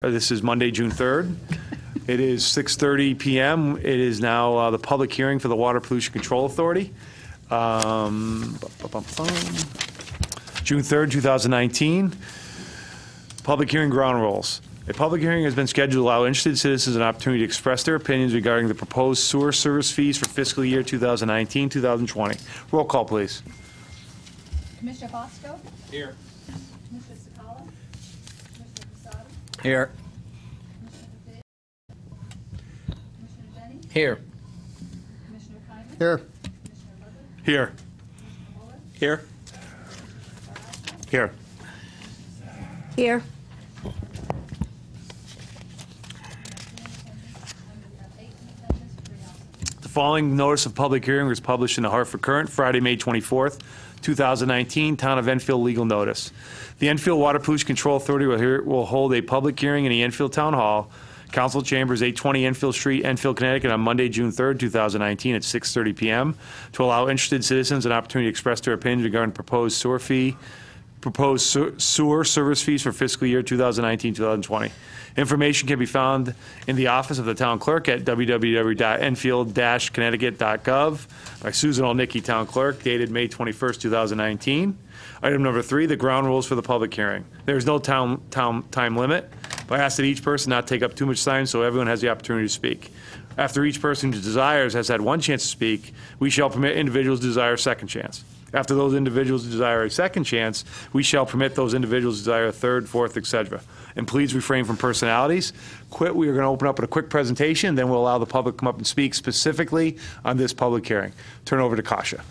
Uh, This is Monday, June 3rd. It is 6:30 PM. It is now uh, the public hearing for the Water Pollution Control Authority. Um, bu- bu- bu- bum. June 3rd, 2019. Public hearing ground rules. A public hearing has been scheduled to allow interested citizens an opportunity to express their opinions regarding the proposed sewer service fees for fiscal year 2019, 2020. Roll call, please. Commissioner Bosco? Here. Commissioner Cekala? Commissioner Casada? Here. Commissioner Matei? Commissioner Denny? Here. Here. Here. Here. Here. Here. We have eight in attendance, three absent. The following notice of public hearing was published in the Hartford Courant Friday, May 24th, 2019, Town of Enfield legal notice. The Enfield Water Pollution Control Authority will hear- will hold a public hearing in the Enfield Town Hall, Council Chambers, 820 Enfield Street, Enfield, Connecticut, on Monday, June 3rd, 2019, at 6:30 PM, to allow interested citizens an opportunity to express their opinion regarding proposed sewer fee, proposed sewer- service fees for fiscal year 2019, 2020. Information can be found in the office of the town clerk at www.enfield-connecticut.gov by Susan Olechnicki, Town Clerk, dated May 21st, 2019. Item number three, the ground rules for the public hearing. There is no town, town, time limit, but I ask that each person not take up too much time so everyone has the opportunity to speak. After each person who desires has had one chance to speak, we shall permit individuals to desire a second chance. After those individuals desire a second chance, we shall permit those individuals desire a third, fourth, etc. And please refrain from personalities. Quit, we are going to open up with a quick presentation, then we'll allow the public to come up and speak specifically on this public hearing. Turn over to Kasha.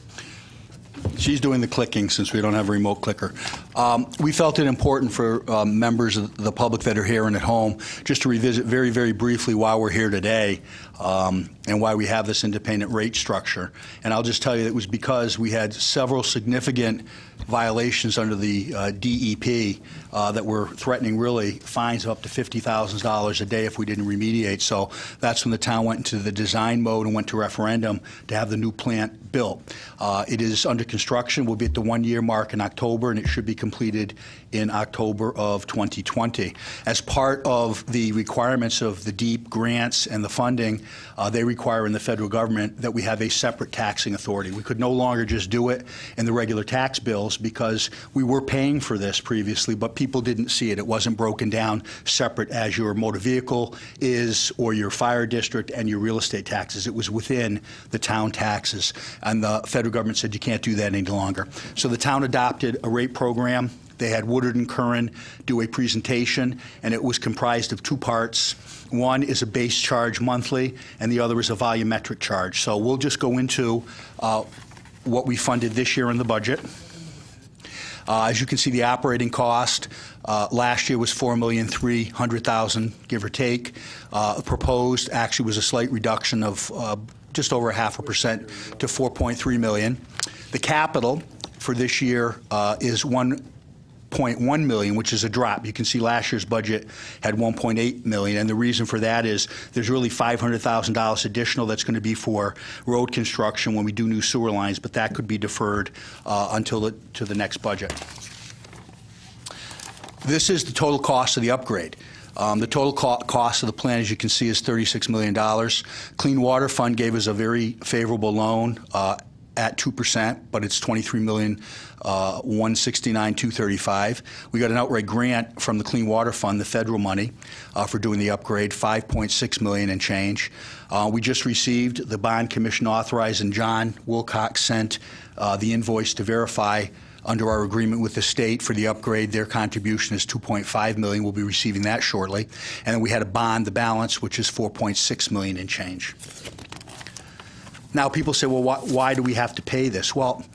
She's doing the clicking since we don't have a remote clicker. Um, We felt it important for um, members of the public that are here and at home, just to revisit very, very briefly why we're here today um, and why we have this independent rate structure. And I'll just tell you, it was because we had several significant violations under the uh, DEP uh, that were threatening really fines of up to $50,000 a day if we didn't remediate. So that's when the town went into the design mode and went to referendum to have the new plant built. Uh, It is under construction. We'll be at the one-year mark in October, and it should be completed in October of 2020. As part of the requirements of the DEEP grants and the funding, uh, they require in the federal government that we have a separate taxing authority. We could no longer just do it in the regular tax bills because we were paying for this previously, but people didn't see it. It wasn't broken down separate as your motor vehicle is or your fire district and your real estate taxes. It was within the town taxes. And the federal government said you can't do that any longer. So the town adopted a rate program. They had Woodard and Curran do a presentation, and it was comprised of two parts. One is a base charge monthly, and the other is a volumetric charge. So we'll just go into uh, what we funded this year in the budget. Uh, As you can see, the operating cost uh, last year was 4,300,000, give or take. Uh, Proposed actually was a slight reduction of uh, just over a half a percent to 4.3 million. The capital for this year uh, is 1.1 million, which is a drop. You can see last year's budget had 1.8 million, and the reason for that is there's really $500,000 additional that's going to be for road construction when we do new sewer lines, but that could be deferred uh, until the, to the next budget. This is the total cost of the upgrade. Um, The total co- cost of the plan, as you can see, is $36 million. Clean Water Fund gave us a very favorable loan uh, at 2%, but it's $23 million, uh, 169, 235. We got an outright grant from the Clean Water Fund, the federal money, uh, for doing the upgrade, 5.6 million and change. Uh, We just received the bond commission authorized, and John Wilcox sent uh, the invoice to verify under our agreement with the state for the upgrade, their contribution is 2.5 million. We'll be receiving that shortly. And then we had a bond, the balance, which is 4.6 million and change. Now, people say, well, why, why do we have to pay this? Well,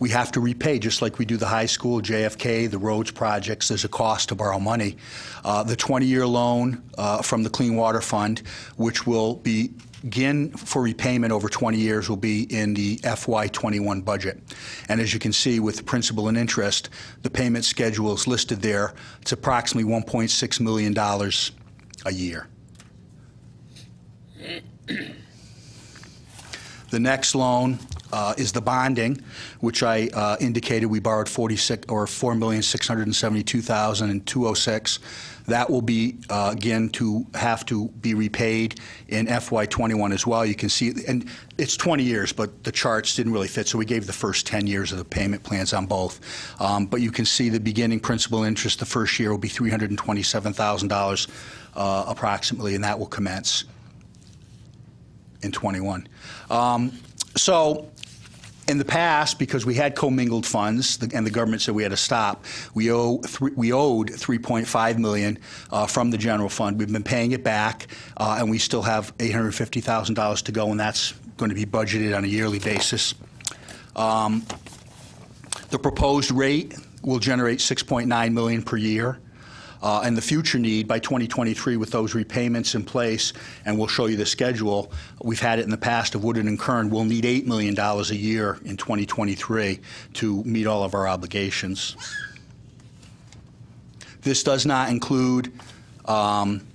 we have to repay, just like we do the high school, JFK, the roads projects. There's a cost to borrow money. Uh, the 20-year loan uh, from the Clean Water Fund, which will be begin for repayment over 20 years will be in the FY21 budget. And as you can see, with the principal and interest, the payment schedule is listed there. It's approximately $1.6 million a year. The next loan uh, is the bonding, which I uh, indicated we borrowed 46, or $4,672,206. That will be, uh, again, to have to be repaid in FY '21 as well. You can see, and it's 20 years, but the charts didn't really fit, so we gave the first 10 years of the payment plans on both. Um, But you can see the beginning principal interest, the first year will be $327,000 uh, approximately, and that will commence in '21. So, in the past, because we had commingled funds, and the government said we had to stop, we owe, three- we owed 3.5 million uh, from the general fund. We've been paying it back, uh, and we still have $850,000 to go, and that's going to be budgeted on a yearly basis. Um, The proposed rate will generate 6.9 million per year. Uh, And the future need, by 2023, with those repayments in place, and we'll show you the schedule, we've had it in the past of Woodard and Curran, we'll need $8 million a year in 2023 to meet all of our obligations. This does not include um,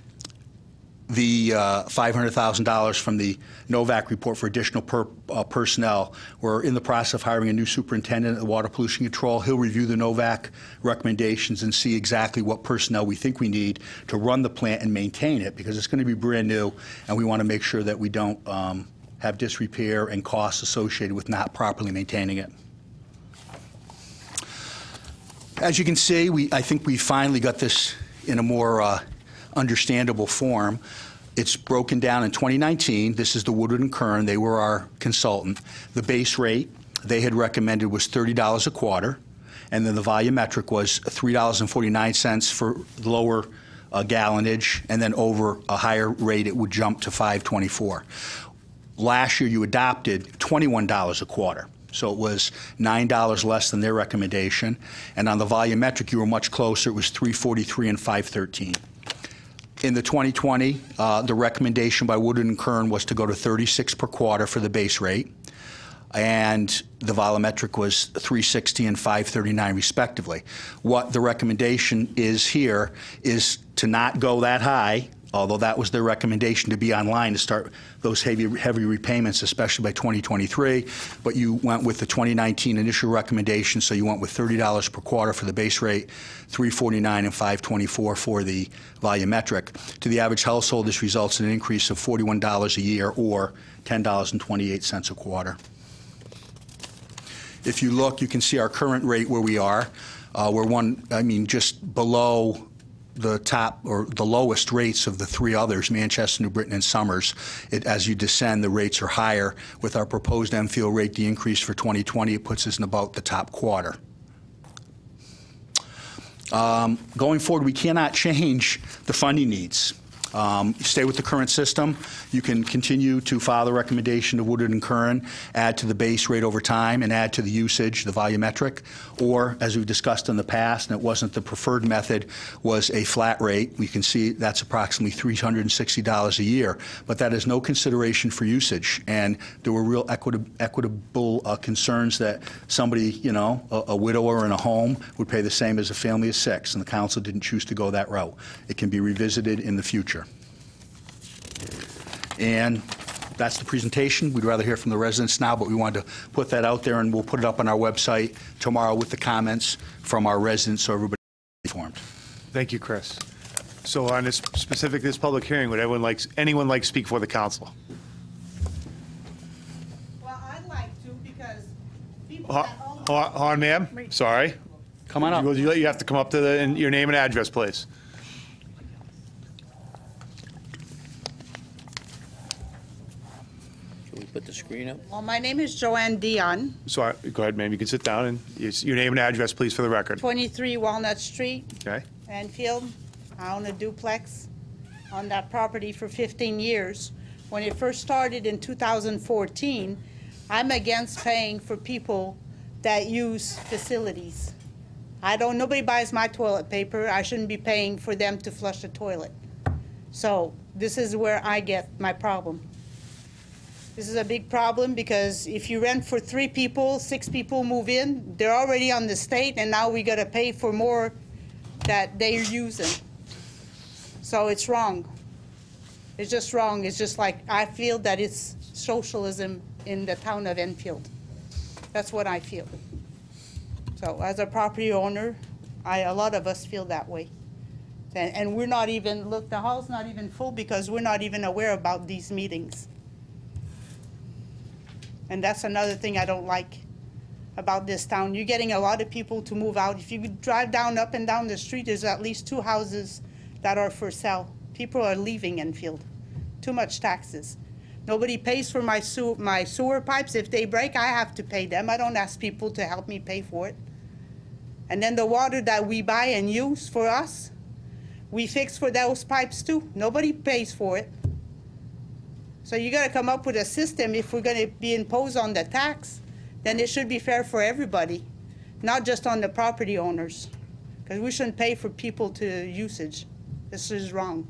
the uh, $500,000 from the Novak report for additional per- uh, personnel. We're in the process of hiring a new superintendent at the water pollution control. He'll review the NOVAC recommendations and see exactly what personnel we think we need to run the plant and maintain it, because it's going to be brand new, and we want to make sure that we don't um, have disrepair and costs associated with not properly maintaining it. As you can see, we, I think we finally got this in a more uh, understandable form. It's broken down in 2019. This is the Woodard and Curran. They were our consultant. The base rate they had recommended was $30 a quarter, and then the volumetric was $3.49 for lower uh, gallonage, and then over a higher rate, it would jump to 524. Last year, you adopted $21 a quarter. So it was $9 less than their recommendation. And on the volumetric, you were much closer. It was 343 and 513. In the 2020, uh, the recommendation by Woodard and Curran was to go to 36 per quarter for the base rate, and the volumetric was 360 and 539 respectively. What the recommendation is here is to not go that high, although that was their recommendation to be online to start those heavy, heavy repayments, especially by 2023. But you went with the 2019 initial recommendation, so you went with $30 per quarter for the base rate, 349 and 524 for the volumetric. To the average household, this results in an increase of $41 a year or $10.28 a quarter. If you look, you can see our current rate where we are. Uh, We're one, I mean, just below the top or the lowest rates of the three others, Manchester, New Britain, and Somers. It- As you descend, the rates are higher. With our proposed Enfield rate, the increase for 2020, it puts us in about the top quarter. Um, Going forward, we cannot change the funding needs. Um, Stay with the current system. You can continue to file the recommendation of Woodard and Curran, add to the base rate over time, and add to the usage, the volumetric. Or, as we've discussed in the past, and it wasn't the preferred method, was a flat rate. We can see that's approximately $360 a year. But that is no consideration for usage. And there were real equita- equitable uh, concerns that somebody, you know, a a widower in a home would pay the same as a family of six, and the council didn't choose to go that route. It can be revisited in the future. And that's the presentation. We'd rather hear from the residents now, but we wanted to put that out there, and we'll put it up on our website tomorrow with the comments from our residents, so everybody is informed. Thank you, Chris. So on this specific, this public hearing, would anyone like, anyone like to speak for the council? Well, I'd like to because people Ho- that own. ho- Hold on, ma'am, sorry. Come on up. You you have to come up to the, and your name and address, please. Can we put the screen up? Well, my name is Joanne Dion, Sorry, go ahead, ma'am, you can sit down, and yes, your name and address, please, for the record. 23 Walnut Street, Okay? Enfield. I own a duplex on that property for 15 years. When it first started in 2014, I'm against paying for people that use facilities. I don't, nobody buys my toilet paper. I shouldn't be paying for them to flush the toilet. So this is where I get my problem. This is a big problem because if you rent for three people, six people move in, they're already on the state, and now we gotta pay for more that they're using. So it's wrong. It's just wrong. It's just like, I feel that it's socialism in the town of Enfield. That's what I feel. So as a property owner, I, a lot of us feel that way. And, and we're not even, look, the hall's not even full because we're not even aware about these meetings. And that's another thing I don't like about this town. You're getting a lot of people to move out. If you drive down, up and down the street, there's at least two houses that are for sale. People are leaving Enfield. Too much taxes. Nobody pays for my sewer, my sewer pipes. If they break, I have to pay them. I don't ask people to help me pay for it. And then the water that we buy and use for us, we fix for those pipes too. Nobody pays for it. So you gotta come up with a system, if we're gonna be imposed on the tax, then it should be fair for everybody, not just on the property owners. Because we shouldn't pay for people to usage. This is wrong.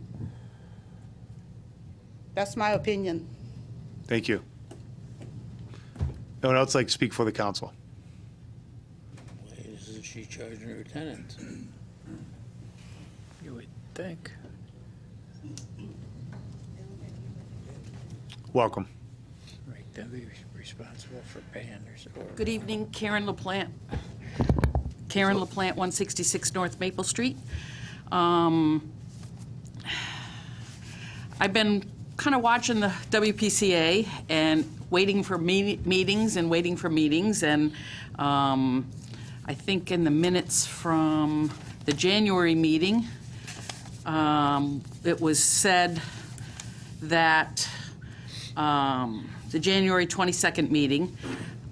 That's my opinion. Thank you. No one else like to speak for the council? Isn't she charging her tenants? You would think. Welcome. Right, they'd be responsible for paying their sewer. Good evening, Karen LaPlante. Karen LaPlante, 166 North Maple Street. Um, I've been kind of watching the WPCA and waiting for me- meetings and waiting for meetings, and um, I think in the minutes from the January meeting, um, it was said that um, the January 22nd meeting,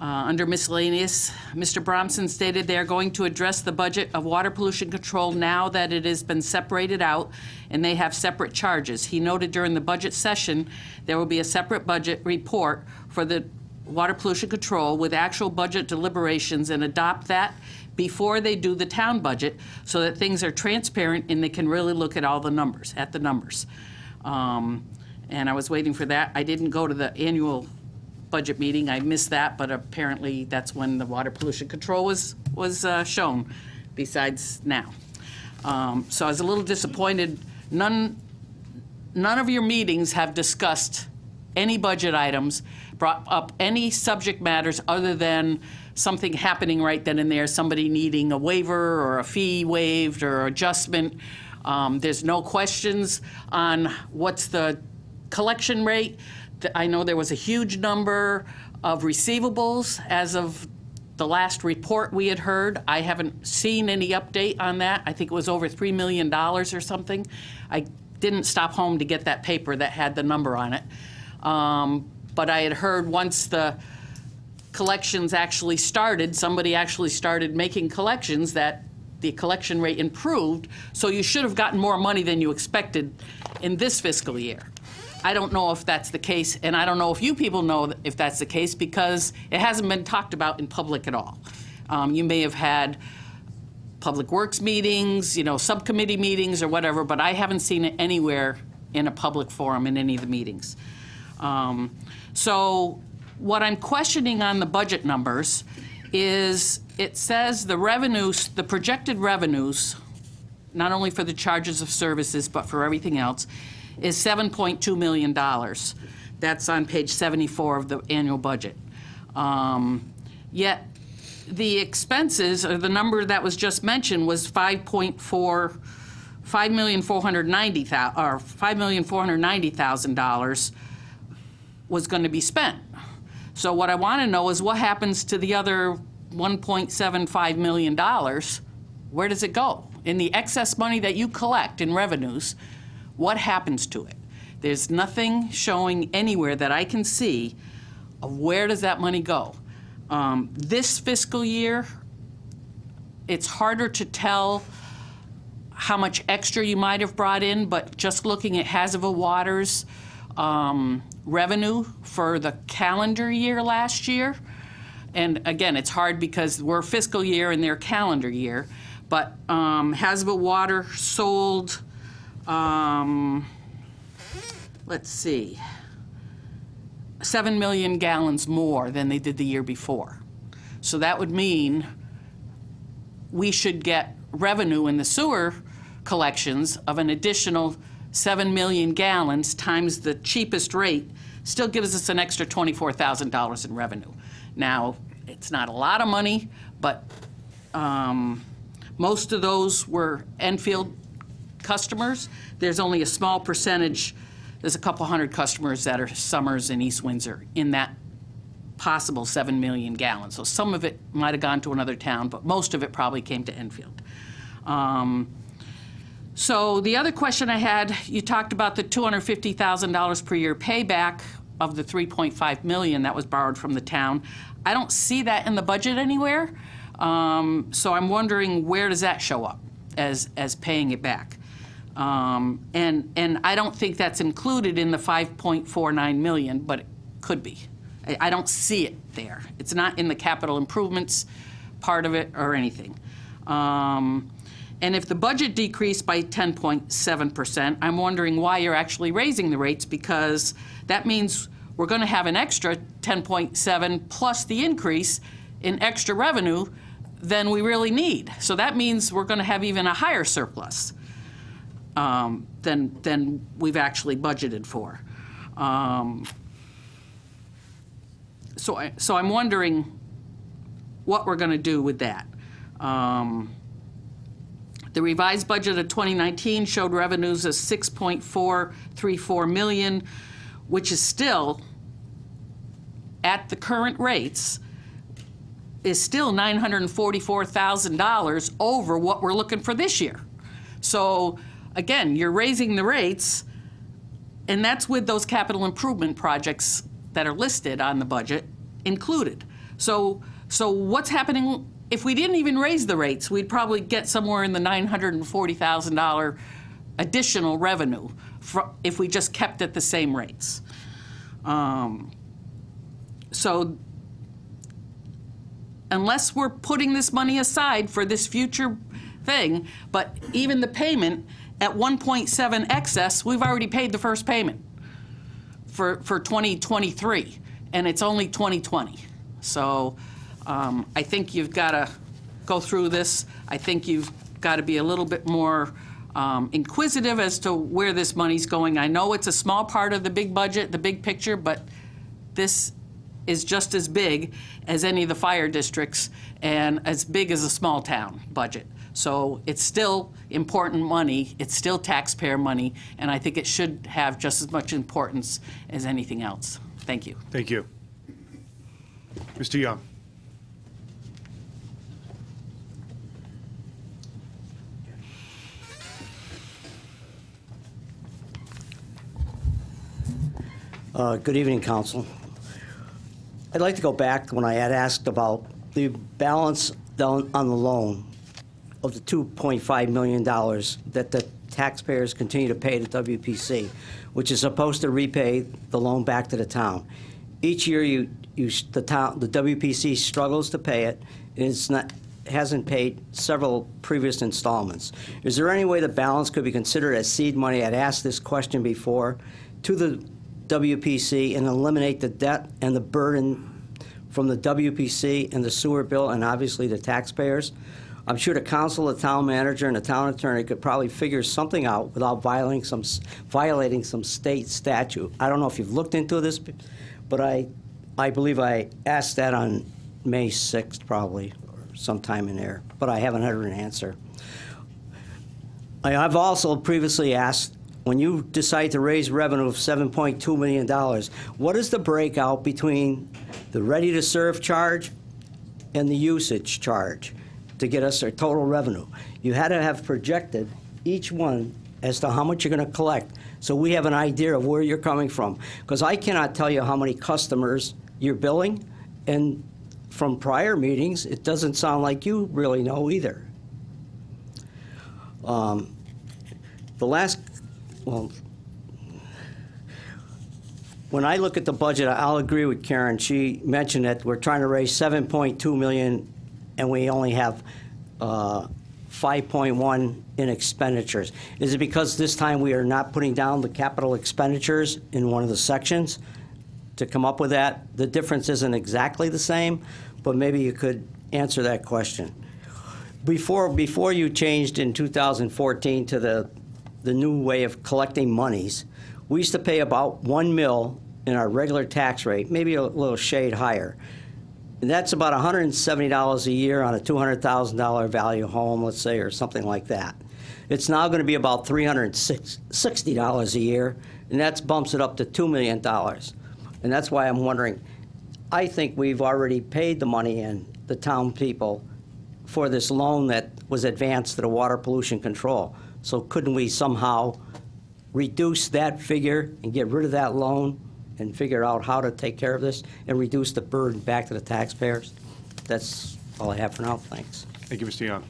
uh, under miscellaneous, Mr. Bromson stated they are going to address the budget of water pollution control now that it has been separated out and they have separate charges. He noted during the budget session, there will be a separate budget report for the water pollution control with actual budget deliberations and adopt that before they do the town budget so that things are transparent and they can really look at all the numbers, at the numbers. Um, and I was waiting for that. I didn't go to the annual budget meeting. I missed that, but apparently that's when the water pollution control was, was uh, shown, besides now. Um, So I was a little disappointed. None, none of your meetings have discussed any budget items, brought up any subject matters other than something happening right then and there, somebody needing a waiver or a fee waived or adjustment. Um, There's no questions on what's the collection rate. I know there was a huge number of receivables as of the last report we had heard. I haven't seen any update on that. I think it was over $3 million or something. I didn't stop home to get that paper that had the number on it. Um, But I had heard once the collections actually started, somebody actually started making collections, that the collection rate improved, so you should have gotten more money than you expected in this fiscal year. I don't know if that's the case, and I don't know if you people know if that's the case, because it hasn't been talked about in public at all. Um, You may have had public works meetings, you know, subcommittee meetings or whatever, but I haven't seen it anywhere in a public forum in any of the meetings. Um, So what I'm questioning on the budget numbers is, it says the revenues, the projected revenues, not only for the charges of services, but for everything else, is $7.2 million. That's on page 74 of the annual budget. Um, Yet, the expenses, or the number that was just mentioned, was 5.4, $5,490,000, or $5,490,000 was going to be spent. So what I want to know is what happens to the other $1.75 million? Where does it go? In the excess money that you collect in revenues, what happens to it? There's nothing showing anywhere that I can see of where does that money go. Um, This fiscal year, it's harder to tell how much extra you might have brought in, but just looking at Hazardville Water's um, revenue for the calendar year last year, and again, it's hard because we're fiscal year and their calendar year, but um, Water sold, um, let's see, 7 million gallons more than they did the year before. So that would mean we should get revenue in the sewer collections of an additional 7 million gallons times the cheapest rate, still gives us an extra $24,000 in revenue. Now, it's not a lot of money, but um, most of those were Enfield customers. There's only a small percentage, there's a couple hundred customers that are Somers and East Windsor in that possible 7 million gallons. So some of it might have gone to another town, but most of it probably came to Enfield. Um, So the other question I had, you talked about the $250,000 per year payback of the 3.5 million that was borrowed from the town. I don't see that in the budget anywhere. Um, So I'm wondering, where does that show up as, as paying it back? Um, And, and I don't think that's included in the 5.49 million, but it could be. I, I don't see it there. It's not in the capital improvements part of it or anything. Um, And if the budget decreased by 10.7%, I'm wondering why you're actually raising the rates, because that means we're going to have an extra 10.7 plus the increase in extra revenue than we really need. So that means we're going to have even a higher surplus um, than, than we've actually budgeted for. Um, So I, so I'm wondering what we're going to do with that. Um, The revised budget of 2019 showed revenues of 6.434 million, which is still, at the current rates, is still $944,000 over what we're looking for this year. So again, you're raising the rates, and that's with those capital improvement projects that are listed on the budget included. So, so what's happening, if we didn't even raise the rates, we'd probably get somewhere in the $940,000 additional revenue if we just kept at the same rates. Um, So unless we're putting this money aside for this future thing, but even the payment at 1.7 excess, we've already paid the first payment for, for 2023, and it's only 2020. So um, I think you've got to go through this. I think you've got to be a little bit more um, inquisitive as to where this money's going. I know it's a small part of the big budget, the big picture, but this is just as big as any of the fire districts and as big as a small town budget. So it's still important money, it's still taxpayer money, and I think it should have just as much importance as anything else. Thank you. Thank you. Mr. Young? Uh, Good evening, Council. I'd like to go back when I had asked about the balance down on the loan of the $2.5 million that the taxpayers continue to pay to WPC, which is supposed to repay the loan back to the town. Each year, you, you, the town, the WPC struggles to pay it, and it's not, hasn't paid several previous installments. Is there any way the balance could be considered as seed money? I'd asked this question before to the WPC and eliminate the debt and the burden from the WPC and the sewer bill and obviously the taxpayers. I'm sure the council, the town manager, and the town attorney could probably figure something out without violating some, violating some state statute. I don't know if you've looked into this, but I, I believe I asked that on May 6th probably, or sometime in there, but I haven't heard an answer. I- I've also previously asked, when you decide to raise revenue of $7.2 million, what is the breakout between the ready-to-serve charge and the usage charge to get us our total revenue? You had to have projected each one as to how much you're going to collect, so we have an idea of where you're coming from. Because I cannot tell you how many customers you're billing, and from prior meetings, it doesn't sound like you really know either. Um, The last, well, when I look at the budget, I'll agree with Karen. She mentioned that we're trying to raise 7.2 million, and we only have uh, 5.1 in expenditures. Is it because this time we are not putting down the capital expenditures in one of the sections to come up with that? The difference isn't exactly the same, but maybe you could answer that question. Before, before you changed in 2014 to the, the new way of collecting monies, we used to pay about one mil in our regular tax rate, maybe a little shade higher. And that's about $170 a year on a $200,000 value home, let's say, or something like that. It's now going to be about $360 a year, and that bumps it up to $2 million. And that's why I'm wondering, I think we've already paid the money in, the town people, for this loan that was advanced to the water pollution control. So couldn't we somehow reduce that figure and get rid of that loan and figure out how to take care of this and reduce the burden back to the taxpayers? That's all I have for now, thanks. Thank you, Mr. Young.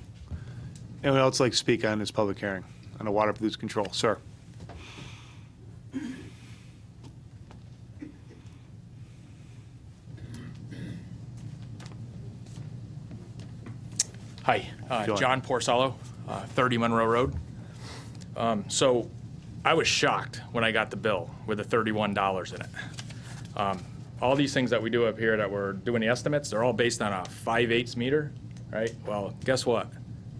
Anyone else like to speak on this public hearing on the water pollution control? Sir? Hi, uh, John Porcello, uh, 30 Monroe Road. Um, So I was shocked when I got the bill with the $31 in it. Um, All these things that we do up here that we're doing the estimates, they're all based on a 5 eighths meter, right? Well, guess what?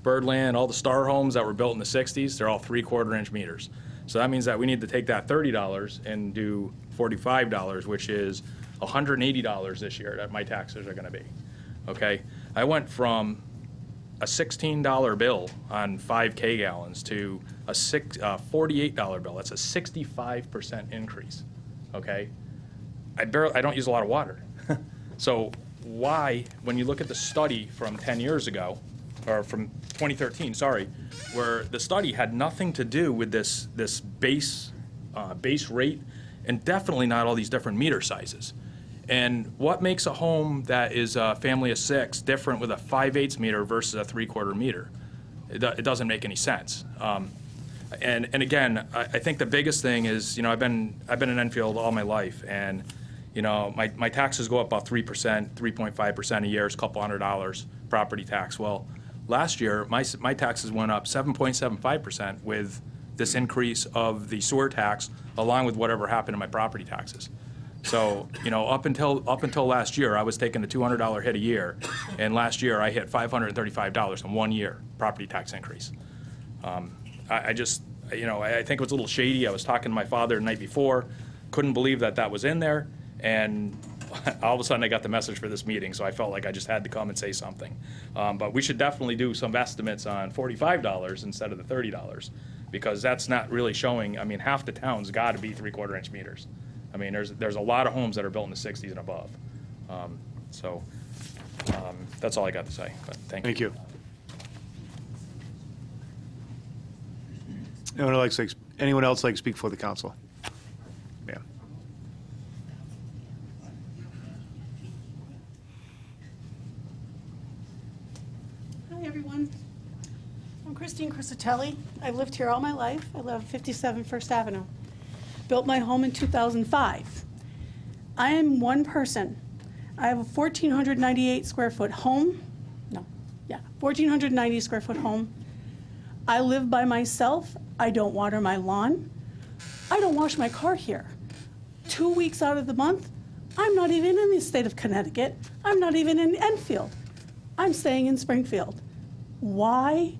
Birdland, all the star homes that were built in the 60s, they're all three-quarter inch meters. So that means that we need to take that $30 and do $45, which is $180 this year that my taxes are going to be. Okay? I went from a $16 bill on 5K gallons to a six, uh, $48 bill. That's a 65% increase, okay? I barely, I don't use a lot of water. So why, when you look at the study from 10 years ago, or from 2013, sorry, where the study had nothing to do with this, this base, uh, base rate, and definitely not all these different meter sizes. And what makes a home that is a family of six different with a 5 eighths meter versus a three-quarter meter? It, it doesn't make any sense. Um, and, and again, I, I think the biggest thing is, you know, I've been, I've been in Enfield all my life, and, you know, my, my taxes go up about three percent, three point five percent a year, it's a couple hundred dollars, property tax. Well, last year, my, my taxes went up seven point seven five percent with this increase of the sewer tax, along with whatever happened to my property taxes. So, you know, up until, up until last year, I was taking a two hundred dollar hit a year, and last year, I hit five hundred and thirty-five dollars in one year, property tax increase. Um, I, I just, you know, I I think it was a little shady. I was talking to my father the night before, couldn't believe that that was in there, and all of a sudden I got the message for this meeting, so I felt like I just had to come and say something. Um, but we should definitely do some estimates on forty-five dollars instead of the thirty dollars, because that's not really showing, I mean, half the town's gotta be three-quarter inch meters. I mean, there's, there's a lot of homes that are built in the sixties and above. Um, So, um, that's all I got to say, but thank you. Thank you. Anyone else like, anyone else like to speak for the council? Yeah. Hi, everyone. I'm Christine Crisatelli. I've lived here all my life. I live 57 First Avenue. Built my home in 2005. I am one person. I have a 1,498 square foot home. No, yeah, 1,490 square foot home. I live by myself. I don't water my lawn. I don't wash my car here. Two weeks out of the month, I'm not even in the state of Connecticut. I'm not even in Enfield. I'm staying in Springfield. Why,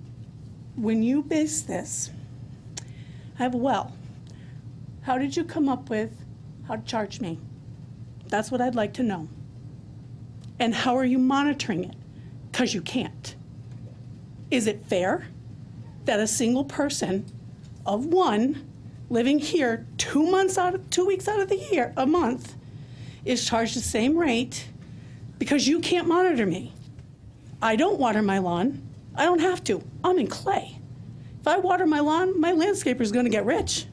when you base this, I have a well. How did you come up with how to charge me? That's what I'd like to know. And how are you monitoring it? Because you can't. Is it fair that a single person of one living here two months out of two weeks out of the year, a month, is charged the same rate because you can't monitor me? I don't water my lawn. I don't have to. I'm in clay. If I water my lawn, my landscaper's going to get rich.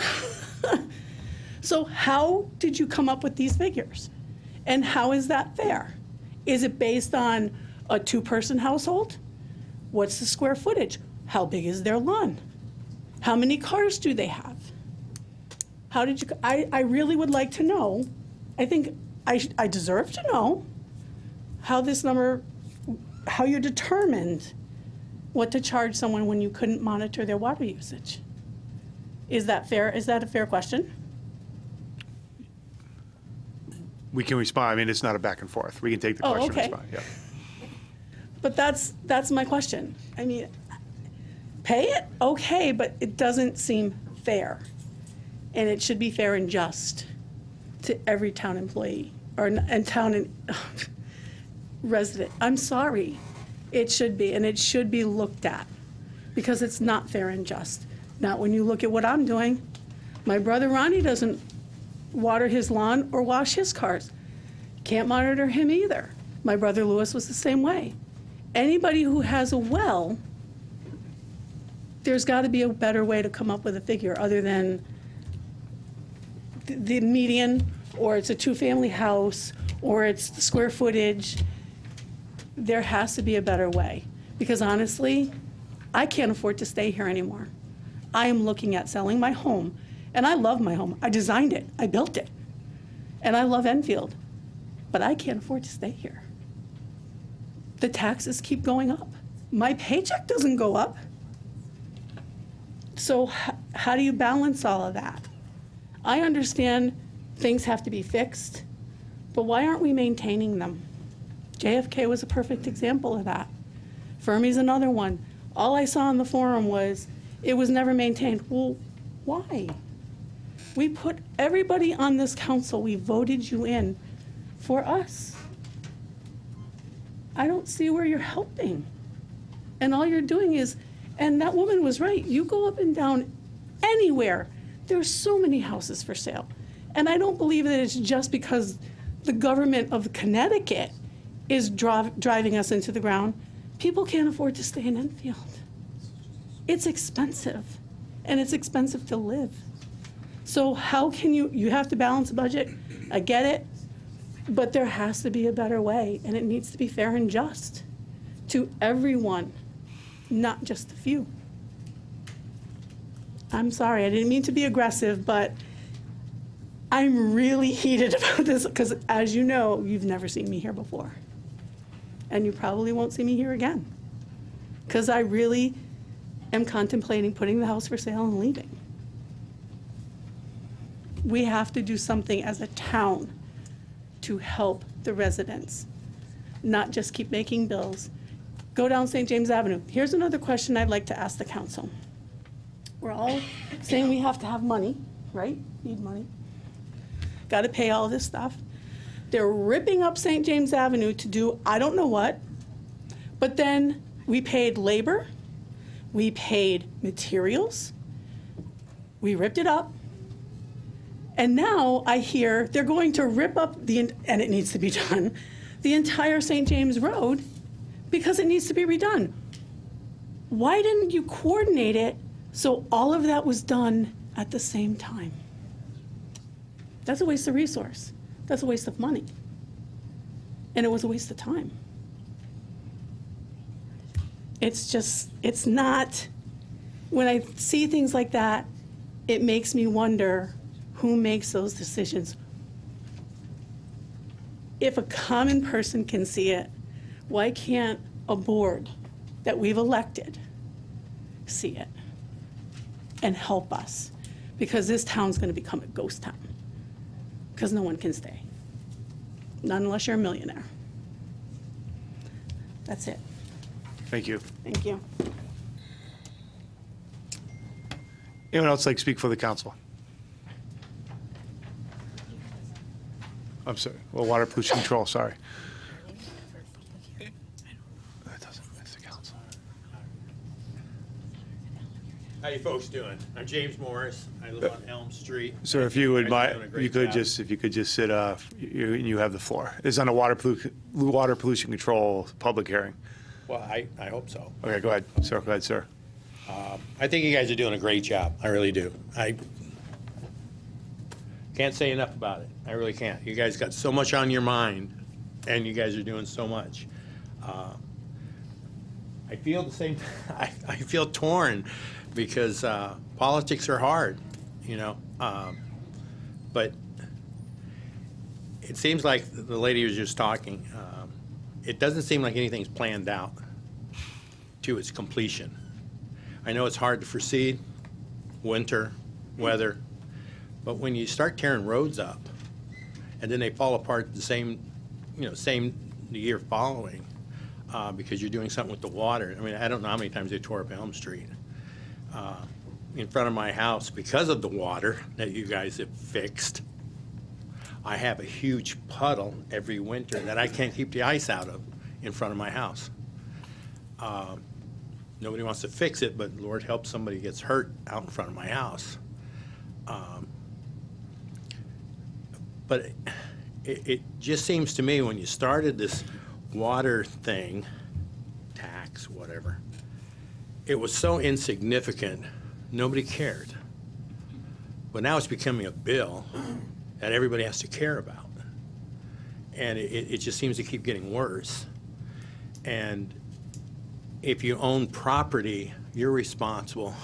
so, how did you come up with these figures? And how is that fair? Is it based on a two person household? What's the square footage? How big is their lawn? How many cars do they have? How did you? I, I really would like to know. I think I, I deserve to know how this number, how you determined what to charge someone when you couldn't monitor their water usage. Is that fair? Is that a fair question? We can respond, I mean, it's not a back and forth. We can take the Oh, question and okay. respond, yeah. But that's, that's my question. I mean, pay it, okay, but it doesn't seem fair. And it should be fair and just to every town employee, or, and town, and, resident. I'm sorry. It should be, and it should be looked at because it's not fair and just. Not when you look at what I'm doing. My brother Ronnie doesn't water his lawn or wash his cars. Can't monitor him either. My brother Lewis was the same way. Anybody who has a well, there's got to be a better way to come up with a figure other than th- the median, or it's a two-family house, or it's the square footage. There has to be a better way. Because honestly, I can't afford to stay here anymore. I am looking at selling my home, and I love my home. I designed it, I built it, and I love Enfield, but I can't afford to stay here. The taxes keep going up. My paycheck doesn't go up. So, how do you balance all of that? I understand things have to be fixed, but why aren't we maintaining them? JFK was a perfect example of that. Fermi's another one. All I saw in the forum was it was never maintained. Well, why? We put everybody on this council, we voted you in for us. I don't see where you're helping. And all you're doing is, and that woman was right, you go up and down anywhere, there's so many houses for sale. And I don't believe that it's just because the government of Connecticut is dri- driving us into the ground. People can't afford to stay in Enfield. It's expensive, and it's expensive to live. So how can you, you have to balance a budget, I get it, but there has to be a better way, and it needs to be fair and just to everyone, not just a few. I'm sorry, I didn't mean to be aggressive, but I'm really heated about this because, as you know, you've never seen me here before. And you probably won't see me here again. Because I really am contemplating putting the house for sale and leaving. We have to do something as a town to help the residents, not just keep making bills. Go down St. James Avenue. Here's another question I'd like to ask the council. We're all saying we have to have money, right? Need money. Got to pay all this stuff. They're ripping up St. James Avenue to do I don't know what, but then we paid labor, we paid materials, we ripped it up, and now I hear they're going to rip up the, and it needs to be done, the entire St. James Road because it needs to be redone. Why didn't you coordinate it so all of that was done at the same time? That's a waste of resource. That's a waste of money. And it was a waste of time. It's just, it's not, when I see things like that, it makes me wonder who makes those decisions. If a common person can see it, why can't a board that we've elected see it and help us? Because this town's going to become a ghost town because no one can stay. Not unless you're a millionaire. That's it. Thank you. Thank you. Anyone else like to speak for the council? I'm sorry, well, water pollution control, sorry. That doesn't, that's the council. How you folks doing? I'm James Morris. I live on Elm Street. Sir, if you would, guys are mi- doing a great you could job. just, if you could just sit, uh, you, you have the floor. It's on a water pollution, water pollution control public hearing. Well, I, I hope so. Okay, go ahead, sir, go ahead, sir. I think you guys are doing a great job. I really do. I can't say enough about it. I really can't. You guys got so much on your mind, and you guys are doing so much. Uh, I feel the same. I, I feel torn because uh, politics are hard, you know. Um, but it seems like the lady was just talking. Um, it doesn't seem like anything's planned out to its completion. I know it's hard to foresee, winter, weather, but when you start tearing roads up, and then they fall apart the same, you know, same the year following, uh, because you're doing something with the water. I mean, I don't know how many times they tore up Elm Street uh, in front of my house because of the water that you guys have fixed. I have a huge puddle every winter that I can't keep the ice out of in front of my house. Um, Nobody wants to fix it, but Lord help somebody gets hurt out in front of my house. Um, But it, it just seems to me when you started this water thing, tax, whatever, it was so insignificant, nobody cared. But now it's becoming a bill that everybody has to care about. And it, it just seems to keep getting worse. And if you own property, you're responsible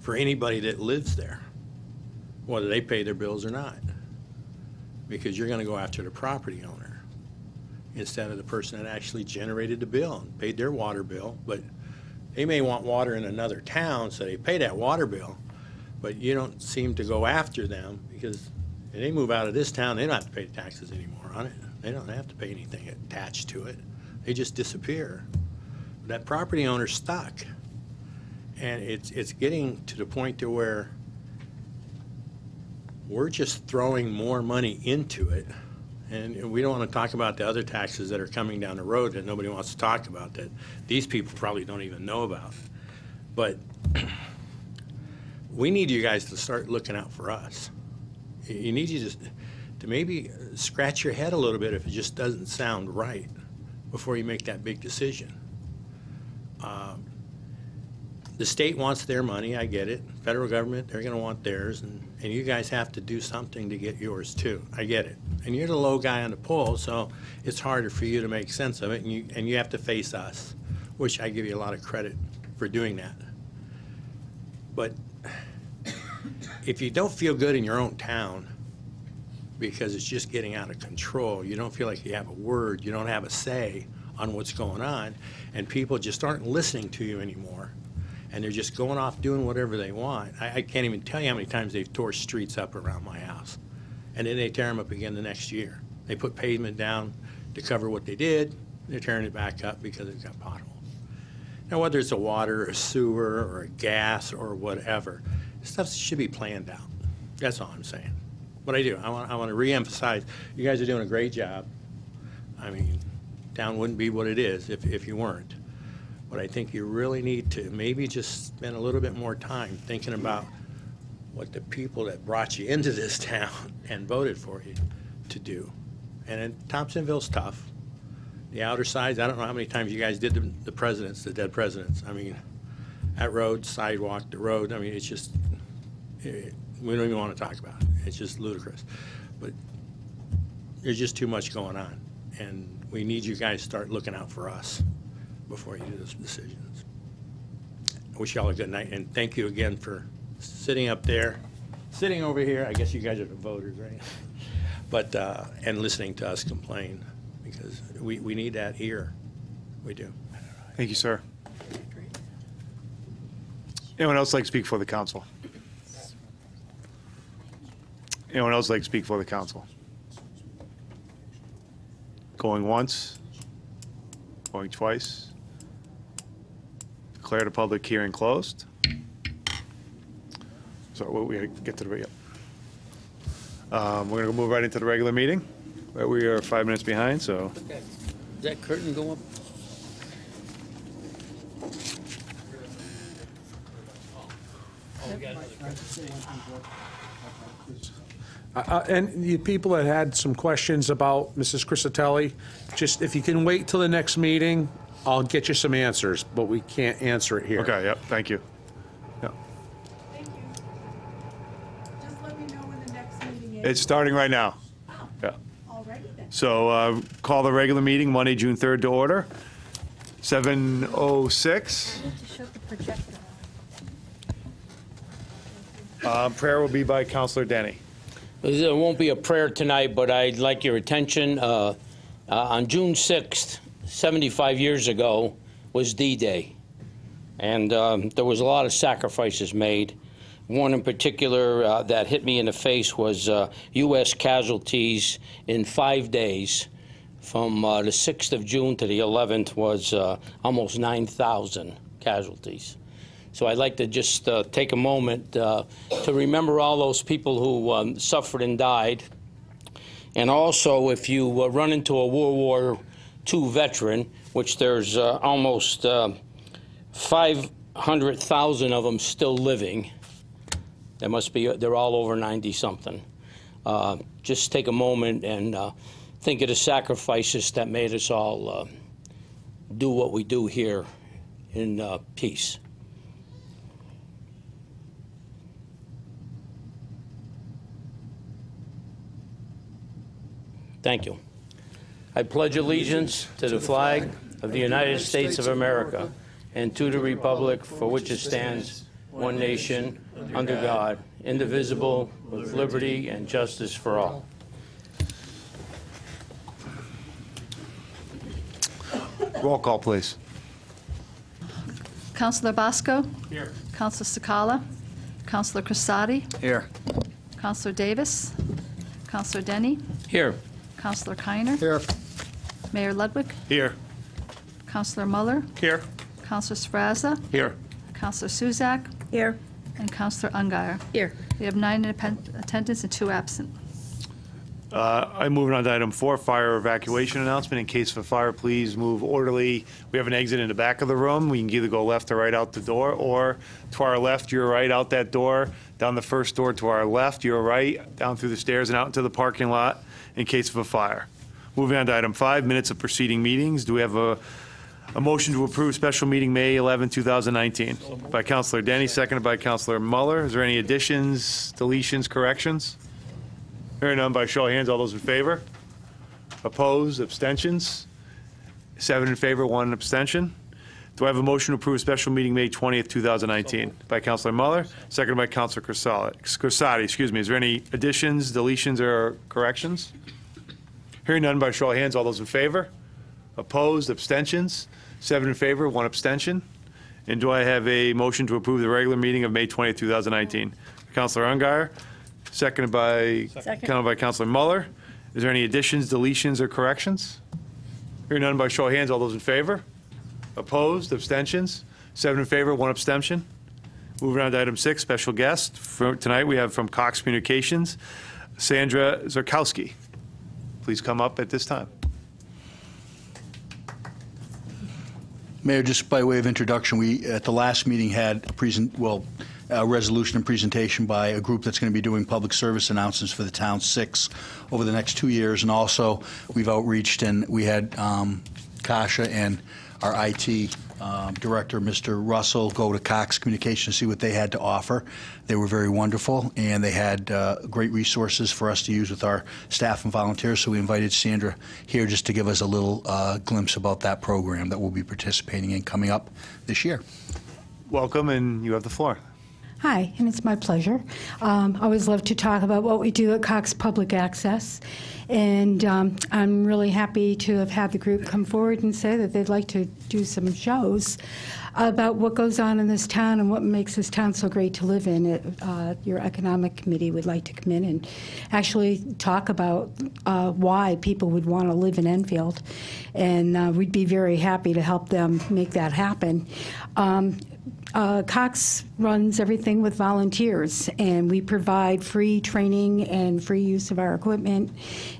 for anybody that lives there, whether they pay their bills or not. Because you're gonna go after the property owner instead of the person that actually generated the bill and paid their water bill. But they may want water in another town, so they pay that water bill, but you don't seem to go after them because if they move out of this town, they don't have to pay taxes anymore on it. They don't have to pay anything attached to it. They just disappear. That property owner's stuck. And it's, it's getting to the point to where we're just throwing more money into it. And we don't want to talk about the other taxes that are coming down the road that nobody wants to talk about, that these people probably don't even know about. But we need you guys to start looking out for us. You- need you just to maybe scratch your head a little bit if it just doesn't sound right before you make that big decision. Um, The state wants their money, I get it. Federal government, they're gonna want theirs, and, and you guys have to do something to get yours too. I get it. And you're the low guy on the pole, so it's harder for you to make sense of it, and you, and you have to face us, which I give you a lot of credit for doing that. But if you don't feel good in your own town because it's just getting out of control, you don't feel like you have a word, you don't have a say on what's going on, and people just aren't listening to you anymore, and they're just going off doing whatever they want. I, I can't even tell you how many times they've tore streets up around my house, and then they tear them up again the next year. They put pavement down to cover what they did, they're tearing it back up because it's got potholes. Now, whether it's a water, or sewer, or a gas, or whatever, stuff should be planned out. That's all I'm saying. But I do, I want, I want to reemphasize, you guys are doing a great job. I mean, town wouldn't be what it is if, if you weren't. But I think you really need to maybe just spend a little bit more time thinking about what the people that brought you into this town and voted for you to do. And then Thompsonville's tough. The outer sides, I don't know how many times you guys did the, the presidents, the dead presidents. I mean, that road, sidewalk, the road, I mean, it's just, we don't even want to talk about it. It's just ludicrous. But there's just too much going on. And we need you guys to start looking out for us before you do those decisions. I wish y'all a good night, and thank you again for sitting up there, sitting over here. I guess you guys are the voters, right? But, uh, and listening to us complain, because we, we need that ear. We do. Thank you, sir. Anyone else like to speak for the council? Anyone else like to speak for the council? Going once? Going twice? Declare the public hearing closed? So we gotta get to the, re- um, we're gonna move right into the regular meeting. We are five minutes behind, so. Does that curtain go up? Uh, And the people that had some questions about Mrs. Crisatelli, just if you can wait till the next meeting, I'll get you some answers, but we can't answer it here. Okay, yep, thank you. Yep. Thank you. Just let me know when the next meeting is. It's starting right now. Oh, Yeah. Already then? So uh, call the regular meeting Monday, June 3rd to order. 7:06. To show the projector. Uh, Prayer will be by Councilor Denny. There won't be a prayer tonight, but I'd like your attention. uh, uh, On June 6th, 75 years ago, was D-Day. And um, there was a lot of sacrifices made. One in particular uh, that hit me in the face was uh, U.S. casualties in five days. From uh, the 6th of June to the 11th was uh, almost 9,000 casualties. So I'd like to just uh, take a moment uh, to remember all those people who um, suffered and died. And also, if you uh, run into a World War II veteran, which there's uh, almost uh, 500,000 of them still living, there must be, they're all over 90-something. Uh, Just take a moment and think of the sacrifices that made us all do what we do here in peace. Thank you. I pledge allegiance to the flag of the United States of America and to the republic for which it stands, one nation, under God, indivisible, with liberty and justice for all. Roll call, please. Councilor Bosco? Here. Councilor Cekala? Councilor Crissati? Here. Councilor Davis? Councilor Denny? Here. Councilor Keiner? Here. Mayor Ludwig? Here. Councilor Muller? Here. Councilor Srazza? Here. Councilor Suzak? Here. And Councilor Ungary. Here. We have nine in attendance and two absent. Uh, I'm moving on to item four, fire evacuation announcement. In case of a fire, please move orderly. We have an exit in the back of the room. We can either go left or right out the door, or to our left, your right, out that door, down the first door to our left, your right, down through the stairs and out into the parking lot in case of a fire. Moving on to item five, minutes of preceding meetings. Do we have a, a motion to approve special meeting May 11, 2019? By Councilor Denny, seconded by Councilor Muller. Is there any additions, deletions, corrections? Hearing none by show of hands, all those in favor? Opposed, abstentions? Seven in favor, one abstention. Do I have a motion to approve special meeting May 20th, 2019? By Councilor Muller, seconded by Councilor Crisali- Crisati, excuse me. Is there any additions, deletions, or corrections? Hearing none by show of hands, all those in favor? Opposed, abstentions? Seven in favor, one abstention. And do I have a motion to approve the regular meeting of May 20th, 2019? Councilor Ungary, seconded by, Second. counted by Councilor Muller. Is there any additions, deletions, or corrections? Hearing none by show of hands, all those in favor? Opposed, abstentions? Seven in favor, one abstention. Moving on to item six, special guest. For tonight, we have from Cox Communications, Sandra Zarkowski. Please come up at this time. Mayor, just by way of introduction, we, at the last meeting, had a present, well, a resolution and presentation by a group that's going to be doing public service announcements for the town six over the next two years. And also, we've outreached and we had um, Kasha and our IT um, director, Mr. Russell, go to Cox Communications, see what they had to offer. They were very wonderful, and they had uh, great resources for us to use with our staff and volunteers. So we invited Sandra here just to give us a little uh, glimpse about that program that we'll be participating in coming up this year. Welcome, and you have the floor. Hi, and it's my pleasure. Um, I always love to talk about what we do at Cox Public Access. And um, I'm really happy to have had the group come forward and say that they'd like to do some shows about what goes on in this town and what makes this town so great to live in. It, uh, your economic committee would like to come in and actually talk about uh, why people would want to live in Enfield. And uh, we'd be very happy to help them make that happen. Um, uh, Cox runs everything with volunteers, and we provide free training and free use of our equipment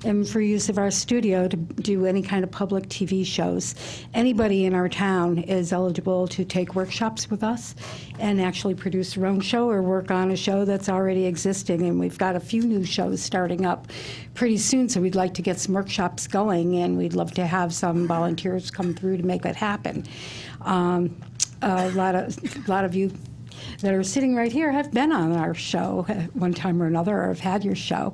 and free use of our studio to do any kind of public TV shows. Anybody in our town is eligible to take workshops with us and actually produce their own show or work on a show that's already existing. And we've got a few new shows starting up pretty soon, so we'd like to get some workshops going, and we'd love to have some volunteers come through to make that happen. Um, a lot of a lot of you that are sitting right here have been on our show at one time or another or have had your show.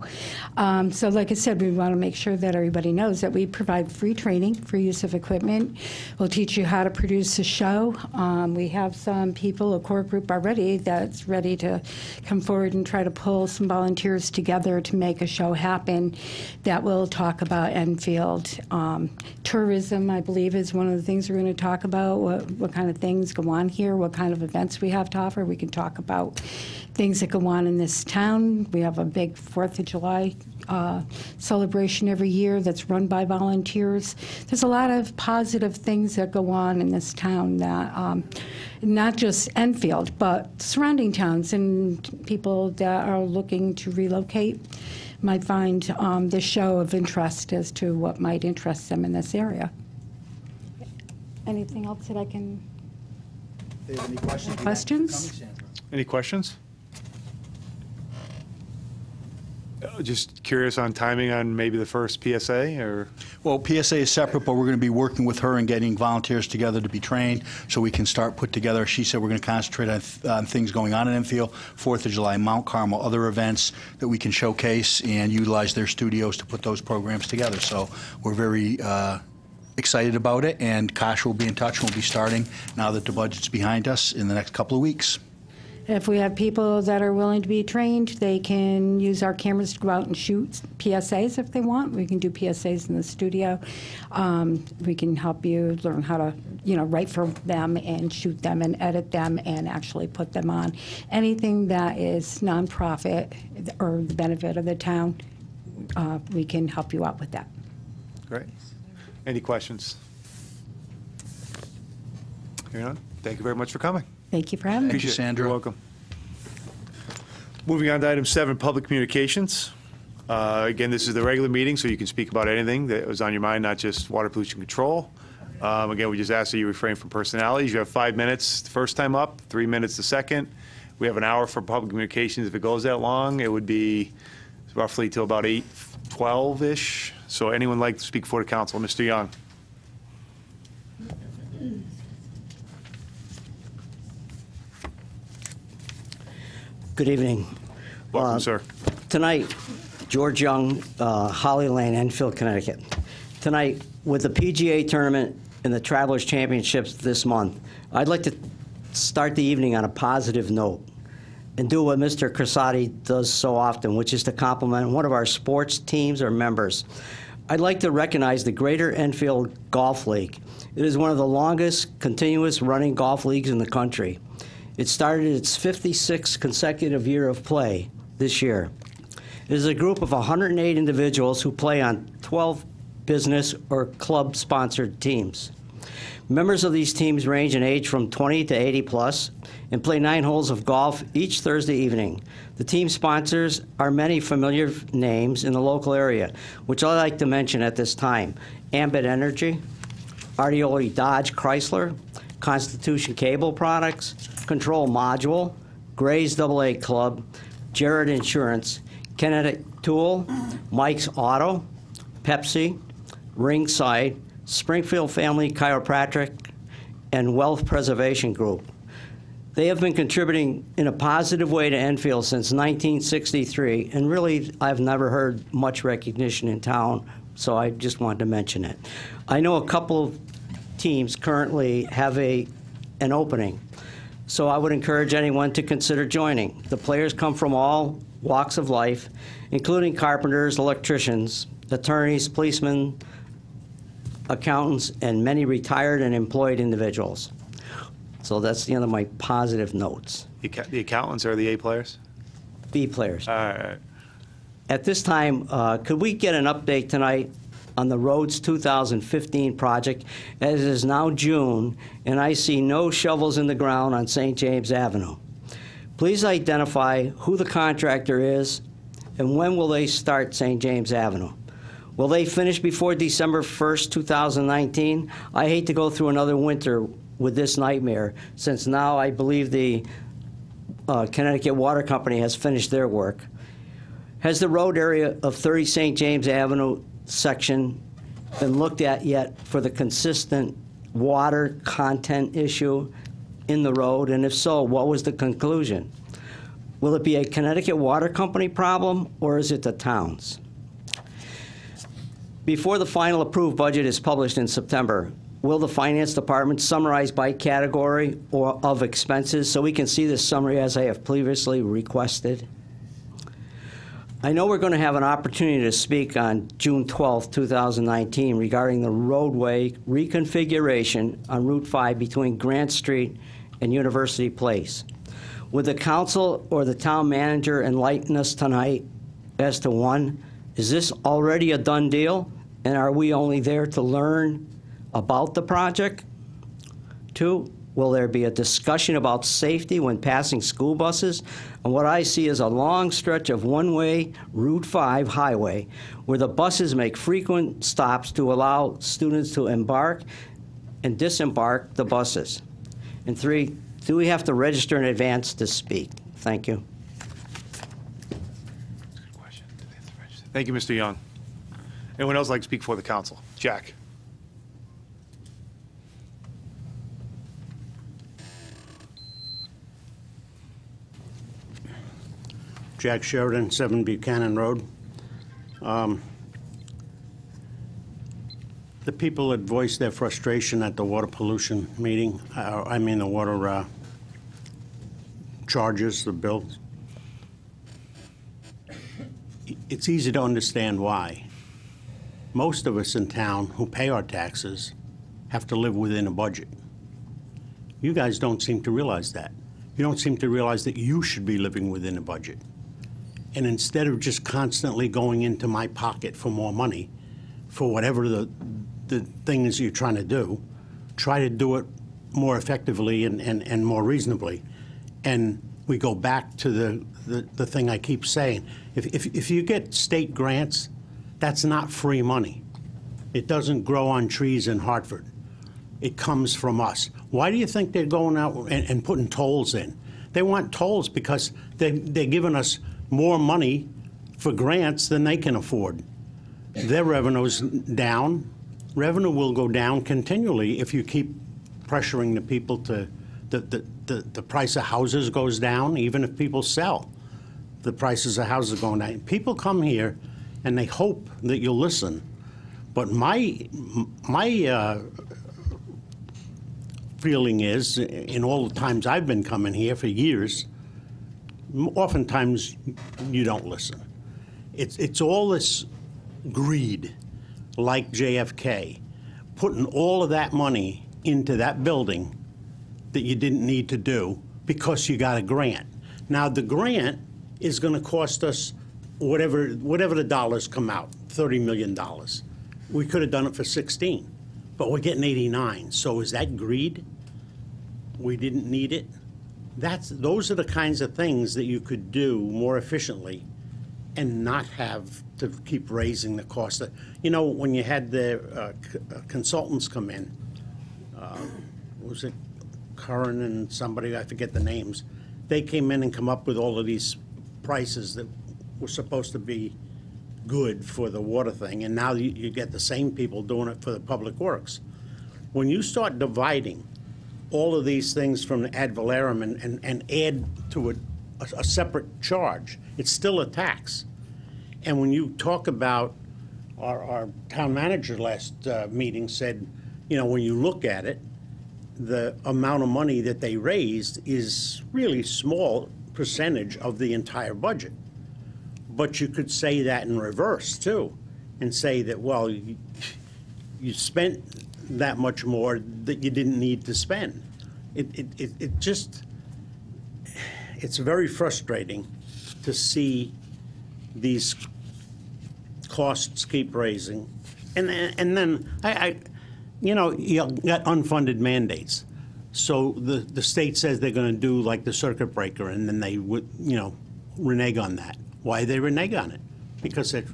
Um, so, like I said, we want to make sure that everybody knows that we provide free training, free use of equipment. We'll teach you how to produce a show. Um, we have some people, a core group already, that's ready to come forward and try to pull some volunteers together to make a show happen that will talk about Enfield. Um, tourism, I believe, is one of the things we're going to talk about. What, what kind of things go on here? What kind of events we have to offer offer. We can talk about things that go on in this town. We have a big Fourth of July uh, celebration every year that's run by volunteers. There's a lot of positive things that go on in this town that, um, not just Enfield, but surrounding towns and people that are looking to relocate might find um, this show of interest as to what might interest them in this area. Anything else that I can? Any questions? Questions? Any questions? Uh, Just curious on timing on maybe the first PSA, or? Well, PSA is separate, but we're going to be working with her and getting volunteers together to be trained so we can start put together. She said we're going to concentrate on, th- on things going on in Enfield, Fourth of July, Mount Carmel, other events that we can showcase and utilize their studios to put those programs together. So we're very uh, excited about it, and Kosh will be in touch. We'll be starting now that the budget's behind us in the next couple of weeks. If we have people that are willing to be trained, they can use our cameras to go out and shoot PSAs if they want. We can do PSAs in the studio. Um, we can help you learn how to, you know, write for them and shoot them and edit them and actually put them on. Anything that is nonprofit or the benefit of the town, uh, we can help you out with that. Great. Any questions? Hearing none, thank you very much for coming. Thank you for having me. Thank you, Appreciate it. Sandra. You're welcome. Moving on to item seven, public communications. Uh, Again, this is the regular meeting, so you can speak about anything that was on your mind, not just water pollution control. Um, Again, we just ask that you refrain from personalities. You have five minutes the first time up, three minutes the second. We have an hour for public communications. If it goes that long, it would be roughly till about 8:12-ish. So anyone like to speak for the council? Mr. Young? Good evening. Welcome, Uh, sir. Tonight, George Young, uh, Holly Lane, Enfield, Connecticut. Tonight, with the PGA Tournament and the Travelers Championships this month, I'd like to start the evening on a positive note and do what Mr. Crissati does so often, which is to compliment one of our sports teams or members. I'd like to recognize the Greater Enfield Golf League. It is one of the longest continuous running golf leagues in the country. It started its 56th consecutive year of play this year. It is a group of 108 individuals who play on 12 business or club sponsored teams. Members of these teams range in age from 20 to 80 plus and play nine holes of golf each Thursday evening. The team sponsors are many familiar names in the local area, which I'd like to mention at this time Ambit Energy, Artioli Dodge Chrysler, Constitution Cable Products, Control Module, Gray's AA Club, Jared Insurance, Kinetic Tool, Mike's Auto, Pepsi, Ringside, Springfield Family Chiropractic, and Wealth Preservation Group. They have been contributing in a positive way to Enfield since 1963, and really, I've never heard much recognition in town, so I just wanted to mention it. I know a couple of teams currently have a, an opening, so I would encourage anyone to consider joining. The players come from all walks of life, including carpenters, electricians, attorneys, policemen, accountants, and many retired and employed individuals. So that's the end of my positive notes. The the accountants are the A players? B players. All right. At this time, uh, could we get an update tonight on the Roads 2015 project? As it is now June, and I see no shovels in the ground on St. James Avenue. Please identify who the contractor is, and when will they start St. James Avenue? Will they finish before December 1st, 2019? I hate to go through another winter with this nightmare, since now I believe the uh, Connecticut Water Company has finished their work. Has the road area of 30 St. James Avenue section been looked at yet for the consistent water content issue in the road? And if so, what was the conclusion? Will it be a Connecticut Water Company problem, or is it the town's? Before the final approved budget is published in September, will the Finance Department summarize by category or of expenses so we can see this summary as I have previously requested? I know we're going to have an opportunity to speak on June 12, 2019, regarding the roadway reconfiguration on Route 5 between Grant Street and University Place. Would the council or the town manager enlighten us tonight as to one, is this already a done deal? And are we only there to learn about the project? Two, will there be a discussion about safety when passing school buses? And what I see is a long stretch of one-way Route 5 highway where the buses make frequent stops to allow students to embark and disembark the buses. And three, do we have to register in advance to speak? Thank you. Good question. Thank you, Mr. Young. Anyone else like to speak for the council? Jack? Jack Sheridan, 7 Buchanan Road. Um, The people that voiced their frustration at the water pollution meeting, uh, I mean, the water uh, charges, the bills, it's easy to understand why. Most of us in town who pay our taxes have to live within a budget. You guys don't seem to realize that. You don't seem to realize that you should be living within a budget. And instead of just constantly going into my pocket for more money, for whatever the, the things you're trying to do, try to do it more effectively and, and, and more reasonably. And we go back to the, the, the thing I keep saying. If, if, if you get state grants, that's not free money. It doesn't grow on trees in Hartford. It comes from us. Why do you think they're going out and, and putting tolls in? They want tolls because they, they're giving us more money for grants than they can afford. Their revenue's down. Revenue will go down continually if you keep pressuring the people to, the, the, the, the price of houses goes down, even if people sell. The prices of houses are going down. People come here and they hope that you'll listen. But my, my uh, feeling is, in all the times I've been coming here for years, oftentimes you don't listen. It's, it's all this greed, like JFK, putting all of that money into that building that you didn't need to do because you got a grant. Now, the grant is going to cost us whatever, whatever the dollars come out, $30 million. We could have done it for 16, but we're getting 89. So is that greed? We didn't need it? That's, those are the kinds of things that you could do more efficiently and not have to keep raising the cost. You know, when you had the uh, uh, consultants come in, uh, was it Curran and somebody, I forget the names, they came in and come up with all of these prices that were supposed to be good for the water thing, and now you, you get the same people doing it for the public works. When you start dividing all of these things from ad valorem and, and, and add to it a, a separate charge, it's still a tax. And when you talk about, our, our town manager last uh, meeting said, you know, when you look at it, the amount of money that they raised is really small percentage of the entire budget. But you could say that in reverse too, and say that, well, you, you spent that much more that you didn't need to spend. It, it, it, it just, it's very frustrating to see these costs keep raising. And, and then, I, I, you know, you got unfunded mandates. So the, the state says they're going to do like the circuit breaker, and then they would, you know, renege on that. Why they renege on it? Because they're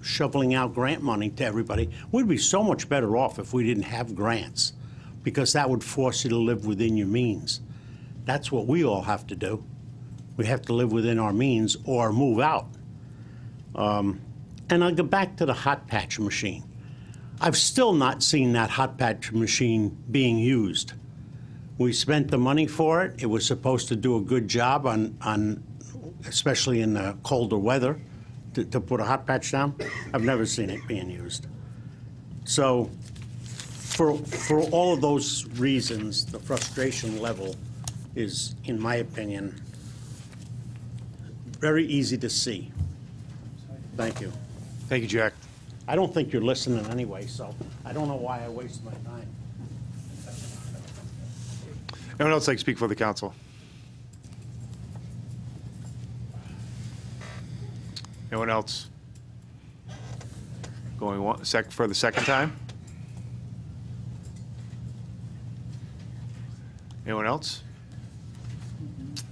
shoveling out grant money to everybody. We'd be so much better off if we didn't have grants, because that would force you to live within your means. That's what we all have to do. We have to live within our means or move out. Um, and I'll go back to the hot patch machine. I've still not seen that hot patch machine being used. We spent the money for it. It was supposed to do a good job on, on especially in the colder weather, to, to put a hot patch down. I've never seen it being used. So for, for all of those reasons, the frustration level is, in my opinion, very easy to see. Thank you. Thank you, Jack. I don't think you're listening anyway, so I don't know why I waste my time. Anyone else like to speak for the council? Anyone else? Going one, sec, for the second time? Anyone else?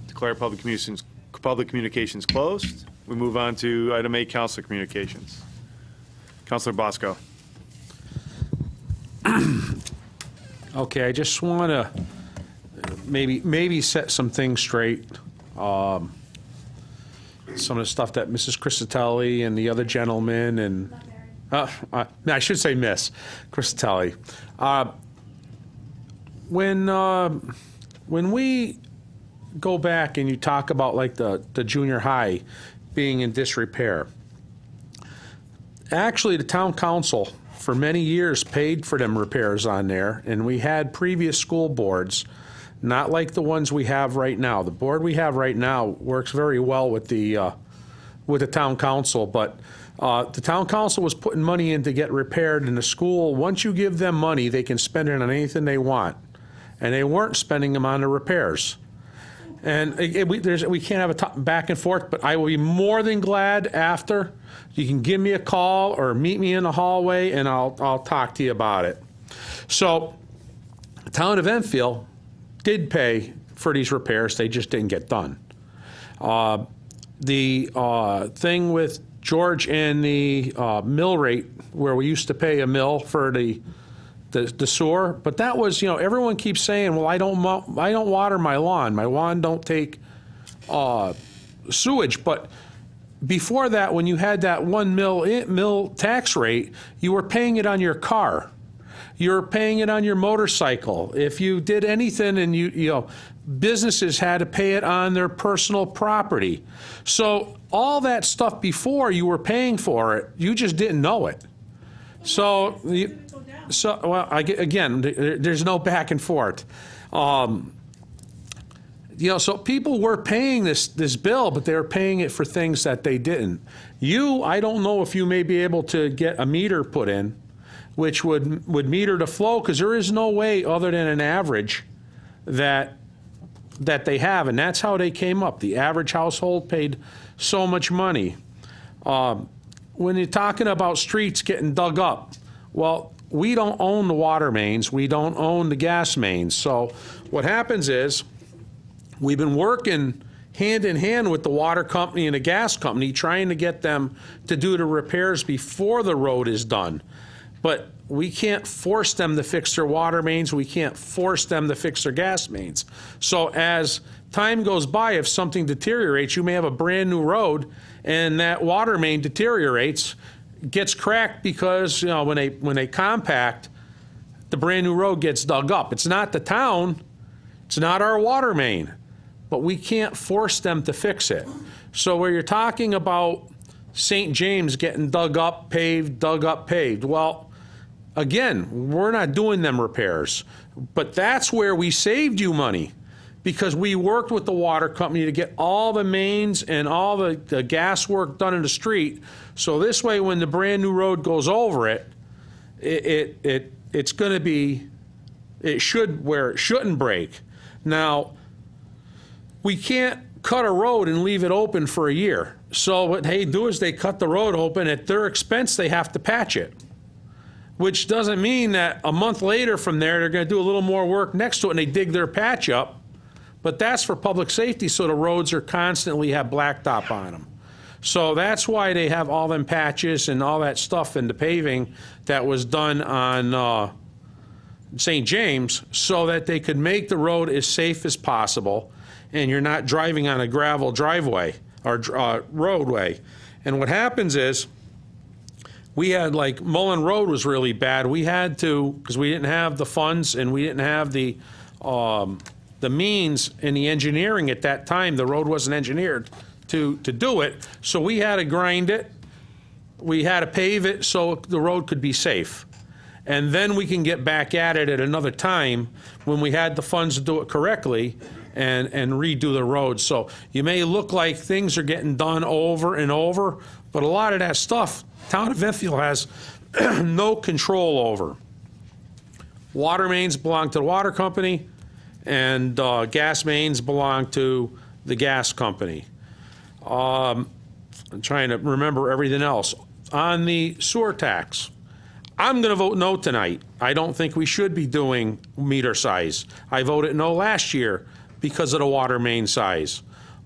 Declare public communications, public communications closed. We move on to item eight, council communications. Councilor Bosco. Okay, I just want to maybe, maybe set some things straight. Um, Some of the stuff that Mrs. Chrisatelli and the other gentleman and, uh, uh, I should say Miss Chrisatelli. Uh, When, um, when we go back and you talk about like the, the junior high being in disrepair, actually, the town council for many years paid for them repairs on there, and we had previous school boards, not like the ones we have right now. The board we have right now works very well with the, uh, with the town council, but uh, the town council was putting money in to get repaired in the school. Once you give them money, they can spend it on anything they want, and they weren't spending them on the repairs. And it- it- we, there's, we can't have a to- back and forth, but I will be more than glad after. You can give me a call or meet me in the hallway and I'll, I'll talk to you about it. So, the town of Enfield did pay for these repairs, they just didn't get done. Uh, The uh, thing with George and the uh, mill rate, where we used to pay a mill for the, the the sewer, but that was, you know, everyone keeps saying, well, I don't, I don't water my lawn, my lawn don't take uh, sewage, but before that, when you had that one mill, mill tax rate, you were paying it on your car. You were paying it on your motorcycle. If you did anything and you, you know, businesses had to pay it on their personal property. So all that stuff before you were paying for it, you just didn't know it. So, so, well, I, again, there's no back and forth. Um, you know, so people were paying this, this bill, but they were paying it for things that they didn't. You, I don't know if you may be able to get a meter put in, which would, would meter the flow, because there is no way other than an average that, that they have, and that's how they came up. The average household paid so much money. Um, When you're talking about streets getting dug up, well, we don't own the water mains, we don't own the gas mains. So what happens is, We've been working hand in hand with the water company and the gas company, trying to get them to do the repairs before the road is done. But we can't force them to fix their water mains, we can't force them to fix their gas mains. So as time goes by, if something deteriorates, you may have a brand-new road, and that water main deteriorates, gets cracked because, you know, when they, when they compact, the brand-new road gets dug up. It's not the town, it's not our water main, but we can't force them to fix it. So where you're talking about St. James getting dug up, paved, dug up, paved, well, again, we're not doing them repairs. But that's where we saved you money because we worked with the water company to get all the mains and all the, the gas work done in the street. So this way, when the brand new road goes over it, it, it, it it's going to be, it should where it shouldn't break. Now, we can't cut a road and leave it open for a year. So what they do is they cut the road open at their expense. They have to patch it, which doesn't mean that a month later from there they're going to do a little more work next to it and they dig their patch up. But that's for public safety, so the roads are constantly have blacktop on them. So that's why they have all them patches and all that stuff in the paving that was done on uh, St. James, so that they could make the road as safe as possible, and you're not driving on a gravel driveway or uh, roadway. And what happens is, we had like Mullen Road was really bad. We had to because we didn't have the funds and we didn't have the um, the means and the engineering at that time. The road wasn't engineered to to do it, so we had to grind it. We had to pave it so the road could be safe. And then we can get back at it at another time when we had the funds to do it correctly and, and redo the road. So you may look like things are getting done over and over, but a lot of that stuff, town of Enfield has no control over. Water mains belong to the water company, and uh, gas mains belong to the gas company. Um, I'm trying to remember everything else. On the sewer tax, I'm going to vote no tonight. I don't think we should be doing meter size. I voted no last year because of the water main size.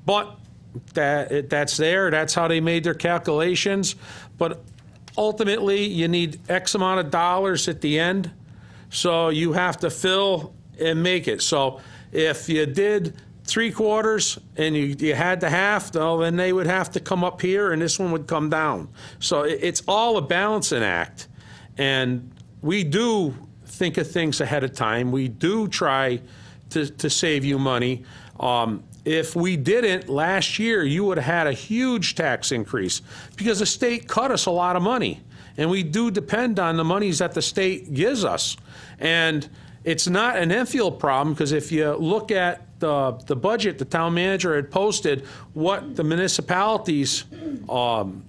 But that, that's there, that's how they made their calculations. But ultimately, you need X amount of dollars at the end. So you have to fill and make it. So if you did three quarters and you, you had the half, well, then they would have to come up here and this one would come down. So it, it's all a balancing act. And we do think of things ahead of time. We do try to, to save you money. Um, if we didn't, last year, you would have had a huge tax increase because the state cut us a lot of money. And we do depend on the monies that the state gives us. And it's not an Enfield problem because if you look at the, the budget the town manager had posted, what the municipalities um,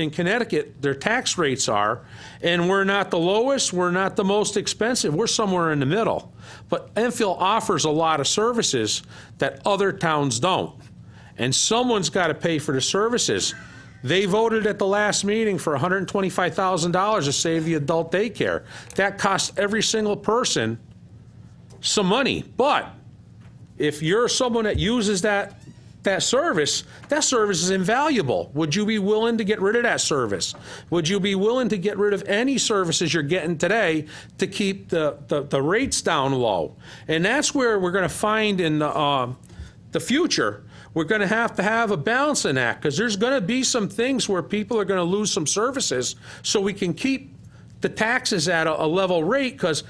in Connecticut, their tax rates are, and we're not the lowest, we're not the most expensive, we're somewhere in the middle. But Enfield offers a lot of services that other towns don't. And someone's got to pay for the services. They voted at the last meeting for $125,000 to save the adult daycare. That costs every single person some money. But if you're someone that uses that that service, that service is invaluable. Would you be willing to get rid of that service? Would you be willing to get rid of any services you're getting today to keep the, the, the rates down low? And that's where we're going to find in the, uh, the future, we're going to have to have a balancing act because there's going to be some things where people are going to lose some services so we can keep the taxes at a, a level rate because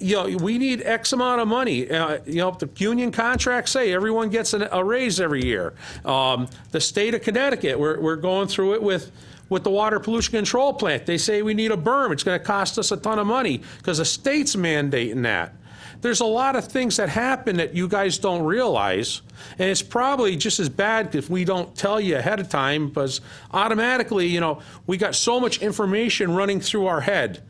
you know, we need X amount of money. Uh, you know, the union contracts say everyone gets an, a raise every year. Um, the state of Connecticut, we're, we're going through it with, with the water pollution control plant. They say we need a berm. It's going to cost us a ton of money because the state's mandating that. There's a lot of things that happen that you guys don't realize, and it's probably just as bad if we don't tell you ahead of time because automatically, you know, we got so much information running through our head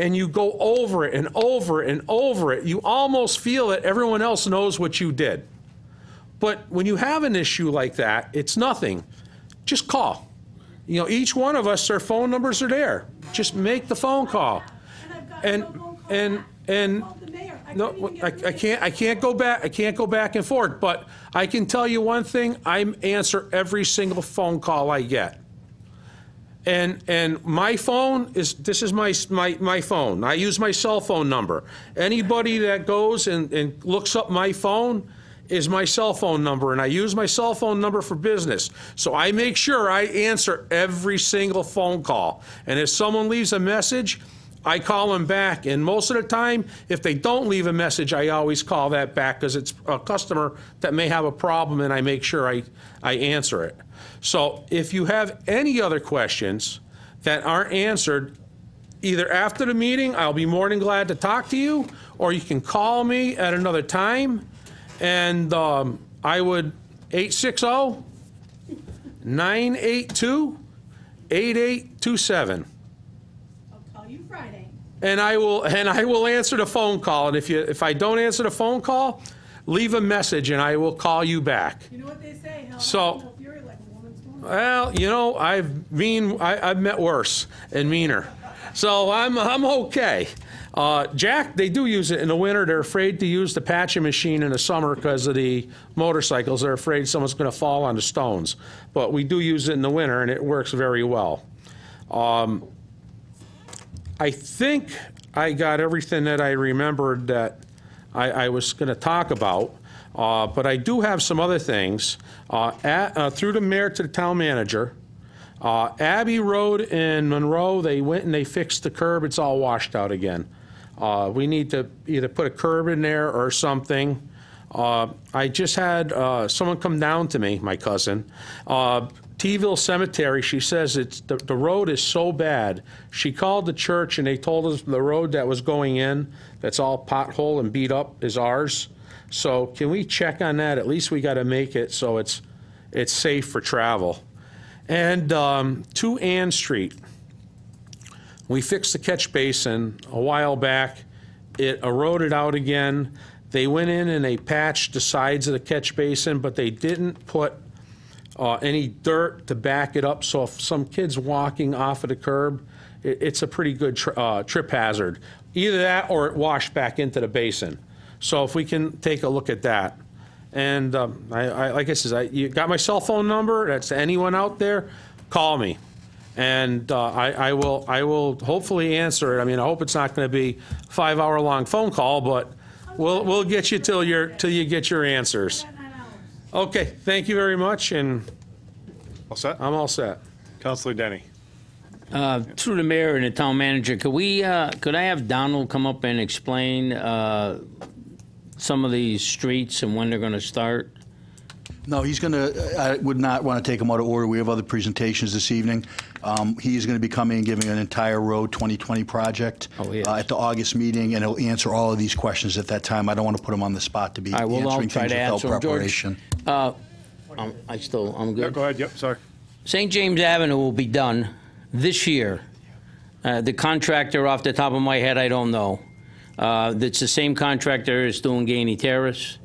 and you go over it and over and over it, you almost feel that everyone else knows what you did. But when you have an issue like that, it's nothing. Just call. You know, each one of us, our phone numbers are there. Just make the phone call. And, and, and, no, I, I can't, I can't go back, I can't go back and forth, but I can tell you one thing, I answer every single phone call I get. And, and my phone is, this is my, my, my phone. I use my cell phone number. Anybody that goes and, and looks up my phone is my cell phone number, and I use my cell phone number for business. So I make sure I answer every single phone call. And if someone leaves a message, I call them back. And most of the time, if they don't leave a message, I always call that back because it's a customer that may have a problem, and I make sure I, I answer it. So if you have any other questions that aren't answered, either after the meeting, I'll be more than glad to talk to you, or you can call me at another time, and um, I would, 860 982 8827. Call you Friday. And I will, and I will answer the phone call, and if you, if I don't answer the phone call, leave a message and I will call you back. You know what they say, So- no fury like a woman's woman. Well, you know, I've mean, I, I've met worse and meaner, so I'm, I'm okay. Uh, Jack, they do use it in the winter. They're afraid to use the patching machine in the summer because of the motorcycles. They're afraid someone's going to fall on the stones. But we do use it in the winter, and it works very well. Um, I think I got everything that I remembered that I, I was going to talk about, uh, but I do have some other things. Uh, at, uh, through the mayor to the town manager, uh, Abbey Road in Monroe, they went and they fixed the curb. It's all washed out again. Uh, we need to either put a curb in there or something. Uh, I just had someone come down to me, my cousin. T-ville Cemetery, she says it's, the, the road is so bad. She called the church and they told us the road that was going in, that's all pothole and beat up, is ours. So can we check on that? At least we got to make it so it's, it's safe for travel. And um, to Ann Street, we fixed the catch basin a while back. It eroded out again. They went in and they patched the sides of the catch basin, but they didn't put uh, any dirt to back it up, so if some kid's walking off of the curb, it, it's a pretty good tri- uh, trip hazard. Either that or it washed back into the basin. So if we can take a look at that. And um, I, I, like I said, I, you got my cell phone number, that's anyone out there, call me. And uh, I, I will, I will hopefully answer it. I mean, I hope it's not going to be a five-hour-long phone call, but we'll, we'll get you till you're, till you get your answers. Okay, thank you very much, and All set? I'm all set. Councilor Denny. Uh, Through the mayor and the town manager, could we, uh, could I have Donald come up and explain uh, some of these streets and when they're going to start? No, he's going to, I would not want to take him out of order. We have other presentations this evening. Um, He's going to be coming and giving an entire Road 2020 project Oh, he uh, at the August meeting, and he'll answer all of these questions at that time. I don't want to put him on the spot to be All right, well, I'll answering try things to without answer 'em. George, preparation. uh, I'm- I still, I'm Yeah, good. go ahead, yep, sorry. St. James Avenue will be done this year. Uh, The contractor, off the top of my head, I don't know. Uh, It's the same contractor as doing Gainey Terrace,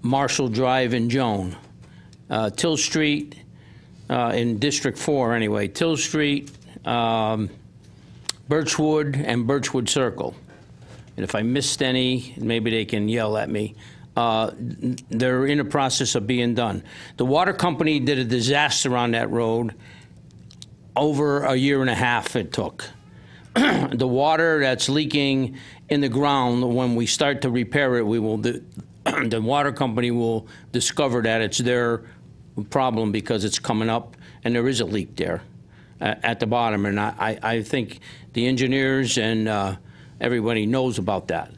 Marshall Drive and Joan. Uh, Till Street, uh, in District 4 anyway, Till Street, um, Birchwood, and Birchwood Circle. And if I missed any, maybe they can yell at me. Uh, They're in the process of being done. The water company did a disaster on that road over a year and a half it took. the water that's leaking in the ground, when we start to repair it, we will, the, the water company will discover that it's their problem because it's coming up and there is a leak there at, at the bottom. And I, I think the engineers and uh, everybody knows about that.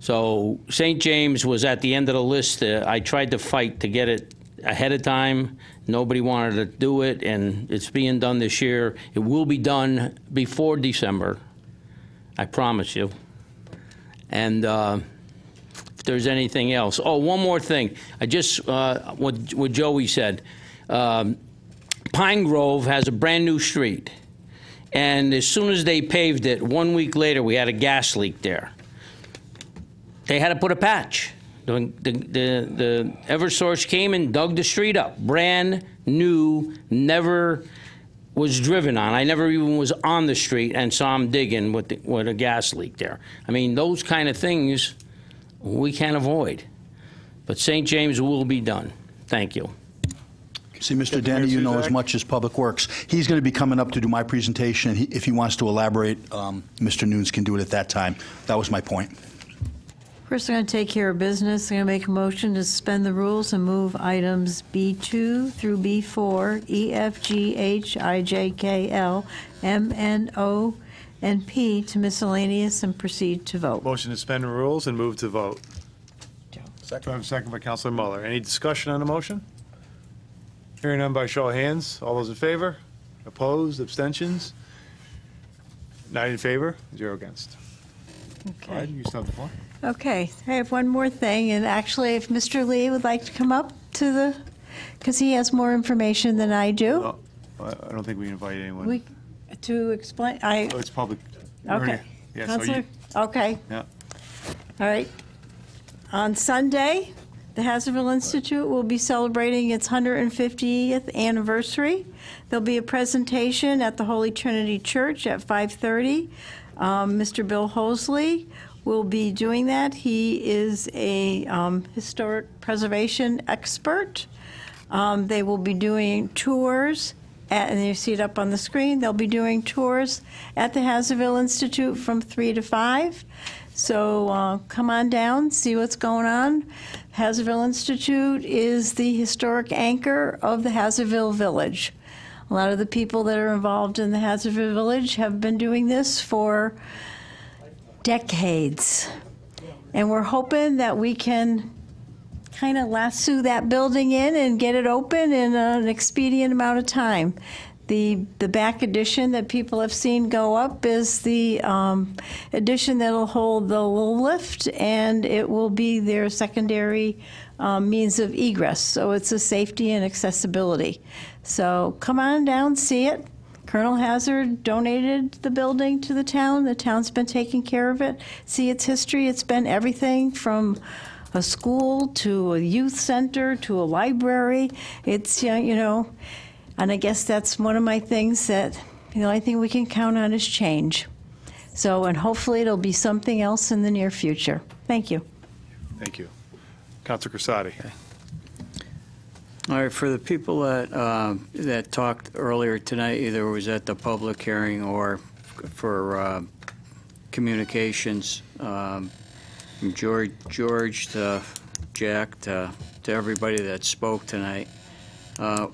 So St. James was at the end of the list. Uh, I tried to fight to get it ahead of time. Nobody wanted to do it, and it's being done this year. It will be done before December. I promise you. And uh, if there's anything else, oh, one more thing. I just uh, what what Joey said. Um, Pine Grove has a brand new street, and as soon as they paved it, one week later we had a gas leak there they had to put a patch. The, the, the, the Eversource came and dug the street up, brand new, never was driven on. I never even was on the street and saw him digging with, the, with a gas leak there. I mean, those kind of things we can't avoid. But St. James will be done. Thank you. See, Mr. Deputy Denny, you know as much as Public Works. He's going to be coming up to do my presentation, he- if he wants to elaborate, um, Mr. Nunes can do it at that time. That was my point. First, I'm going to take care of business. I'm going to make a motion to suspend the rules and move items B2 through B4, E, F, G, H, I, J, K, L, M, N, O, and P to miscellaneous and proceed to vote. Motion to suspend the rules and move to vote. Second. Do I have a second by Councilor Muller? Any discussion on the motion? Hearing none by show of hands. All those in favor? Opposed? Abstentions? Nine in favor, zero against. All right, you still have the floor. Okay, I have one more thing, and actually, if Mr. Lee would like to come up to the, because he has more information than I do, Oh, I don't think we invite anyone. we, to explain, I, Oh, it's public. okay. Yeah, so you- okay. Yeah. All right. On Sunday, the Hazardville Institute will be celebrating its 150th anniversary. There'll be a presentation at the Holy Trinity Church at 5:30. Um, Mr. Bill Hosley will be doing that. He is a um, historic preservation expert. Um, They will be doing tours, at- and you see it up on the screen, they'll be doing tours at the Hazardville Institute from 3 to 5. So uh, come on down, see what's going on. Hazardville Institute is the historic anchor of the Hazardville Village. A lot of the people that are involved in the Hazardville Village have been doing this for decades. And we're hoping that we can kind of lasso that building in and get it open in an expedient amount of time. The, the back addition that people have seen go up is the um, addition that'll hold the lift, and it will be their secondary um, means of egress. So it's a safety and accessibility. So come on down, see it. Colonel Hazard donated the building to the town. The town's been taking care of it. See its history. It's been everything from a school to a youth center to a library. It's, you know, and I guess that's one of my things that, the only thing we can count on is change. So, and hopefully it'll be something else in the near future. Thank you. Thank you. Councilor Crisati. All right, for the people that, um, that talked earlier tonight, either was at the public hearing or for uh, communications, um, from George, George to Jack to, to everybody that spoke tonight, uh,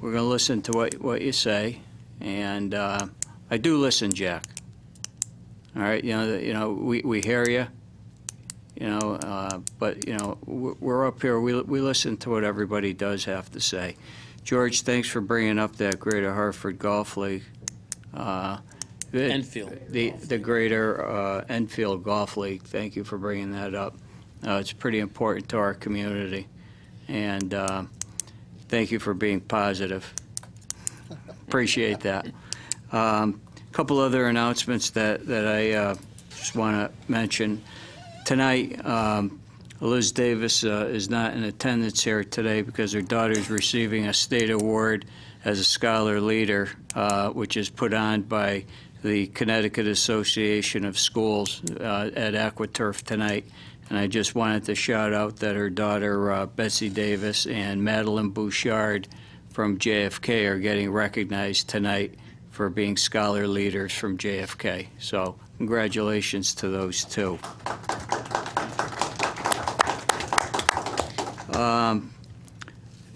we're going to listen to what, what you say, and uh, I do listen, Jack. All right, you know, you know, we, we hear you, you know, uh, but, you know, we're up here, we, we listen to what everybody does have to say. George, thanks for bringing up that Greater Hartford Golf League. Uh, the- Enfield The, the Greater uh, Enfield Golf League, thank you for bringing that up. Uh, It's pretty important to our community, and uh, thank you for being positive. Appreciate that. Um, Couple other announcements that, that I uh, just want to mention. Tonight, um, Liz Davis uh, is not in attendance here today because her daughter is receiving a state award as a scholar leader, uh, which is put on by the Connecticut Association of Schools uh, at AquaTurf tonight. And I just wanted to shout out that her daughter uh, Betsy Davis and Madeline Bouchard from JFK are getting recognized tonight for being scholar leaders from JFK. So congratulations to those two. Um,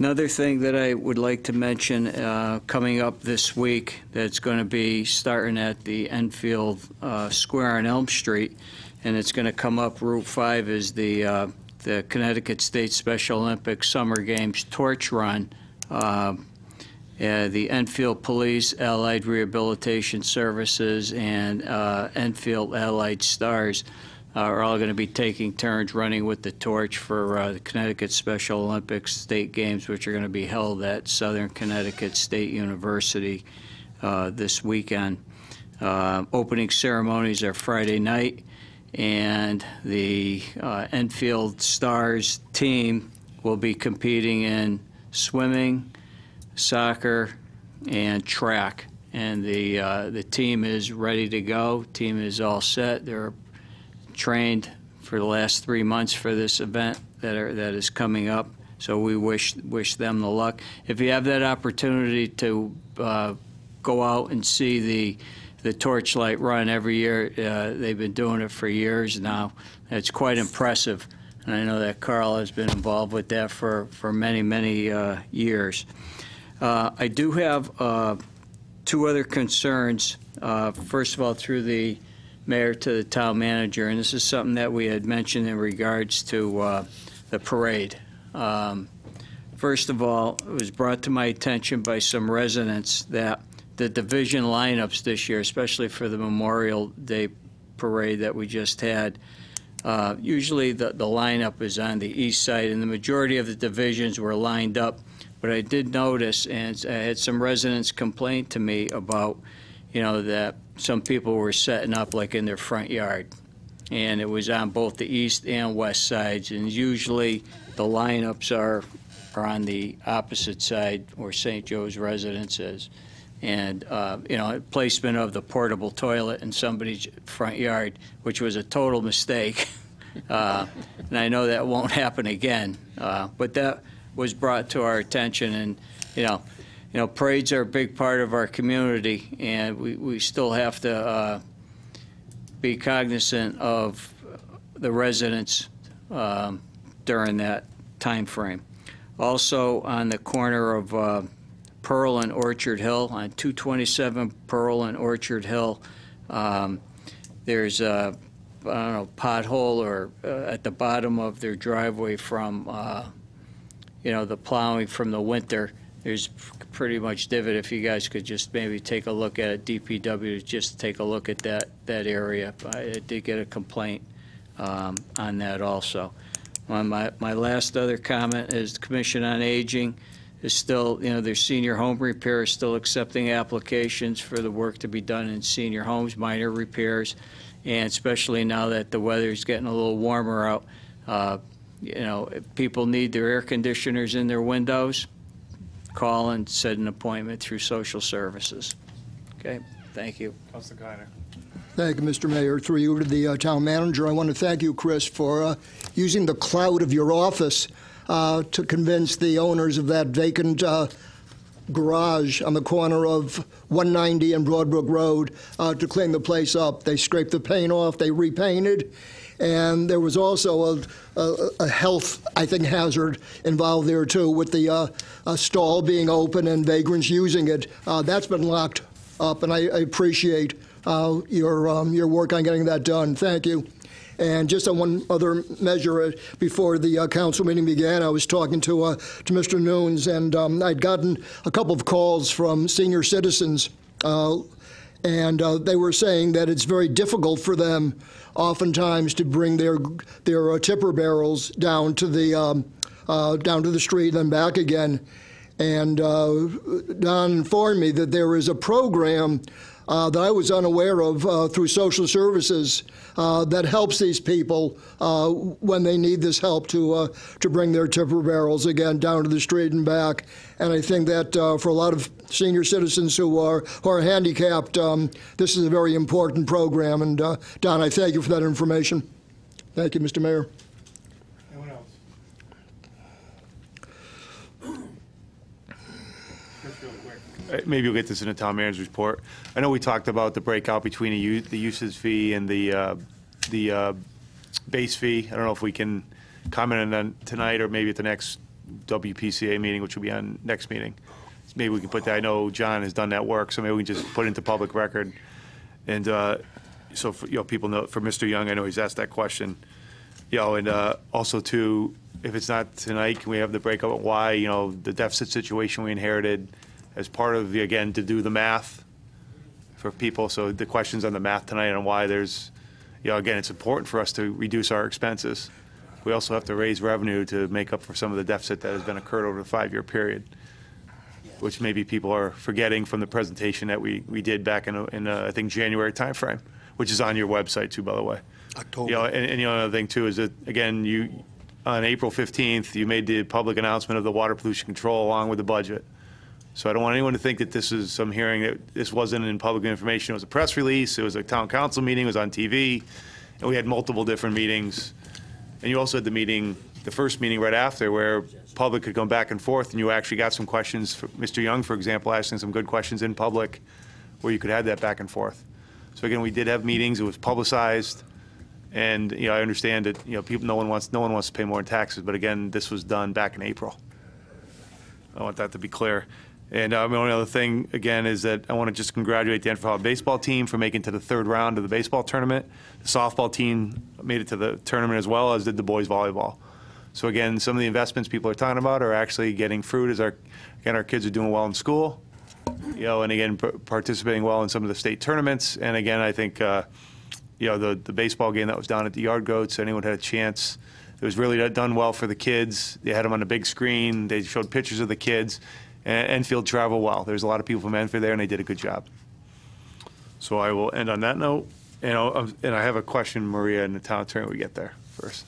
Another thing that I would like to mention, uh, coming up this week, that's going to be starting at the Enfield uh, Square on Elm Street, and it's going to come up Route 5, is the, uh, the Connecticut State Special Olympics Summer Games Torch Run. Uh, The Enfield Police, Allied Rehabilitation Services, and uh, Enfield Allied Stars are all going to be taking turns running with the torch for uh, the Connecticut Special Olympics State Games, which are going to be held at Southern Connecticut State University uh, this weekend. Uh, Opening ceremonies are Friday night, and the uh, Enfield Stars team will be competing in swimming, soccer, and track. And the, uh, the team is ready to go. Team is all set. They're trained for the last three months for this event that are, that is coming up. So we wish, wish them the luck. If you have that opportunity to uh, go out and see the, the torchlight run every year, uh, they've been doing it for years now. It's quite impressive. And I know that Carl has been involved with that for, for many, many uh, years. Uh, I do have uh, two other concerns. Uh, First of all, through the mayor to the town manager, and this is something that we had mentioned in regards to uh, the parade. Um, First of all, it was brought to my attention by some residents that the division lineups this year, especially for the Memorial Day parade that we just had, uh, usually the, the lineup is on the east side, and the majority of the divisions were lined up. But I did notice, and I had some residents complain to me about, you know, that some people were setting up like in their front yard. And it was on both the east and west sides, and usually the lineups are, are on the opposite side where St. Joe's residence is. And, uh, you know, placement of the portable toilet in somebody's front yard, which was a total mistake. Uh, And I know that won't happen again. Uh, But that was brought to our attention, and, you know, you know, parades are a big part of our community, and we, we still have to uh, be cognizant of the residents um, during that time frame. Also, on the corner of uh, Pearl and Orchard Hill, on 227 Pearl and Orchard Hill, um, there's a, I don't know, pothole or uh, at the bottom of their driveway from, uh, you know, the plowing from the winter. There's pretty much divot. If you guys could just maybe take a look at it, DPW, just take a look at that, that area. I did get a complaint um, on that also. My, my last other comment is the Commission on Aging is still, you know, their senior home repair is still accepting applications for the work to be done in senior homes, minor repairs, and especially now that the weather is getting a little warmer out, uh, you know, if people need their air conditioners in their windows, call and set an appointment through social services. Okay, thank you. Councilor Kiner. Thank you, Mr. Mayor. Through you to the uh, town manager, I want to thank you, Chris, for uh, using the clout of your office uh, to convince the owners of that vacant uh, garage on the corner of 190 and Broadbrook Road uh, to clean the place up. They scraped the paint off, they repainted, and there was also a, a, a health, I think, hazard involved there too, with the uh, uh, stall being open and vagrants using it. Uh, that's been locked up, and I, I appreciate uh, your um, your work on getting that done. Thank you. And just on one other measure, uh, before the uh, council meeting began, I was talking to uh, to Mr. Nunes, and um, I'd gotten a couple of calls from senior citizens, uh, and uh, they were saying that it's very difficult for them, oftentimes, to bring their their uh, tipper barrels down to the um, uh, down to the street and back again. And uh, Don informed me that there is a program uh, that I was unaware of uh, through social services uh, that helps these people uh, when they need this help to uh, to bring their tipper barrels again down to the street and back. And I think that uh, for a lot of senior citizens who are who are handicapped, um, this is a very important program. And Don, I thank you for that information. Thank you, Mr. Mayor. Anyone else? Uh, Maybe you'll get this in the town manager's report. I know we talked about the breakout between the usage fee and the, uh, the uh, base fee. I don't know if we can comment on that tonight or maybe at the next WPCA meeting, which will be on next meeting. Maybe we can put that, I know John has done that work, so maybe we can just put it into public record. And uh, so, for, you know, people know, for Mr. Young, I know he's asked that question. You know, and uh, also too, if it's not tonight, can we have the breakout on why, you know, the deficit situation we inherited as part of, the again, to do the math for people, so the questions on the math tonight on why there's, you know, again, it's important for us to reduce our expenses. We also have to raise revenue to make up for some of the deficit that has been occurred over the five-year period, which maybe people are forgetting from the presentation that we, we did back in, in, uh, I think, January timeframe, which is on your website too, by the way. October. You know, and, and the other thing too is that, again, you, on April 15th, you made the public announcement of the water pollution control along with the budget. So I don't want anyone to think that this is some hearing that this wasn't in public information. It was a press release, it was a town council meeting, it was on TV, and we had multiple different meetings. And you also had the meeting, the first meeting right after, where public could come back and forth, and you actually got some questions, Mr. Young, for example, asking some good questions in public, where you could have that back and forth. So again, we did have meetings, it was publicized, and, you know, I understand that, you know, people, no one wants, no one wants to pay more in taxes, but again, this was done back in April. I want that to be clear. And um, the only other thing, again, is that I want to just congratulate the Enfield baseball team for making to the third round of the baseball tournament. The softball team made it to the tournament as well, as did the boys volleyball. So again, some of the investments people are talking about are actually getting fruit as our, again, our kids are doing well in school. You know, and again, par- participating well in some of the state tournaments. And again, I think, uh, you know, the, the baseball game that was down at the Yard Goats, anyone had a chance, it was really done well for the kids. They had them on the big screen. They showed pictures of the kids. And Enfield traveled well. There's a lot of people from Enfield there, and they did a good job. So I will end on that note. And, I'll- um, and I have a question, Maria, and the town attorney, we get there first.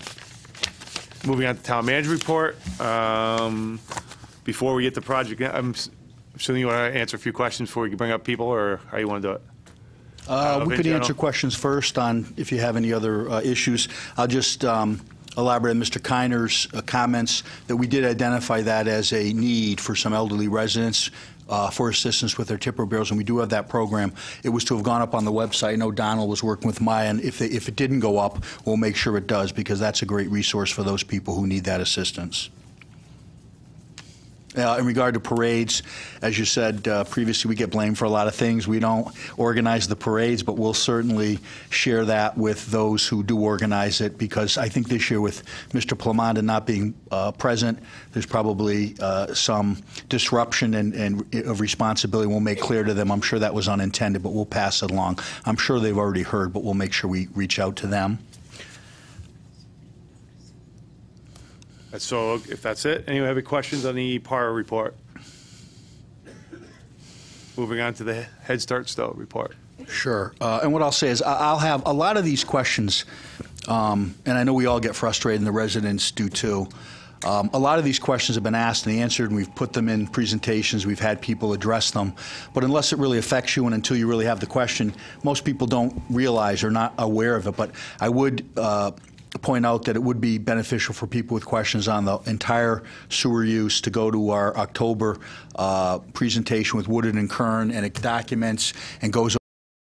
Moving on to town manager report. Um, Before we get to project, I'm assuming you want to answer a few questions before we bring up people, or how you want to do it? Uh, Uh, We could answer questions first on if you have any other uh, issues. I'll just um, elaborate on Mr. Kiner's uh, comments that we did identify that as a need for some elderly residents uh, for assistance with their tipper barrels, and we do have that program. It was to have gone up on the website. I know Donald was working with Maya, and if, they- if it didn't go up, we'll make sure it does, because that's a great resource for those people who need that assistance. Uh, in regard to parades, as you said uh, previously, we get blamed for a lot of things. We don't organize the parades, but we'll certainly share that with those who do organize it because I think this year, with Mr. Plamanda not being uh, present, there's probably uh, some disruption and, and of responsibility. We'll make clear to them. I'm sure that was unintended, but we'll pass it along. I'm sure they've already heard, but we'll make sure we reach out to them. So if that's it, anyone have any questions on the PAR report? Moving on to the Head Start Stowe report. Sure. Uh, and what I'll say is I'll have a lot of these questions um, and I know we all get frustrated, and the residents do too. Um, a lot of these questions have been asked and answered, and we've put them in presentations. We've had people address them. But unless it really affects you and until you really have the question, most people don't realize or not aware of it. But I would uh, point out that it would be beneficial for people with questions on the entire sewer use to go to our October uh, presentation with Woodard and Curran, and it documents and goes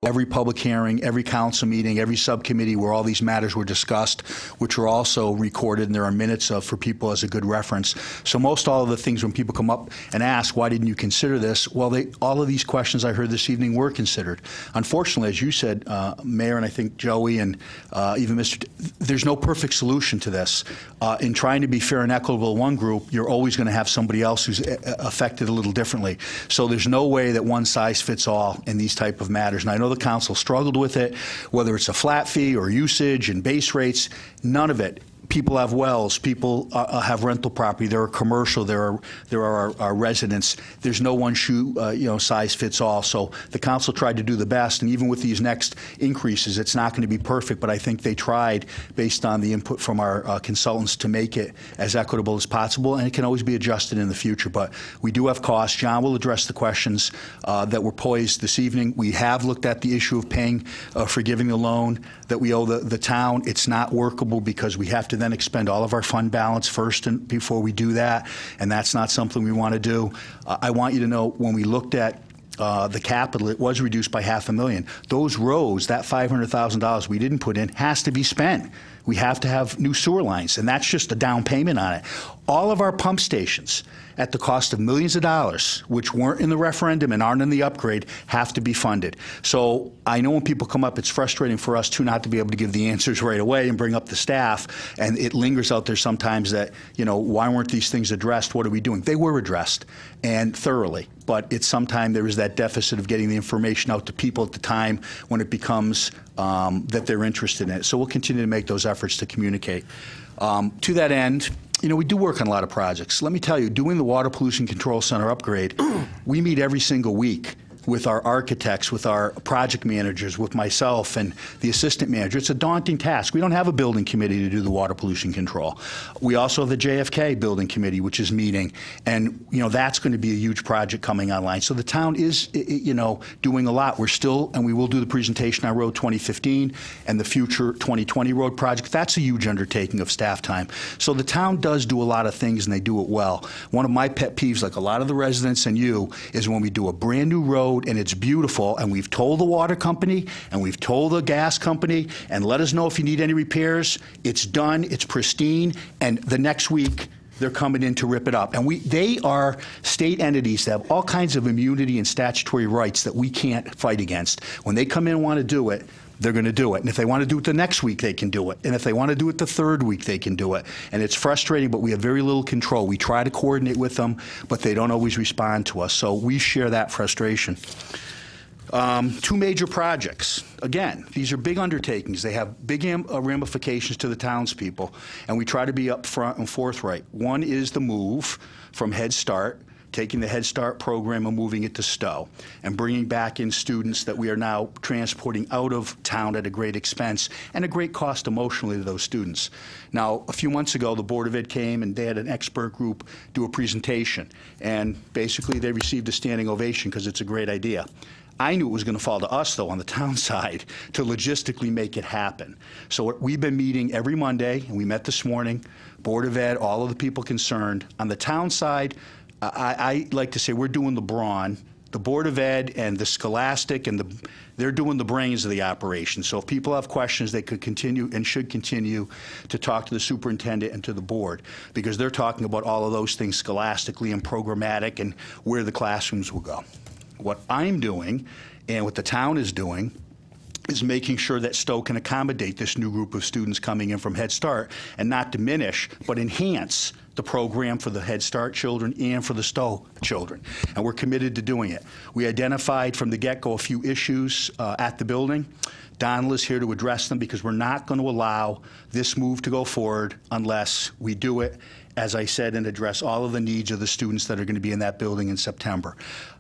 every public hearing, every council meeting, every subcommittee where all these matters were discussed, which are also recorded and there are minutes of for people as a good reference. So most all of the things when people come up and ask, why didn't you consider this? Well, they, all of these questions I heard this evening were considered. Unfortunately, as you said, uh, Mayor, and I think Joey and uh, even Mr. D- there's no perfect solution to this. Uh, in trying to be fair and equitable one group, you're always going to have somebody else who's uh, affected a little differently. So there's no way that one size fits all in these type of matters. And I know the council struggled with it, whether it's a flat fee or usage and base rates, none of it. People have wells. People uh, uh, have rental property. There are commercial. There are there are our, residents. There's no one shoe uh, you know size fits all. So the council tried to do the best, and even with these next increases, it's not going to be perfect. But I think they tried, based on the input from our uh, consultants, to make it as equitable as possible. And it can always be adjusted in the future. But we do have costs. John will address the questions uh, that were posed this evening. We have looked at the issue of paying, uh, forgiving the loan that we owe the, the town. It's not workable because we have to then expend all of our fund balance first and before we do that, and that's not something we want to do. Uh, I want you to know when we looked at uh, the capital, it was reduced by half a million. Those roads, that $500,000 we didn't put in, has to be spent. We have to have new sewer lines, and that's just a down payment on it. All of our pump stations, at the cost of millions of dollars, which weren't in the referendum and aren't in the upgrade, have to be funded. So I know when people come up, it's frustrating for us too not to be able to give the answers right away and bring up the staff, and it lingers out there sometimes that you know why weren't these things addressed? What are we doing? They were addressed and thoroughly, but it's sometimes there is that deficit of getting the information out to people at the time when it becomes um, that they're interested in it. So we'll continue to make those efforts to communicate. Um, to that end, you know, we do work on a lot of projects. Let me tell you, doing the Water Pollution Control Center upgrade, we meet every single week with our architects, with our project managers, with myself and the assistant manager. It's a daunting task. We don't have a building committee to do the water pollution control. We also have the JFK building committee, which is meeting, and you know that's going to be a huge project coming online. So the town is, you know, doing a lot. We're still, and we will do the presentation on Road 2015 and the future 2020 road project. That's a huge undertaking of staff time. So the town does do a lot of things, and they do it well. One of my pet peeves, like a lot of the residents and you, is when we do a brand new road road and it's beautiful, and we've told the water company and we've told the gas company, and let us know if you need any repairs. It's done, it's pristine, and the next week, they're coming in to rip it up. And we, they are state entities that have all kinds of immunity and statutory rights that we can't fight against. When they come in and want to do it, they're going to do it. And if they want to do it the next week, they can do it. And if they want to do it the third week, they can do it. And it's frustrating, but we have very little control. We try to coordinate with them, but they don't always respond to us. So we share that frustration. Um, two major projects. Again, these are big undertakings. They have big uh, ramifications to the townspeople, and we try to be upfront and forthright. One is the move from Head Start taking the Head Start program and moving it to Stowe, and bringing back in students that we are now transporting out of town at a great expense and a great cost emotionally to those students. Now, a few months ago, the Board of Ed came and they had an expert group do a presentation, and basically they received a standing ovation because it's a great idea. I knew it was going to fall to us, though, on the town side to logistically make it happen. So we've been meeting every Monday, and we met this morning, Board of Ed, all of the people concerned. On the town side, I, I like to say we're doing the brawn. The Board of Ed and the Scholastic and the they're doing the brains of the operation. So if people have questions, they could continue and should continue to talk to the superintendent and to the board because they're talking about all of those things scholastically and programmatic and where the classrooms will go. What I'm doing and what the town is doing is making sure that Stowe can accommodate this new group of students coming in from Head Start and not diminish, but enhance the program for the Head Start children and for the Stowe children. And we're committed to doing it. We identified from the get-go a few issues uh, at the building. Donald is here to address them because we're not going to allow this move to go forward unless we do it, as I said, and address all of the needs of the students that are going to be in that building in September.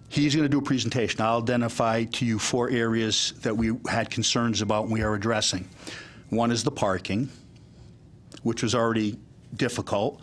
He's going to do a presentation. I'll identify to you four areas that we had concerns about and we are addressing. One is the parking, which was already difficult.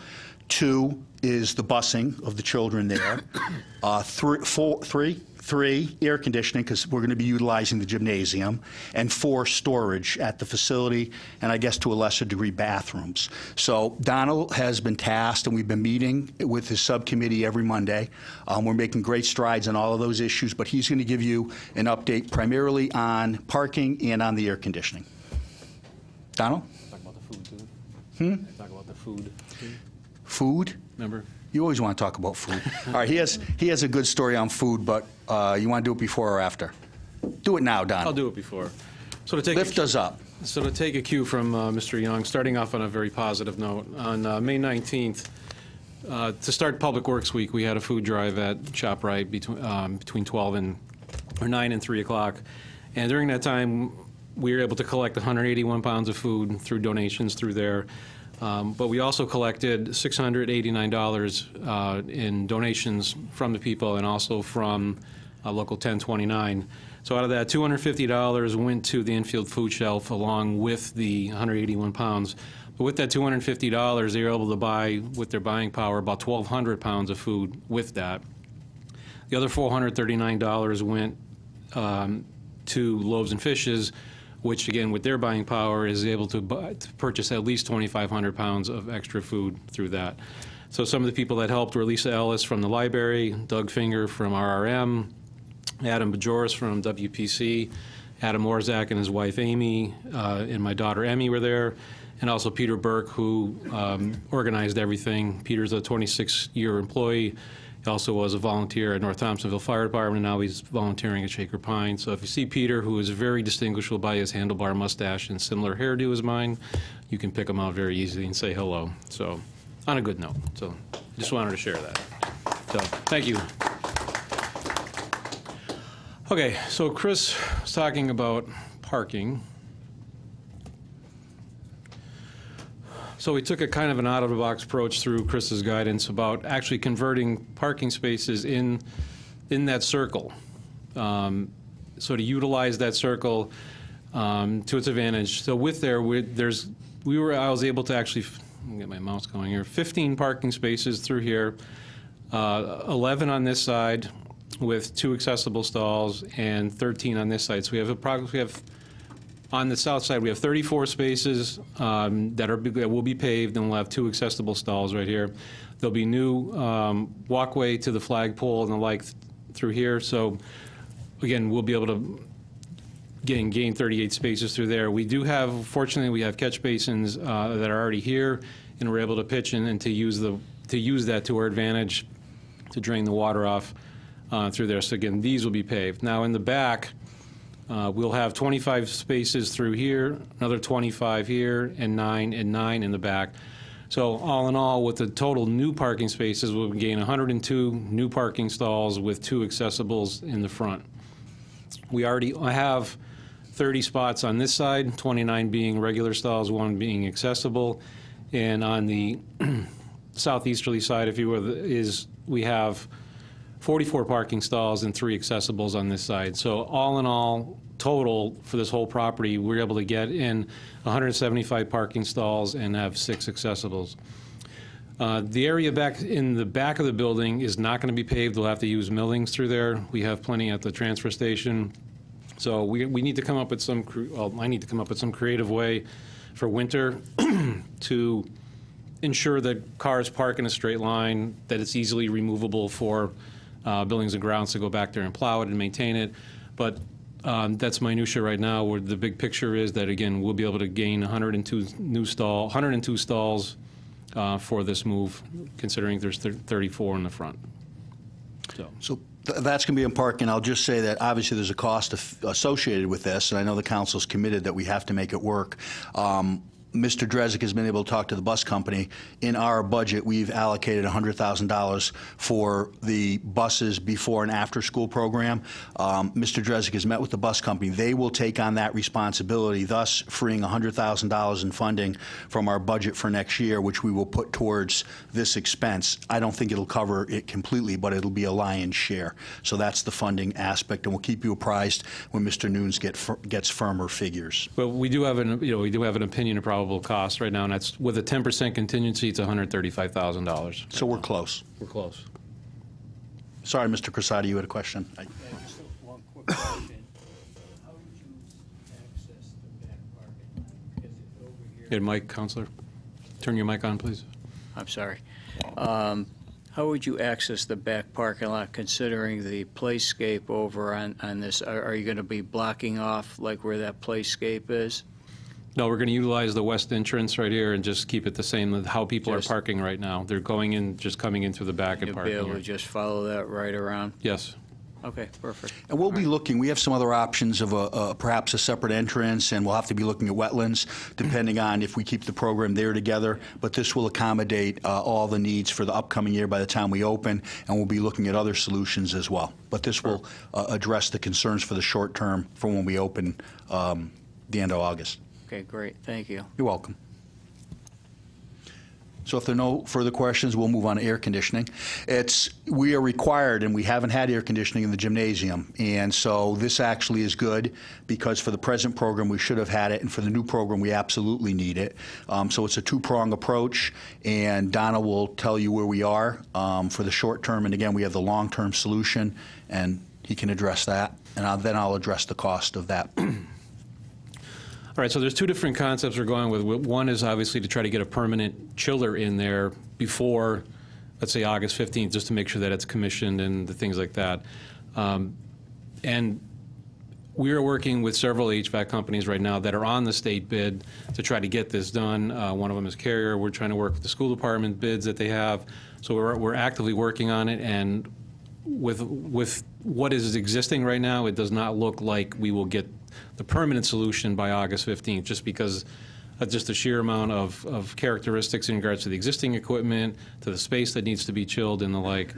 Two is the busing of the children there. Uh, three, four, three, three, air conditioning, because we're going to be utilizing the gymnasium. And four, storage at the facility, and I guess to a lesser degree, bathrooms. So Donald has been tasked, and we've been meeting with his subcommittee every Monday. Um, We're making great strides on all of those issues, but he's going to give you an update primarily on parking and on the air conditioning. Donald? Talk about the food, too. Hmm? Talk about the food, too. Food? Remember? You always want to talk about food. All right, he has, he has a good story on food, but uh, you want to do it before or after? Do it now, Don. I'll do it before. So to take Lift us up. So to take a cue from uh, Mr. Young, starting off on a very positive note, on uh, May 19th, uh, to start Public Works Week, we had a food drive at ShopRite between, um, between 12 and, or 9 and 3 o'clock. And during that time, we were able to collect 181 pounds of food through donations through there. Um, But we also collected $689 uh, in donations from the people and also from uh, Local 1029. So out of that, $250 went to the Enfield food shelf along with the 181 pounds. But with that $250, they were able to buy, with their buying power, about 1,200 pounds of food with that. The other $439 went um, to Loaves and Fishes, which again, with their buying power, is able to buy- to purchase at least 2,500 pounds of extra food through that. So some of the people that helped were Lisa Ellis from the library, Doug Finger from RRM, Adam Bajoris from WPC, Adam Orzak and his wife Amy, uh, and my daughter Emmy were there, and also Peter Burke, who um, organized everything. Peter's a 26-year employee. He also was a volunteer at North Thompsonville Fire Department, and now he's volunteering at Shaker Pine. So if you see Peter, who is very distinguishable by his handlebar mustache and similar hairdo as mine, you can pick him out very easily and say hello. So, on a good note. So, just wanted to share that. So, thank you. Okay, so Chris was talking about parking. So we took a kind of an out-of-the-box approach through Chris's guidance about actually converting parking spaces in, in that circle. Um, So to utilize that circle um, to its advantage. So with there, we- there's, we were, I was able to actually, get my mouse going here, 15 parking spaces through here, uh, 11 on this side with two accessible stalls, and 13 on this side. So we have approximately, we have on the south side, we have 34 spaces um, that are, that will be paved, and we'll have two accessible stalls right here. There'll be new um, walkway to the flagpole and the like th- through here, so again, we'll be able to gain, gain 38 spaces through there. We do have, fortunately, we have catch basins uh, that are already here, and we're able to pitch in and to use the, to use that to our advantage to drain the water off uh, through there. So again, these will be paved. Now, in the back, uh, We'll have 25 spaces through here, another 25 here, and nine and nine in the back. So all in all, with the total new parking spaces, we'll gain 102 new parking stalls with two accessibles in the front. We already have 30 spots on this side, 29 being regular stalls, one being accessible. And on the southeasterly side, if you will, is, we have 44 parking stalls and three accessibles on this side. So all in all, total for this whole property, we're able to get in 175 parking stalls and have six accessibles. Uh, The area back in the back of the building is not going to be paved. We'll have to use millings through there. We have plenty at the transfer station. So we, we need to come up with some, well, I need to come up with some creative way for winter to ensure that cars park in a straight line, that it's easily removable for uh, buildings and grounds to go back there and plow it and maintain it. But um, that's minutia right now, where the big picture is that, again, we'll be able to gain 102 new stall, 102 stalls uh, for this move, considering there's thir- 34 in the front. So, So th- that's going to be in parking. I'll just say that obviously there's a cost associated with this, and I know the council's committed that we have to make it work. Um, Mr. Drezek has been able to talk to the bus company. In our budget, we've allocated $100,000 for the buses before and after school program. Um, Mr. Drezek has met with the bus company. They will take on that responsibility, thus freeing $100,000 in funding from our budget for next year, which we will put towards this expense. I don't think it'll cover it completely, but it'll be a lion's share. So that's the funding aspect, and we'll keep you apprised when Mr. Nunes get, gets firmer figures. Well, we do have an, you know, we do have an opinion of probable cost right now, and that's, with a 10% contingency, it's $135,000. So we're close. We're close. Sorry, Mr. Crissati, you had a question? I- Just one quick question. How would you access the back parking? Is it over here? Good, Mike, Councilor? Turn your mic on, please. I'm sorry. Um, How would you access the back parking lot considering the playscape over on, on this? Are, are you going to be blocking off like where that playscape is? No, we're going to utilize the west entrance right here and just keep it the same with how people are parking right now. They're going in, just coming in through the back and You'll be parking able to here. just follow that right around? Yes. Okay, perfect. And we'll be looking, we have some other options of a, a- perhaps a separate entrance, and we'll have to be looking at wetlands, depending on if we keep the program there together. But this will accommodate uh, all the needs for the upcoming year by the time we open, and we'll be looking at other solutions as well. But this will uh, address the concerns for the short term for when we open um, the end of August. Okay, great, thank you. You're welcome. So if there are no further questions, we'll move on to air conditioning. It's, we are required, and we haven't had air conditioning in the gymnasium. And so this actually is good, because for the present program, we should have had it, and for the new program, we absolutely need it. Um, So it's a two-prong approach, and Donna will tell you where we are um, for the short term. And again, we have the long-term solution, and he can address that. And I'll- then I'll address the cost of that. All right, so there's two different concepts we're going with. One is obviously to try to get a permanent chiller in there before, let's say, August 15th, just to make sure that it's commissioned and the things like that. Um, And we are working with several HVAC companies right now that are on the state bid to try to get this done. Uh, One of them is Carrier. We're trying to work with the school department bids that they have. So we're, we're actively working on it, and with, with what is existing right now, it does not look like we will get the permanent solution by August 15th, just because of just the sheer amount of, of characteristics in regards to the existing equipment, to the space that needs to be chilled and the like.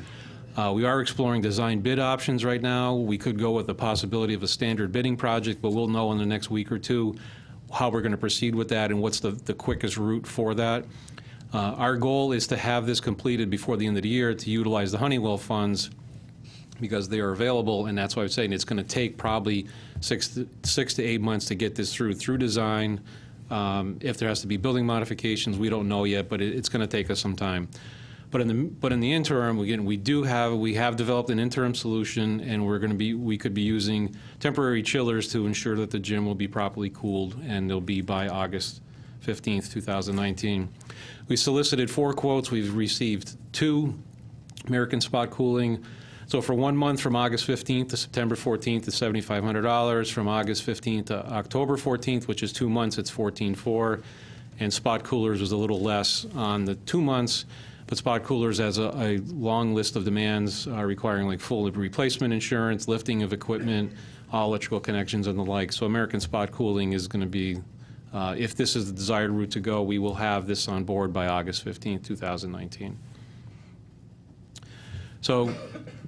Uh, We are exploring design bid options right now. We could go with the possibility of a standard bidding project, but we'll know in the next week or two how we're going to proceed with that and what's the, the quickest route for that. Uh, Our goal is to have this completed before the end of the year to utilize the Honeywell funds because they are available, and that's why I'm saying it's going to take probably six, to- six to eight months to get this through, through design. Um, If there has to be building modifications, we don't know yet, but it- it's going to take us some time. But in the, but in the interim, again, we do have, we have developed an interim solution, and we're going to be, we could be using temporary chillers to ensure that the gym will be properly cooled, and they'll be by August 15th, 2019. We solicited four quotes. We've received two. American Spot Cooling. So for one month, from August 15th to September 14th, it's $7,500. From August 15th to October 14th, which is two months, it's 14.4. And Spot Coolers was a little less on the two months, but Spot Coolers has a, a long list of demands uh, requiring like full replacement insurance, lifting of equipment, all electrical connections and the like. So American Spot Cooling is going to be, uh, if this is the desired route to go, we will have this on board by August 15th, 2019. So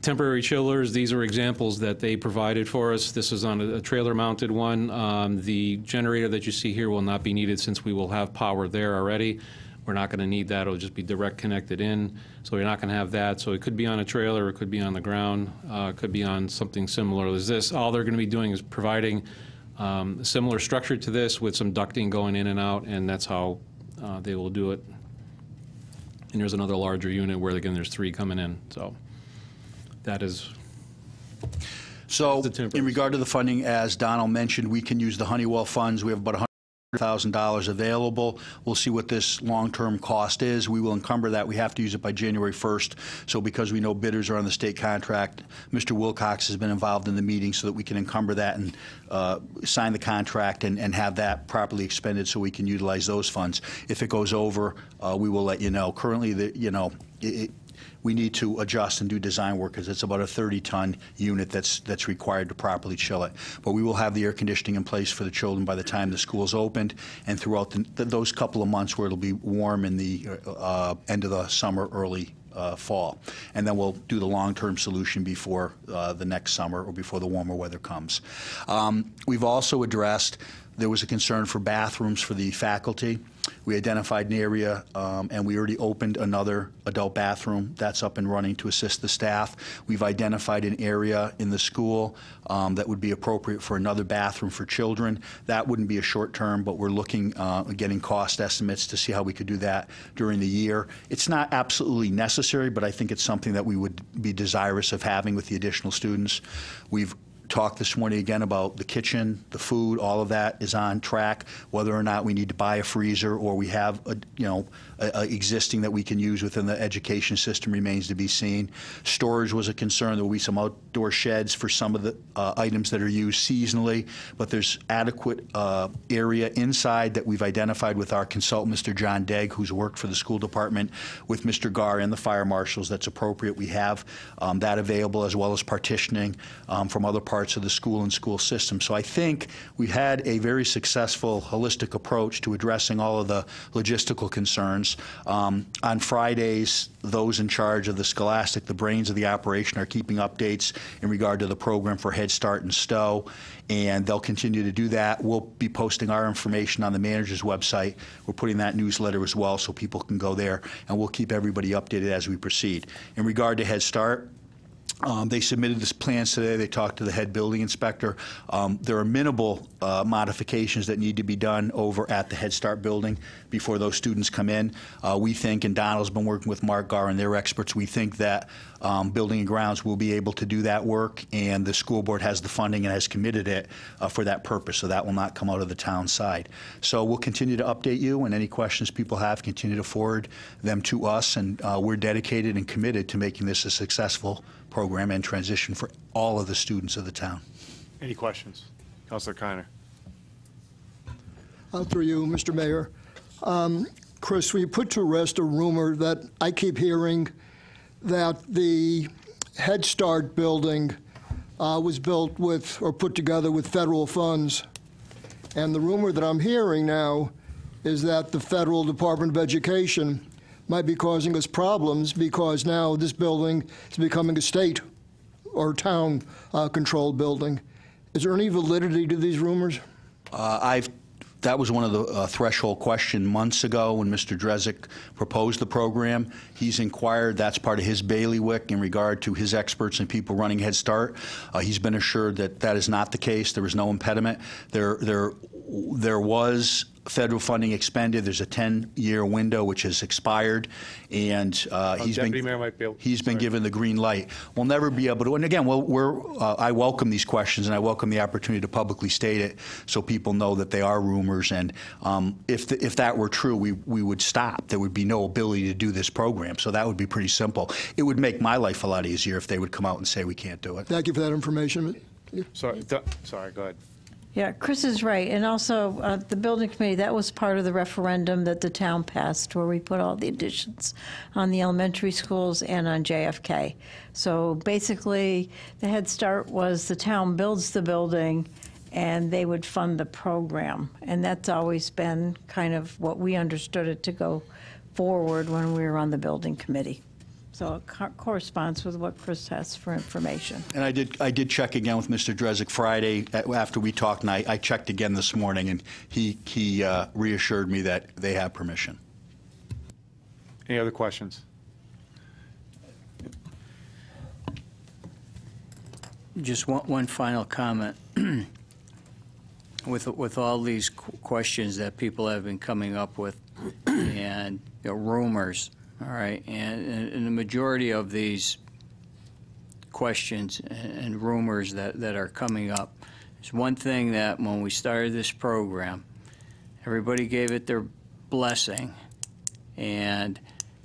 temporary chillers, these are examples that they provided for us. This is on a a trailer-mounted one. Um, The generator that you see here will not be needed since we will have power there already. We're not going to need that, it'll just be direct connected in, so we're not going to have that. So it could be on a trailer, it could be on the ground, uh, it could be on something similar as this. All they're going to be doing is providing um, a similar structure to this with some ducting going in and out, and that's how uh, they will do it. And there's another larger unit where, again, there's three coming in, so that is, So, in regard to the funding, as Donald mentioned, we can use the Honeywell funds. We have about $100,000 available. We'll see what this long-term cost is. We will encumber that. We have to use it by January 1st. So because we know bidders are on the state contract, Mr. Wilcox has been involved in the meeting so that we can encumber that and uh, sign the contract and and have that properly expended so we can utilize those funds. If it goes over, uh, we will let you know. Currently, the- you know, it- it- we need to adjust and do design work because it's about a 30-ton unit that's, that's required to properly chill it. But we will have the air conditioning in place for the children by the time the school's opened and throughout the, th- those couple of months where it'll be warm in the uh, end of the summer, early uh, fall. And then we'll do the long-term solution before uh, the next summer or before the warmer weather comes. Um, We've also addressed, there was a concern for bathrooms for the faculty. We identified an area, um, and we already opened another adult bathroom. That's up and running to assist the staff. We've identified an area in the school um, that would be appropriate for another bathroom for children. That wouldn't be a short term, but we're looking, uh, getting cost estimates to see how we could do that during the year. It's not absolutely necessary, but I think it's something that we would be desirous of having with the additional students. We've talked this morning again about the kitchen, the food, all of that is on track. Whether or not we need to buy a freezer or we have, a, you know, a, a existing that we can use within the education system remains to be seen. Storage was a concern. There will be some outdoor sheds for some of the uh, items that are used seasonally, but there's adequate uh, area inside that we've identified with our consultant, Mr. John Degg, who's worked for the school department with Mr. Gar and the fire marshals. That's appropriate. We have um, that available as well as partitioning um, from other parts of the school and school system. So I think we had a very successful holistic approach to addressing all of the logistical concerns. Um, on Fridays, those in charge of the Scholastic, the brains of the operation, are keeping updates in regard to the program for Head Start and Stowe, and they'll continue to do that. We'll be posting our information on the manager's website. We're putting that newsletter as well so people can go there, and we'll keep everybody updated as we proceed. In regard to Head Start, um, They submitted this plans today. They talked to the head building inspector. Um, There are minimal uh, modifications that need to be done over at the Head Start building before those students come in. Uh, We think, and Donald's been working with Mark Gar and their experts, we think that um, Building and Grounds will be able to do that work, and the school board has the funding and has committed it uh, for that purpose, so that will not come out of the town side. So we'll continue to update you, and any questions people have, continue to forward them to us, and uh, we're dedicated and committed to making this a successful program and transition for all of the students of the town. Any questions? Councilor Kiner. Uh, Through you, Mr. Mayor. Um, Chris, we put to rest a rumor that I keep hearing that the Head Start building uh, was built with, or put together with federal funds? And the rumor that I'm hearing now is that the Federal Department of Education might be causing us problems because now this building is becoming a state or town-controlled building. Is there any validity to these rumors? Uh, I've, that was one of the uh, threshold question months ago when Mr. Drezek proposed the program. He's inquired, that's part of his bailiwick in regard to his experts and people running Head Start. Uh, He's been assured that that is not the case. There is no impediment. There, there, there was federal funding expended. There's a 10-year window which has expired, and uh, Uh, he's been Mayor might be able- he's been sorry. given the green light. We'll never be able to. And again, we'll, we're uh, I welcome these questions, and I welcome the opportunity to publicly state it so people know that they are rumors. And um, if the, if that were true, we we would stop. There would be no ability to do this program. So that would be pretty simple. It would make my life a lot easier if they would come out and say we can't do it. Thank you for that information. Sorry, th- sorry, go ahead. Yeah, Chris is right. And also, uh, the building committee, that was part of the referendum that the town passed, where we put all the additions on the elementary schools and on JFK. So basically, the Head Start was the town builds the building, and they would fund the program. And that's always been kind of what we understood it to go forward when we were on the building committee. So it co- corresponds with what Chris has for information. And I did I did check again with Mr. Drezek Friday a- after we talked, and I, I checked again this morning, and he he uh, reassured me that they have permission. Any other questions? Just one, one final comment. With, with all these qu- questions that people have been coming up with and you know, rumors, all right, and, and the majority of these questions and and rumors that, that are coming up, is one thing that when we started this program, everybody gave it their blessing. And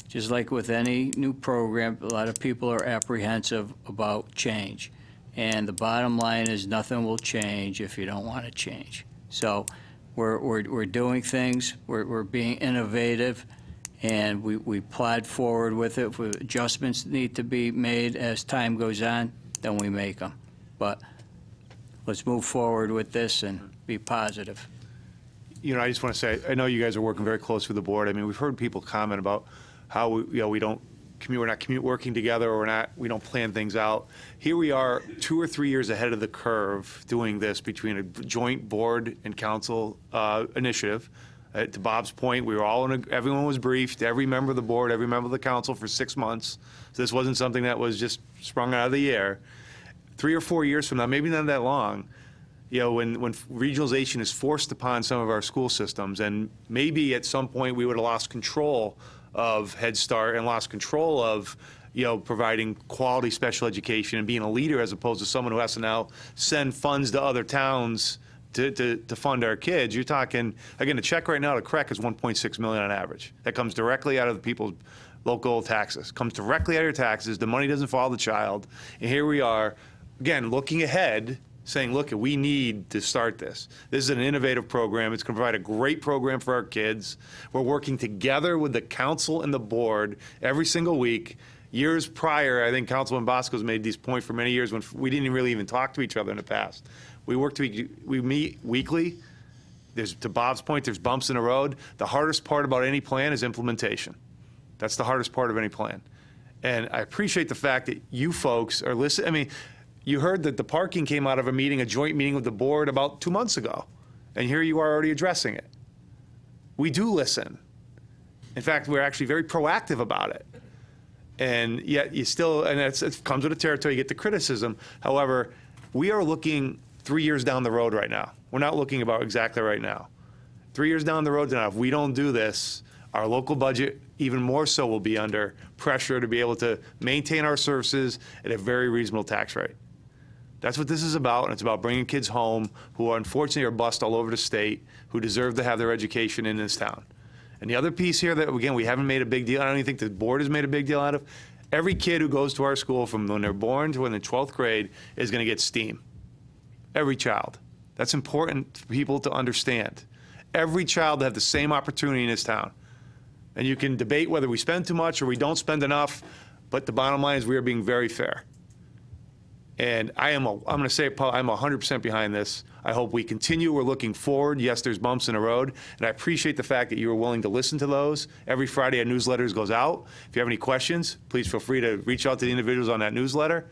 just like with any new program, a lot of people are apprehensive about change. And the bottom line is nothing will change if you don't want to change. So we're, we're, we're doing things, we're, we're being innovative, and we, we plod forward with it. If adjustments need to be made as time goes on, then we make them. But let's move forward with this and be positive. you know, I just want to say, I know you guys are working very close with the board. I mean, we've heard people comment about how, we- you know, we don't commute, we're not commute working together, or we're not, we don't plan things out. Here we are, two or three years ahead of the curve, doing this between a joint board and council uh, initiative. Uh, To Bob's point, we were all a- everyone was briefed, every member of the board, every member of the council for six months. So this wasn't something that was just sprung out of the air. Three or four years from now, maybe not that long, you know, when, when regionalization is forced upon some of our school systems, and maybe at some point we would have lost control of Head Start and lost control of, you know, providing quality special education and being a leader as opposed to someone who has to now send funds to other towns to, to, to fund our kids. You're talking, again, the check right now to CREC is 1.6 million on average. That comes directly out of the people's local taxes, comes directly out of your taxes. The money doesn't follow the child. And here we are, again, looking ahead, saying, look, we need to start this. This is an innovative program. It's going to provide a great program for our kids. We're working together with the council and the board every single week. Years prior, I think Councilman Bosco's made these points for many years when we didn't really even talk to each other in the past. We work to, we meet weekly. There's, to Bob's point, there's bumps in the road. The hardest part about any plan is implementation. That's the hardest part of any plan. And I appreciate the fact that you folks are listening. I mean, you heard that the parking came out of a meeting, a joint meeting with the board about two months ago. And here you are already addressing it. We do listen. In fact, we're actually very proactive about it. And yet you still, and it comes with the territory, you get the criticism. However, we are looking three years down the road right now. We're not looking about exactly right now. Three years down the road now, if we don't do this, our local budget, even more so, will be under pressure to be able to maintain our services at a very reasonable tax rate. That's what this is about, and it's about bringing kids home who are unfortunately are bused all over the state, who deserve to have their education in this town. And the other piece here that, again, we haven't made a big deal, I don't even think the board has made a big deal out of, every kid who goes to our school from when they're born to when they're 12th grade is going to get STEAM. Every child. That's important for people to understand. Every child to have the same opportunity in this town. And you can debate whether we spend too much or we don't spend enough, but the bottom line is we are being very fair. And I am, a, I'm going to say, Paul, I'm 100% behind this. I hope we continue. We're looking forward. Yes, there's bumps in the road. And I appreciate the fact that you are willing to listen to those. Every Friday, a newsletter goes out. If you have any questions, please feel free to reach out to the individuals on that newsletter.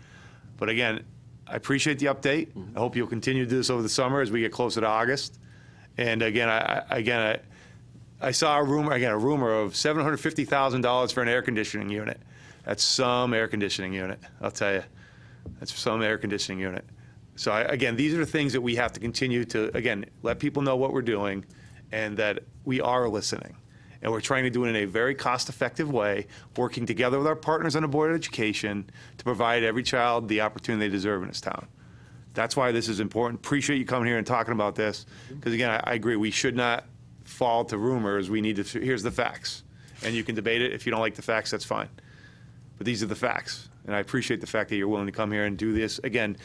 But again, I appreciate the update. Mm-hmm. I hope you'll continue to do this over the summer as we get closer to August. And again, I, again, I, I saw a rumor, again, a rumor of $750,000 for an air conditioning unit. That's some air conditioning unit, I'll tell you. That's some air conditioning unit. So I, again, these are the things that we have to continue to, again, let people know what we're doing and that we are listening. And we're trying to do it in a very cost-effective way, working together with our partners on the Board of Education to provide every child the opportunity they deserve in this town. That's why this is important. Appreciate you coming here and talking about this, because again, I, I agree, we should not fall to rumors. We need to, here's the facts. And you can debate it. If you don't like the facts, that's fine. But these are the facts. And I appreciate the fact that you're willing to come here and do this. Again,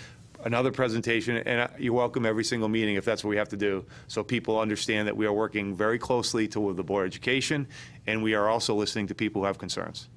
another presentation, and you're welcome every single meeting if that's what we have to do, so people understand that we are working very closely to with the Board of Education, and we are also listening to people who have concerns.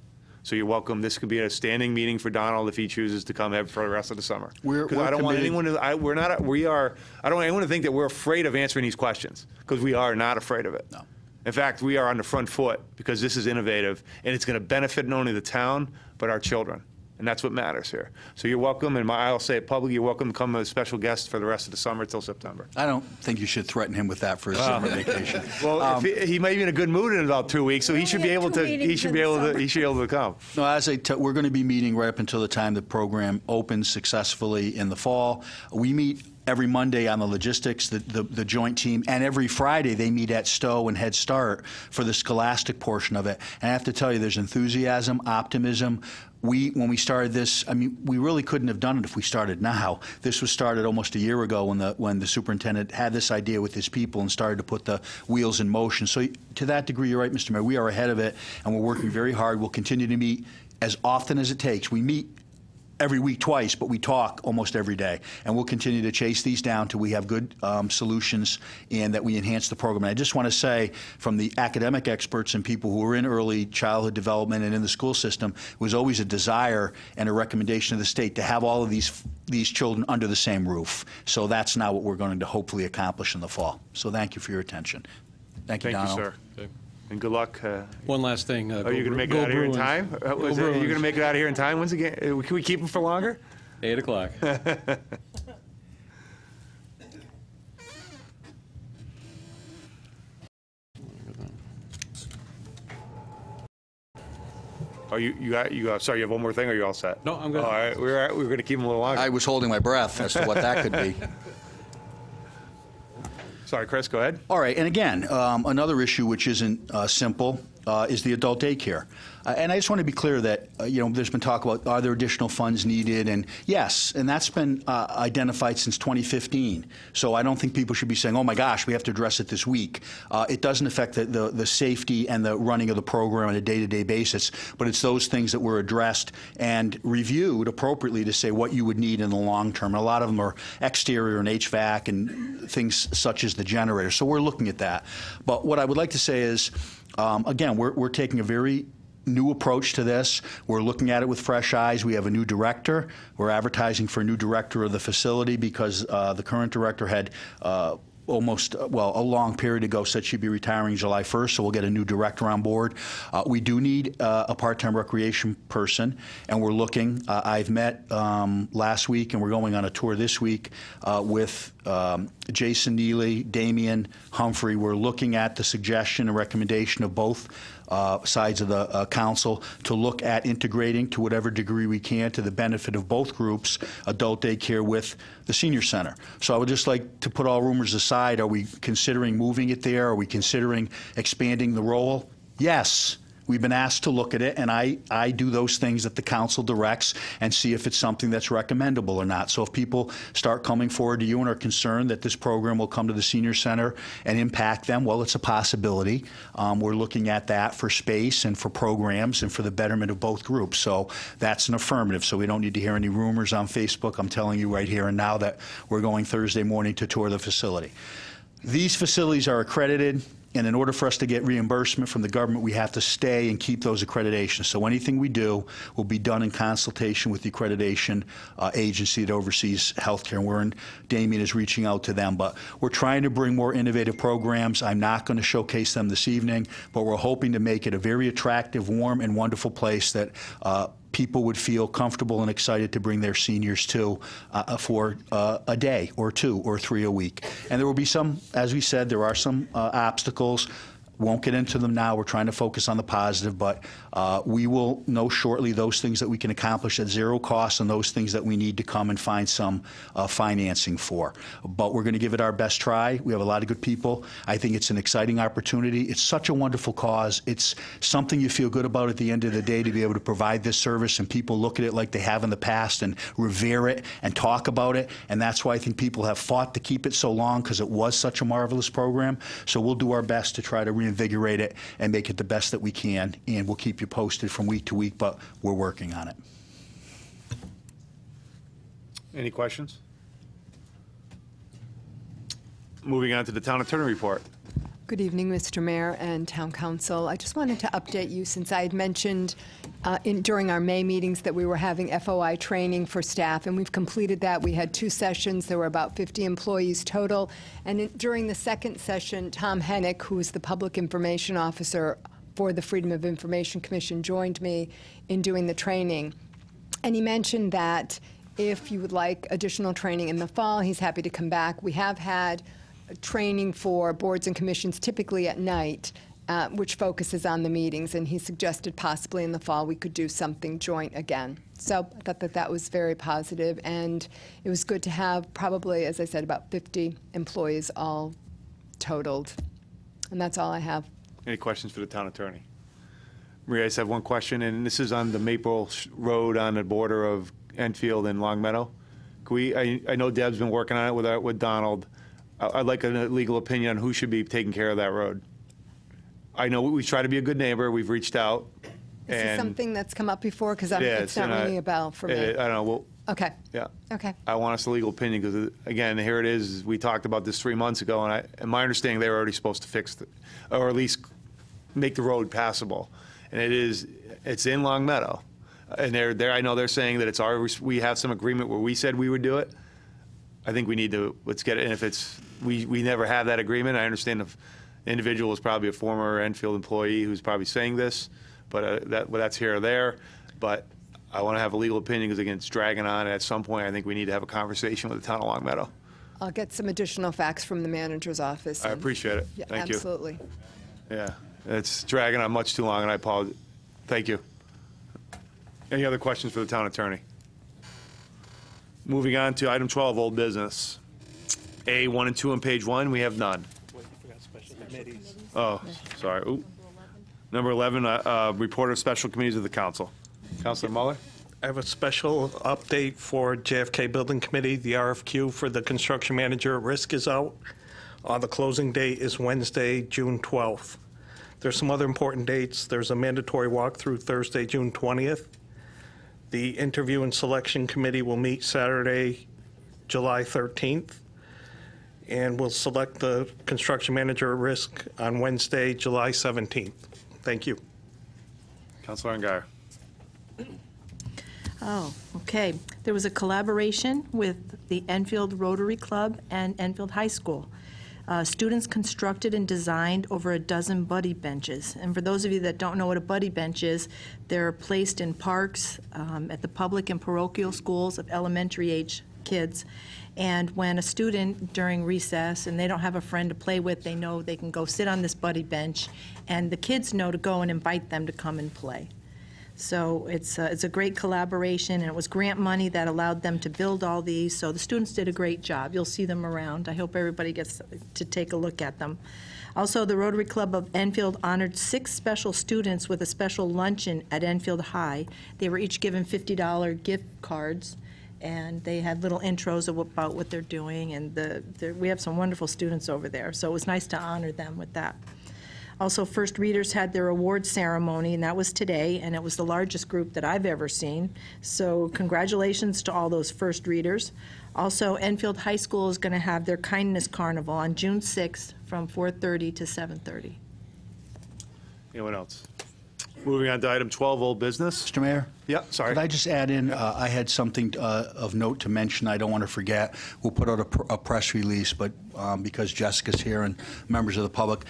So you're welcome. This could be a standing meeting for Donald if he chooses to come for the rest of the summer. We're- Because I don't want anyone to, I, we're not, we are, I don't want anyone to think that we're afraid of answering these questions, because we are not afraid of it. No. In fact, we are on the front foot, because this is innovative, and it's going to benefit not only the town, but our children. And that's what matters here. So you're welcome, and my, I'll say it publicly, you're welcome to come as a special guest for the rest of the summer till September. I don't think you should threaten him with that for his summer vacation. Well, Um, if he, he may be in a good mood in about two weeks, so he should be able to, he should be the able to, he should be able to come. No, as I, t- we're going to be meeting right up until the time the program opens successfully in the fall. We meet every Monday on the logistics, the, the, the joint team, and every Friday they meet at Stowe and Head Start for the scholastic portion of it. And I have to tell you, there's enthusiasm, optimism. We, when we started this, I mean, we really couldn't have done it if we started now. This was started almost a year ago when the when the superintendent had this idea with his people and started to put the wheels in motion. So to that degree, you're right, Mr. Mayor. We are ahead of it, and we're working very hard. We'll continue to meet as often as it takes. We meet every week twice, but we talk almost every day. And we'll continue to chase these down till we have good um, solutions and that we enhance the program. And I just want to say, from the academic experts and people who are in early childhood development and in the school system, it was always a desire and a recommendation of the state to have all of these these children under the same roof. So that's now what we're going to hopefully accomplish in the fall. So thank you for your attention. Thank you, Thank you, Donald. sir. And good luck. uh, One last thing. uh, Are you going to make it out of here in time? Uh, was it, are you going to make it out of here in time? When's again? uh, Can we keep him for longer? 8 o'clock. Oh, you, you got, you got, sorry, you have one more thing, or you all set? No, I'm good. All right, we're, we're going to keep him a little longer. I was holding my breath as to what that could be. Sorry, Chris, go ahead. All right, and again, um, another issue which isn't uh, simple uh, is the adult daycare. Uh, and I just want to be clear that, uh, you know, there's been talk about are there additional funds needed? And yes, and that's been uh, identified since 2015. So I don't think people should be saying, oh my gosh, we have to address it this week. Uh, it doesn't affect the, the, the safety and the running of the program on a day to day basis, but it's those things that were addressed and reviewed appropriately to say what you would need in the long term. And a lot of them are exterior and HVAC and things such as the generator. So we're looking at that. But what I would like to say is, um, again, we're, we're taking a very new approach to this. We're looking at it with fresh eyes. We have a new director. We're advertising for a new director of the facility because uh, the current director had. Uh, Almost, uh, well, a long period ago said she'd be retiring July 1st, so we'll get a new director on board. Uh, we do need uh, a part time recreation person, and we're looking. Uh, I've met um, last week, and we're going on a tour this week uh, with um, Jason Neely, Damian Humphrey. We're looking at the suggestion and recommendation of both uh, sides of the uh, council to look at integrating to whatever degree we can to the benefit of both groups, adult daycare with the senior center. So I would just like to put all rumors aside. Are we considering moving it there? Are we considering expanding the role? Yes. We've been asked to look at it, and I, I do those things that the council directs and see if it's something that's recommendable or not. So if people start coming forward to you and are concerned that this program will come to the senior center and impact them, well, it's a possibility. Um, we're looking at that for space and for programs and for the betterment of both groups. So that's an affirmative. So we don't need to hear any rumors on Facebook. I'm telling you right here and now that we're going Thursday morning to tour the facility. These facilities are accredited, and in order for us to get reimbursement from the government, we have to stay and keep those accreditations. So anything we do will be done in consultation with the accreditation uh, agency that oversees healthcare. And we're in, Damien is reaching out to them. But we're trying to bring more innovative programs. I'm not going to showcase them this evening, but we're hoping to make it a very attractive, warm, and wonderful place that uh, people would feel comfortable and excited to bring their seniors to uh, for uh, a day or two or three a week. And there will be some, as we said, there are some uh, obstacles. Won't get into them now. We're trying to focus on the positive, but uh, we will know shortly those things that we can accomplish at zero cost and those things that we need to come and find some uh, financing for. But we're going to give it our best try. We have a lot of good people. I think it's an exciting opportunity. It's such a wonderful cause. It's something you feel good about at the end of the day to be able to provide this service and people look at it like they have in the past and revere it and talk about it. And that's why I think people have fought to keep it so long because it was such a marvelous program. So we'll do our best to try to reinvigorate it and make it the best that we can. And we'll keep you posted from week to week, but we're working on it. Any questions? Moving on to the town attorney report. Good evening, Mr. Mayor and Town Council. I just wanted to update you since I had mentioned uh, in, during our May meetings that we were having FOI training for staff, and we've completed that. We had two sessions. There were about 50 employees total. And in, during the second session, Tom Hennick, who is the Public Information Officer for the Freedom of Information Commission, joined me in doing the training. And he mentioned that if you would like additional training in the fall, he's happy to come back. We have had training for boards and commissions typically at night, uh, which focuses on the meetings, and he suggested possibly in the fall we could do something joint again. So I thought that that was very positive, and it was good to have probably, as I said, about 50 employees all totaled. And that's all I have. Any questions for the town attorney? Maria, I just have one question, and this is on the Maple Road on the border of Enfield and Longmeadow. Can we, I, I know Deb's been working on it with, our- with Donald. I- I'd like a legal opinion on who should be taking care of that road. I know we try to be a good neighbor, we've reached out, Is this And something that's come up before? Because it it's not and I- ringing a bell for me. I don't know, well, Okay, yeah. okay. I want us a legal opinion, because, again, here it is, we talked about this three months ago, and I, and my understanding, they were already supposed to fix, it, or at least make the road passable. And it is, it's in Longmeadow. And they're, they're, I know they're saying that it's our we have some agreement where we said we would do it. I think we need to, let's get it, and if it's, we, we never have that agreement, I understand if individual is probably a former Enfield employee who's probably saying this, but uh, that, well, that's here or there. But I want to have a legal opinion, because again, it's dragging on, and at some point, I think we need to have a conversation with the town of Longmeadow. I'll get some additional facts from the manager's office. I appreciate it. Yeah, Thank you. Absolutely. Yeah, it's dragging on much too long, and I apologize. Thank you. Any other questions for the town attorney? Moving on to item 12, old business. A, 1 and 2 on page 1, we have none. Oh, sorry. Number 11, uh, uh, report of special committees of the council. Councilor Muller? I have a special update for JFK Building Committee. The RFQ for the construction manager at risk is out. Uh, The closing date is Wednesday, June 12th. There's some other important dates. There's a mandatory walkthrough Thursday, June 20th. The interview and selection committee will meet Saturday, July 13th. And we'll select the construction manager at risk on Wednesday, July 17th. Thank you. Councilor Angara? Oh, okay. There was a collaboration with the Enfield Rotary Club and Enfield High School. Uh, Students constructed and designed over a dozen buddy benches. And for those of you that don't know what a buddy bench is, they're placed in parks, um, at the public and parochial schools of elementary age kids. And when a student during recess and they don't have a friend to play with, they know they can go sit on this buddy bench, and the kids know to go and invite them to come and play. So it's, uh, it's a great collaboration, and it was grant money that allowed them to build all these, so the students did a great job. You'll see them around. I hope everybody gets to take a look at them. Also, the Rotary Club of Enfield honored six special students with a special luncheon at Enfield High. They were each given $50 gift cards, and they had little intros about what they're doing, and the, the- we have some wonderful students over there, so it was nice to honor them with that. Also, First Readers had their award ceremony, and that was today, and it was the largest group that I've ever seen. So congratulations to all those First Readers. Also, Enfield High School is going to have their Kindness Carnival on June 6th from 4:30 to 7:30. Anyone else? Moving on to item 12, old business. Mr. Mayor? Yeah, sorry. Could I just add in, uh, I had something uh, of note to mention, I don't want to forget. We'll put out a pr- a press release, but um, because Jessica's here and members of the public,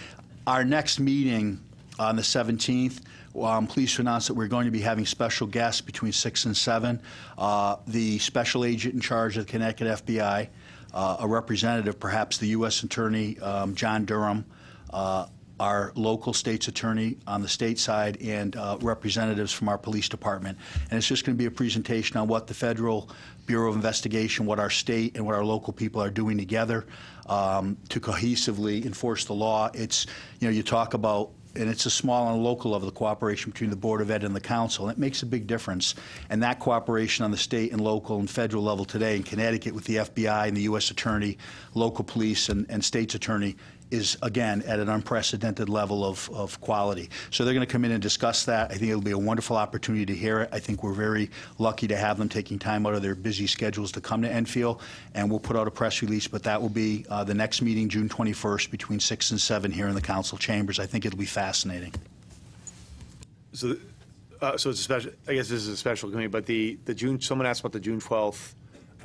our next meeting on the 17th, well, I'm pleased to announce that we're going to be having special guests between 6 and 7. Uh, The special agent in charge of the Connecticut FBI, uh, a representative, perhaps the U.S. Attorney, um, John Durham, uh, our local state's attorney on the state side, and uh, representatives from our police department. And it's just going to be a presentation on what the Federal Bureau of Investigation, what our state and what our local people are doing together um, to cohesively enforce the law. It's, you know, you talk about and it's a small and local level, the cooperation between the Board of Ed and the council. And it makes a big difference. And that cooperation on the state and local and federal level today in Connecticut with the FBI and the U.S. Attorney, local police, and, and state's attorney is, again, at an unprecedented level of, of quality. So they're going to come in and discuss that. I think it'll be a wonderful opportunity to hear it. I think we're very lucky to have them taking time out of their busy schedules to come to Enfield, and we'll put out a press release, but that will be uh, the next meeting, June 21st, between 6 and 7 here in the council chambers. I think it'll be fascinating. So, uh, so it's a special, I guess this is a special committee, but the, the June, someone asked about the June 12th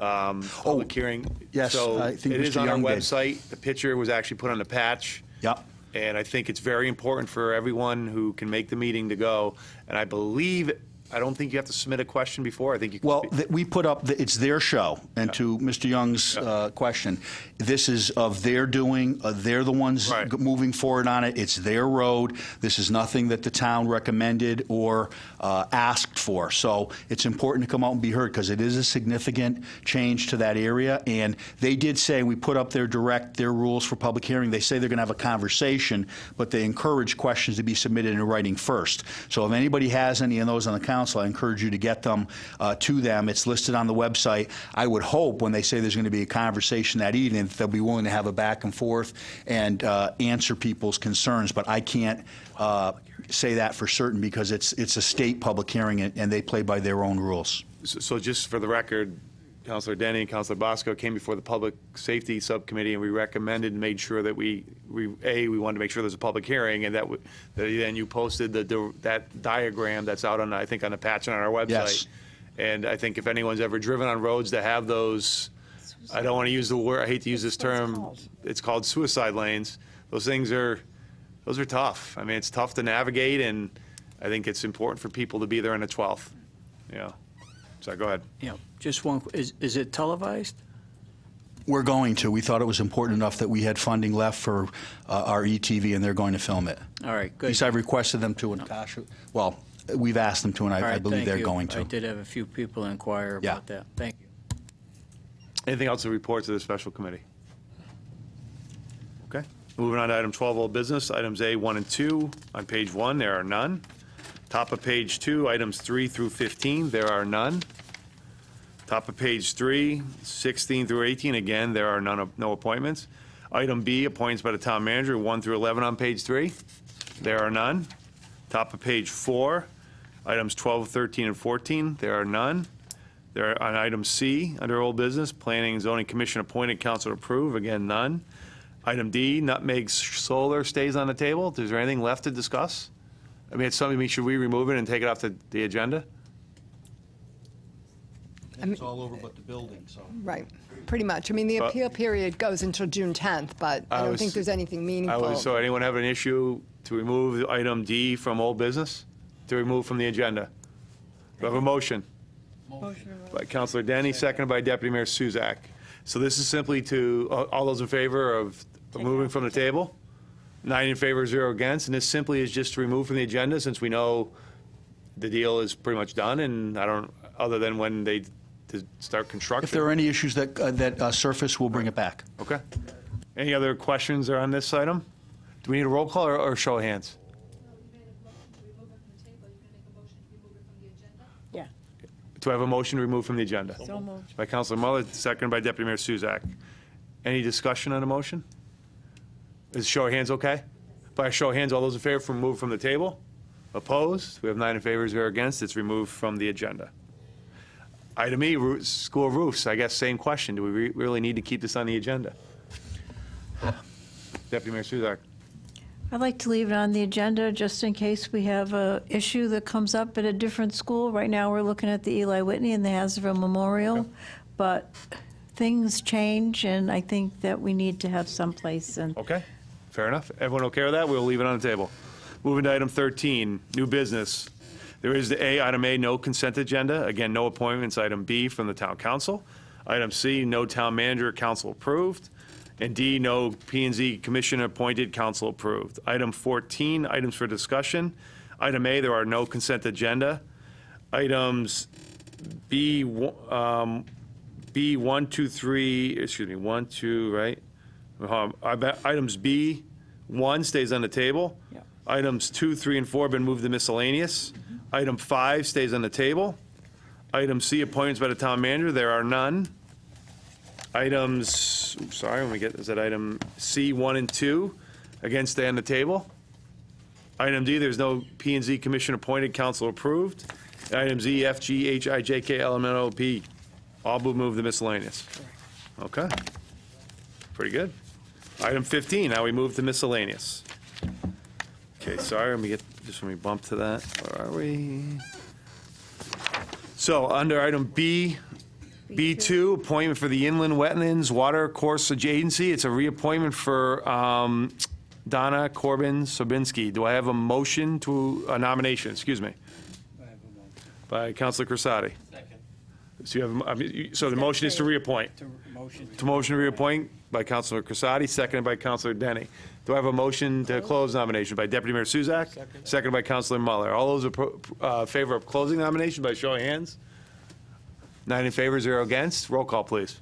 um, public hearing. Oh, yes, So I think it is Mr. on our Young did. website. The picture was actually put on the patch. Yep. And I think it's very important for everyone who can make the meeting to go. And I believe, I don't think you have to submit a question before. I think you can. Well, th- we put up, the- it's their show, and to Mr. Young's uh, question, this is of their doing, uh, they're the ones g- moving forward on it, it's their road, this is nothing that the town recommended or uh, asked for, so it's important to come out and be heard, because it is a significant change to that area, and they did say, we put up their direct, their rules for public hearing, they say they're going to have a conversation, but they encourage questions to be submitted in writing first. So if anybody has any of those on the council, I encourage you to get them uh, to them. It's listed on the website. I would hope when they say there's going to be a conversation that evening, that they'll be willing to have a back and forth and uh, answer people's concerns. But I can't uh, say that for certain because it's it's a state public hearing and, and they play by their own rules. So so just for the record, Councilor Denny and Councilor Bosco came before the Public Safety Subcommittee, and we recommended and made sure that we, we, A, we wanted to make sure there's a public hearing, and that, w- that then you posted the- the, that diagram that's out on, I think, on the patch on our website. Yes. And I think if anyone's ever driven on roads that have those, I don't want to use the word, I hate to use this term, it's called suicide lanes. Those things are, those are tough. I mean, it's tough to navigate, and I think it's important for people to be there on the 12th. Yeah. So go ahead. Yeah, just one, is, is it televised? We're going to. We thought it was important enough that we had funding left for uh, our ETV, and they're going to film it. All right, At good. least I've requested them to, and gosh, well, we've asked them to, and All I I right, believe thank they're you. going to. I did have a few people inquire Yeah. about that. Thank you. Anything else to report to the special committee? Okay, moving on to item 12, old business, items A, 1, and 2. On page 1, there are none. Top of page 2, items 3 through 15, there are none. Top of page 3, 16 through 18, again, there are none, no appointments. Item B, appointments by the town manager, 1 through 11 on page 3, there are none. Top of page 4, items 12, 13, and 14, there are none. There, are- on item C, under old business, planning zoning commission appointed, council approve, again, none. Item D, nutmeg solar stays on the table. Is there anything left to discuss? I mean, it's something, I mean, should we remove it and take it off the, the agenda? It's all over but the building, so. Right, pretty much. I mean, the But- appeal period goes until June 10th, but I I don't was- think there's anything I meaningful. was, so anyone have an issue to remove item D from old business? To remove from the agenda? Do I have a motion? By Councilor Denny, seconded by Deputy Mayor Suzak. So this is simply to, all all those in favor of removing from the table? Nine in favor, zero against, and this simply is just to remove from the agenda, since we know the deal is pretty much done, and I don't, other than when they to start construction. If there are any issues that, uh, that uh, surface, we'll bring it back. Okay. Any other questions on this item? Do we need a roll call or, or show of hands? Yeah. Do I have a motion to remove from the agenda? So moved. By Councilor Muller, seconded by Deputy Mayor Suzak. Any discussion on the motion? Is show of hands okay? By a show of hands, all those in favor for remove from the table? Opposed? We have nine in favor, zero against. It's removed from the agenda. Item E, roo- school roofs. I guess same question. Do we re- really need to keep this on the agenda? Deputy Mayor Suzak. I'd like to leave it on the agenda just in case we have a issue that comes up at a different school. Right now, we're looking at the Eli Whitney and the Hazardville Memorial, but things change, and I think that we need to have someplace and Okay, fair enough. Everyone okay with that? We'll leave it on the table. Moving to item 13, new business. There is the A, item A, no consent agenda. Again, no appointments. Item B, from the town council. Item C, no town manager, council approved. And D, no P and Z commission appointed, council approved. Item 14, items for discussion. Item A, there are no consent agenda. Items B, um, B, one, two, three, excuse me, one, two, right? Um, Items B, one stays on the table. Items two, three, and four have been moved to miscellaneous. Item five stays on the table. Item C, appointments by the town manager, there are none. Items, sorry, when we get, is that item C, one and two, again, stay on the table. Item D, there's no P and Z commission appointed, council approved. Items E, F, G, H, I, J, K, L, M, N, O, P, all move the miscellaneous. Okay. Pretty good. Item 15, now we move to miscellaneous. Okay, sorry, let me get, just let me bump to that. Where are we? So, under item B, B2, appointment for the Inland Wetlands Water Course Agency. It's a reappointment for um, Donna Corbin Sobinski. Do I have a motion to, a nomination, excuse me? By Councilor Crisati. So you have, I mean, you- so the motion is to reappoint. To motion to reappoint by Councilor Crisati, seconded by Councilor Denny. Do I have a motion to close nomination by Deputy Mayor Suzak? Seconded by Councilor Muller. All those appro- uh, favor of closing nomination by show of hands? Nine in favor, zero against. Roll call, please.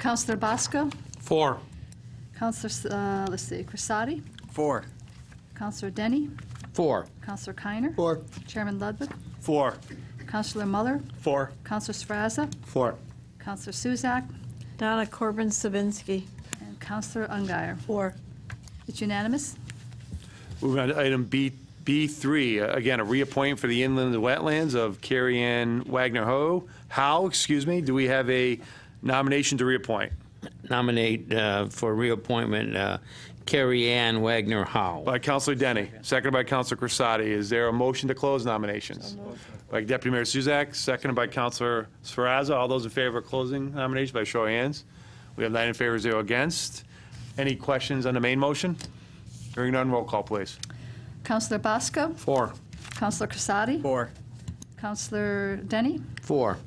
Councilor Bosco? Four. Councilor, uh, let's see, Crisati? Four. Councilor Denny? Four. Councilor Kiner. Four. Chairman Ludwig. Four. Councilor Muller. Four. Councilor Sferrazza. Four. Councilor Suzak. Donna Corbin Sabinski. And Councilor Ungary. Four. It's unanimous. Moving on to item B, B3, uh, again, a reappointment for the inland wetlands of Carrie Ann Wagner Ho, How, excuse me. Do we have a nomination to reappoint? Nominate uh, for reappointment uh, Carrie Ann Wagner Howe. By Councilor Denny, seconded by Councilor Crisati. Is there a motion to close nominations? By Deputy Mayor Suzak, seconded by Councilor Sferrazza. All those in favor of closing nominations by show of hands? We have nine in favor, zero against. Any questions on the main motion? Hearing none, roll call, please. Councilor Bosco. Four. Councilor Crissati. Four. Councilor Denny. Four.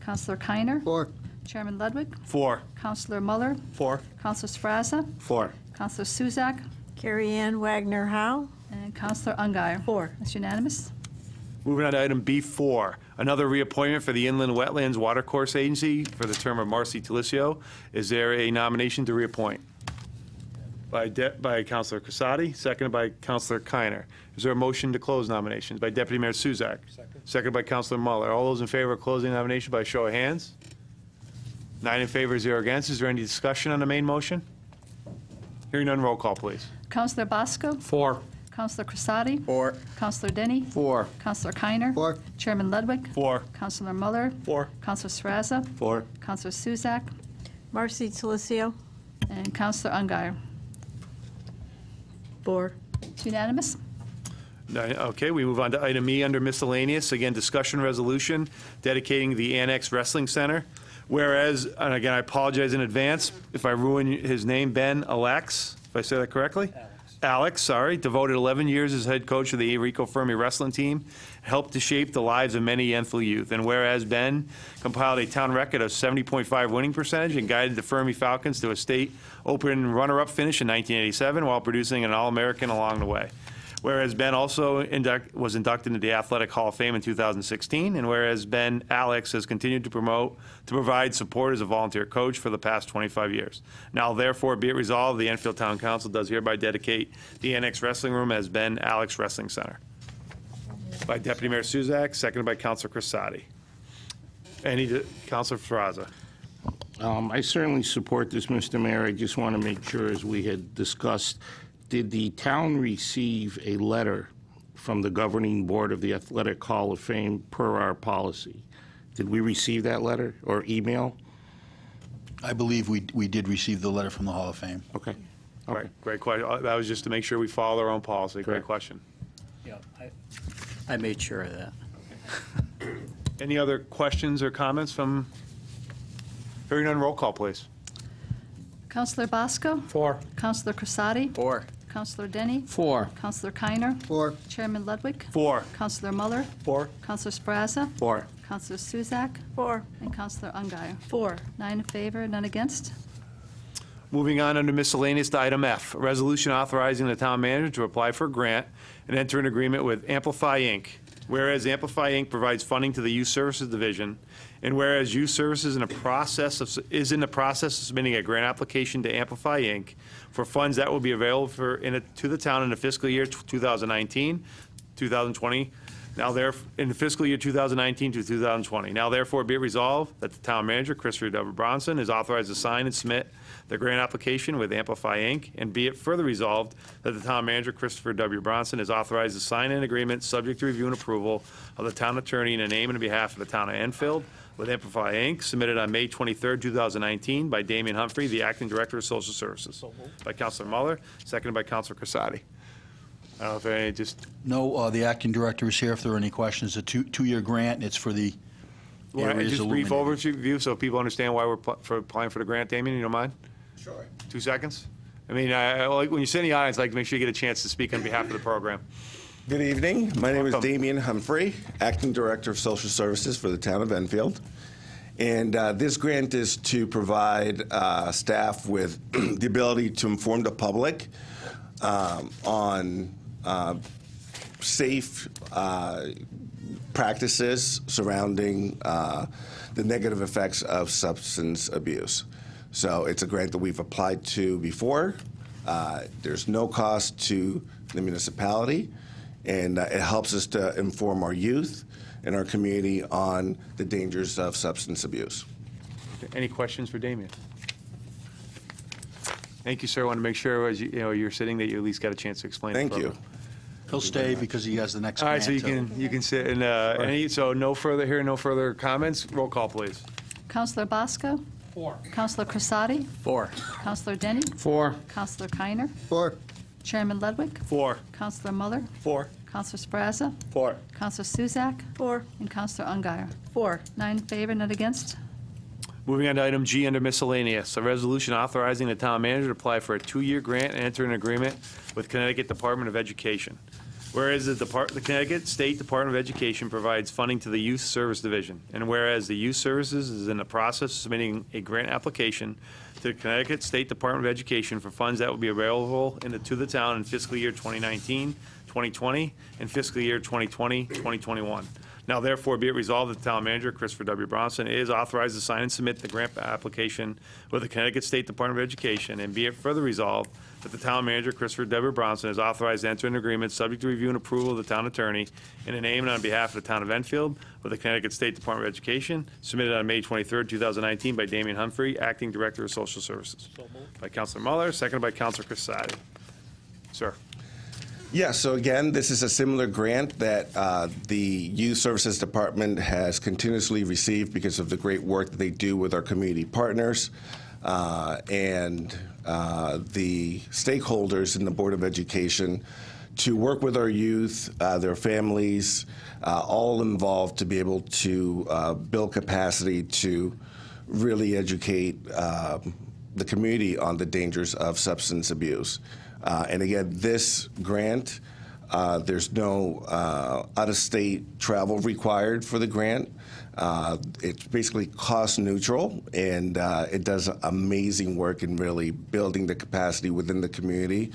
Councilor Kiner. Four. Chairman Ludwig. Four. Councilor Muller. Four. Councilor Sferrazza. Four. Councilor Suzak. Carrie Ann Wagner Howe. And Councilor Ungary. Four. That's unanimous. Moving on to item B4, another reappointment for the Inland Wetlands Watercourse Agency for the term of Marcy Talicio. Is there a nomination to reappoint? By De- by Councilor Casati, seconded by Councilor Kiner. Is there a motion to close nominations? By Deputy Mayor Suzak. Second. Seconded by Councilor Muller. All those in favor of closing nomination by show of hands? Nine in favor, zero against. Is there any discussion on the main motion? Hearing none, roll call, please. Councilor Bosco. Four. Councilor Crissati. Four. Councilor Denny. Four. Councilor Kiner. Four. Chairman Ludwig. Four. Councilor Muller. Four. Councilor Sferrazza. Four. Councilor Suzak. Marcy Talicio. And Councilor Ungary. Four. It's unanimous. Okay, we move on to item E under miscellaneous. Again, discussion resolution dedicating the Annex Wrestling Center. Whereas, and again, I apologize in advance if I ruin his name, Ben Alex, if I say that correctly? Alex, sorry, devoted 11 years as head coach of the Enrico Fermi wrestling team, helped to shape the lives of many Enfield youth. And whereas Ben compiled a town record of 70.5 winning percentage and guided the Fermi Falcons to a state open runner-up finish in 1987 while producing an All-American along the way. Whereas Ben also induct, was inducted into the Athletic Hall of Fame in 2016, and whereas Ben Alex has continued to promote, to provide support as a volunteer coach for the past 25 years. Now therefore be it resolved, the Enfield Town Council does hereby dedicate the Annex Wrestling Room as Ben Alex Wrestling Center. By Deputy Mayor Suzak, seconded by Councilor Crissati. Any, Councilor Sferrazza. Um, I certainly support this, Mr. Mayor. I just want to make sure, as we had discussed, did the town receive a letter from the governing board of the Athletic Hall of Fame per our policy? Did we receive that letter or email? I believe we, we did receive the letter from the Hall of Fame. Okay. Great, great question. Uh, that was just to make sure we follow our own policy. Great Correct. question. Yeah, I, I made sure of that. Any other questions or comments from, hearing none, roll call, please. Councilor Bosco. Four. Councilor Crissati. Four. Councilor Denny. Four. Councilor Kiner. Four. Chairman Ludwig. Four. Councilor Muller. Four. Councilor Sferrazza. Four. Councilor Suzak. Four. And Councilor Ungary. Four. Nine in favor, none against. Moving on under miscellaneous to item F, a resolution authorizing the town manager to apply for a grant and enter an agreement with Amplify Inc. Whereas Amplify Inc. provides funding to the Youth Services Division, and whereas Youth Services in a process of, is in the process of submitting a grant application to Amplify Inc. for funds that will be available for, in, a- to the town in the fiscal year 2019, 2020, now there, in the fiscal year 2019 to 2020. Now therefore be it resolved that the town manager, Christopher W. Bromson, is authorized to sign and submit the grant application with Amplify Inc., and be it further resolved that the town manager, Christopher W. Bromson, is authorized to sign an agreement subject to review and approval of the town attorney in a name and on behalf of the town of Enfield with Amplify Inc., submitted on May 23rd, 2019 by Damian Humphrey, the acting director of social services. By Councilor Muller, seconded by Councilor Crissati. I don't know if any, just No, uh, the acting director is here if there are any questions. It's a two, two-year grant, and it's for the Well, areas Just brief illuminated. overview so people understand why we're pl- for applying for the grant, Damien, you don't mind? Sure. Two seconds? I mean, I, I like, when you sit in the audience, I like to make sure you get a chance to speak on behalf of the program. Good evening. My name is. Damian Humphrey, Acting Director of Social Services for the Town of Enfield. And uh, this grant is to provide uh, staff with the ability to inform the public um, on uh, safe uh, practices surrounding uh, the negative effects of substance abuse. So it's a grant that we've applied to before. Uh, There's no cost to the municipality, and uh, it helps us to inform our youth and our community on the dangers of substance abuse. Any questions for Damien? Thank you, sir. I want to make sure, as you, you know, you're sitting, that you at least got a chance to explain. the Thank you. He'll stay because he has the next All right, so you grant, can, you can sit, and, uh, any, so no further, here, no further comments? Roll call, please. Councilor Bosco? Four. Councilor Crissati? Four. Councilor Denny? Four. Councilor Kiner? Four. Chairman Ludwig? Four. Councilor Muller? Four. Councilor Sferrazza? Four. Councilor Suzak? Four. And Councilor Ungary. Four. Nine in favor, none against. Moving on to item G under miscellaneous, a resolution authorizing the town manager to apply for a two-year grant and enter an agreement with Connecticut Department of Education. Whereas the Depart, the Connecticut State Department of Education provides funding to the Youth Service Division, and whereas the Youth Services is in the process of submitting a grant application to Connecticut State Department of Education for funds that will be available in the, to the town in fiscal year 2019, 2020, and fiscal year 2020, 2021. Now therefore be it resolved that the town manager, Christopher W. Bromson, is authorized to sign and submit the grant application with the Connecticut State Department of Education, and be it further resolved that the town manager, Christopher W. Bromson, is authorized to enter an agreement subject to review and approval of the town attorney in the name and on behalf of the town of Enfield with the Connecticut State Department of Education, submitted on May 23rd, 2019 by Damian Humphrey, Acting Director of Social Services. By Councilor Muller, seconded by Councilor Crissati. Sir. Yeah, so again, this is a similar grant that uh, the Youth Services Department has continuously received because of the great work that they do with our community partners uh, and uh, the stakeholders in the Board of Education to work with our youth, uh, their families, uh, all involved to be able to uh, build capacity to really educate um, the community on the dangers of substance abuse. Uh, and again, this grant, uh, there's no uh, out-of-state travel required for the grant. Uh, it's basically cost neutral, and uh, it does amazing work in really building the capacity within the community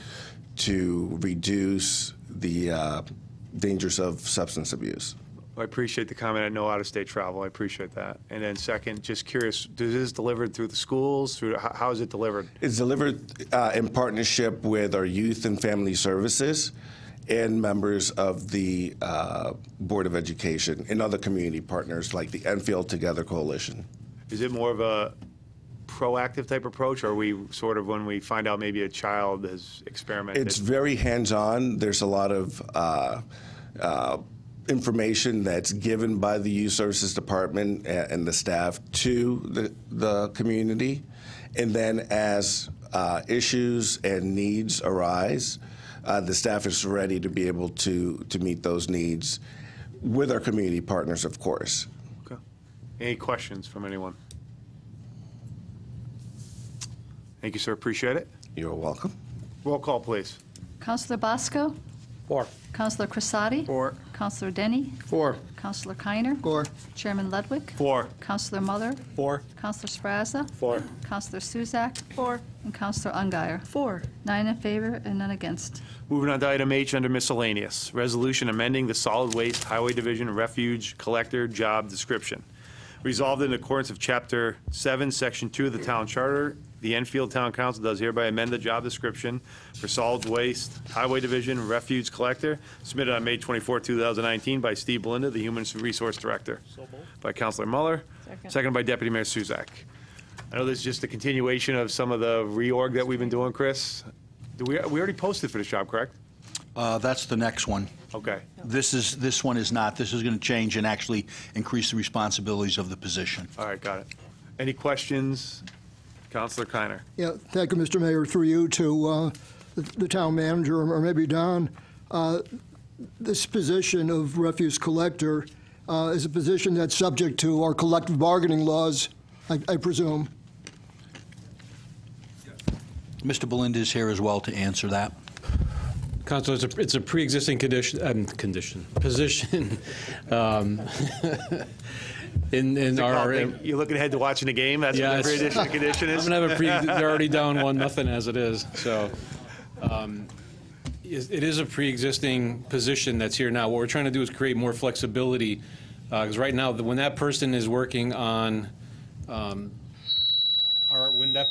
to reduce the uh, dangers of substance abuse. I appreciate the comment, no out-of-state travel, I appreciate that. And then second, just curious, is this delivered through the schools, through, how how is it delivered? It's delivered uh, in partnership with our Youth and Family Services and members of the uh, Board of Education and other community partners like the Enfield Together Coalition. Is it more of a proactive type approach, or are we sort of, when we find out maybe a child has experimented? It's very hands-on. There's a lot of uh, uh, information that's given by the Youth Services Department and the staff to the, the community. And then as uh, issues and needs arise, uh, the staff is ready to be able to, to meet those needs with our community partners, of course. Okay. Any questions from anyone? Thank you, sir, appreciate it. You're welcome. Roll call, please. Councilor Bosco? Four. Councilor Crissati? Four. Councilor Denny? Four. Councilor Kiner? Four. Chairman Ludwig? Four. Councilor Muller? Four. Councilor Sferrazza. Four. Councilor Suzak? Four. And Councilor Ungary. Four. Nine in favor and none against. Moving on to item H under miscellaneous, resolution amending the solid waste highway division refuge collector job description. Resolved in accordance of Chapter 7, Section 2 of the Town Charter, the Enfield Town Council does hereby amend the job description for solid waste highway division refuge collector submitted on May 24, 2019 by Steve Belinda, the Human Resource Director. By Councilor Muller. Second. Seconded by Deputy Mayor Suzak. I know this is just a continuation of some of the reorg that we've been doing, Chris. Do we, we already posted for this job, correct? Uh, That's the next one. Okay. This is, this one is not. This is going to change and actually increase the responsibilities of the position. All right, got it. Any questions? Councilor Kiner. Yeah, thank you, Mr. Mayor, through you to uh, the the town manager, or maybe Don. Uh, This position of refuse collector uh, is a position that's subject to our collective bargaining laws, I I presume. Mr. Belinda is here as well to answer that. Council, it's a, it's a pre-existing condition, um, condition, position, um, in, in our. You're looking ahead to watching the game? That's what Yeah, the it's- pre-edition condition is? I'm gonna have a pre, they're already down one, nothing as it is, so. um, It is a pre-existing position that's here now. What we're trying to do is create more flexibility, because right now, when that person is working on, um, our, when that,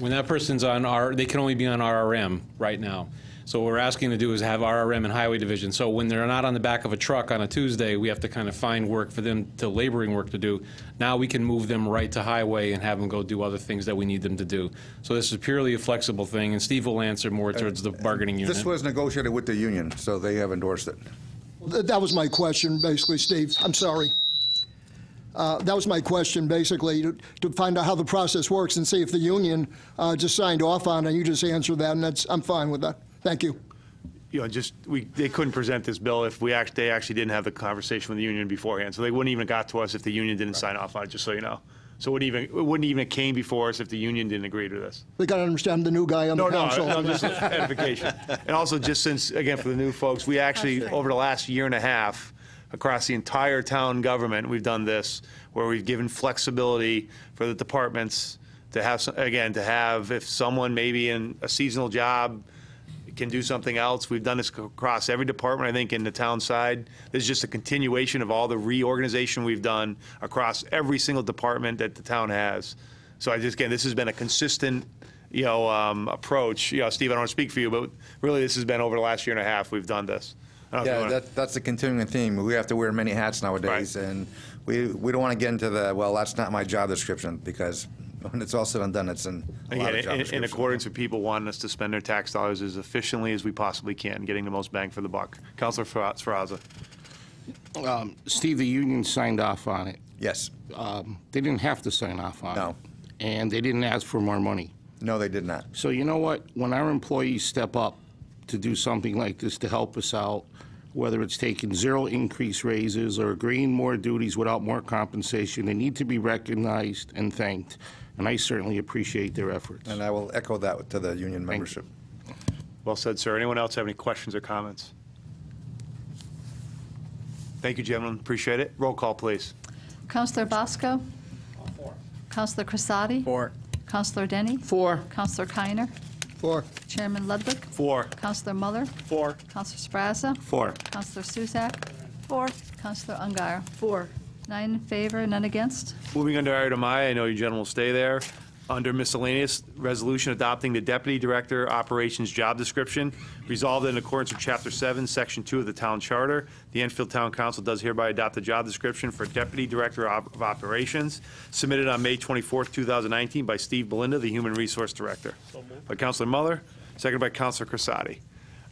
when that person's on our, they can only be on RRM right now. So what we're asking to do is have RRM and Highway Division. So when they're not on the back of a truck on a Tuesday, we have to kind of find work for them to laboring work to do. Now we can move them right to Highway and have them go do other things that we need them to do. So this is purely a flexible thing, and Steve will answer more towards the bargaining unit. This was negotiated with the union, so they have endorsed it. That was my question, basically, Steve. I'm sorry. Uh, That was my question, basically, to- to find out how the process works and see if the union uh, just signed off on it. You just answered that, and that's, I'm fine with that. Thank you. You know, just, we, they couldn't present this bill if we actually, they actually didn't have the conversation with the union beforehand. So they wouldn't even got to us if the union didn't sign off on it, just so you know. So it wouldn't even, it wouldn't even came before us if the union didn't agree to this. We got to understand the new guy on the No, no, council. no, just edification. And also, just since, again, for the new folks, we actually, over the last year and a half, across the entire town government, we've done this, where we've given flexibility for the departments to have, again, to have, if someone maybe in a seasonal job can do something else, we've done this across every department, I think, in the town side. This is just a continuation of all the reorganization we've done across every single department that the town has. So I just, again, this has been a consistent, you know, um, approach. You know, Steve, I don't want to speak for you, but really, this has been over the last year and a half, we've done this. I don't know if you Yeah, that, that's a continuing theme. We have to wear many hats nowadays, and we, we don't want to get into the, well, that's not my job description, because when it's all said and done, it's in a lot Again, of job in- in descriptions. accordance with people wanting us to spend their tax dollars as efficiently as we possibly can, getting the most bang for the buck. Councilor Sferra- Sferrazza. Um, Steve, the union signed off on it. Yes. Um, They didn't have to sign off on it. No. And they didn't ask for more money. No, they did not. So you know what? When our employees step up to do something like this to help us out, whether it's taking zero increase raises or agreeing more duties without more compensation, they need to be recognized and thanked. And I certainly appreciate their efforts. And I will echo that to the union membership. Well said, sir. Anyone else have any questions or comments? Thank you, gentlemen. Appreciate it. Roll call, please. Councilor Bosco? Four. Councilor Crisati? Four. Councilor Denny? Four. Councilor Kiner? Four. Chairman Ludwig? Four. Councilor Muller? Four. Councilor Sferrazza? Four. Councilor Suzak? Four. Councilor Ungary? Four. Nine in favor, none against. Moving under item I, I know you gentlemen will stay there. Under miscellaneous, resolution adopting the Deputy Director Operations job description. Resolved in accordance with Chapter 7, Section 2 of the Town Charter, the Enfield Town Council does hereby adopt the job description for Deputy Director of Operations, submitted on May 24th, 2019 by Steve Belinda, the Human Resource Director. By Councilor Muller, seconded by Councilor Crisati.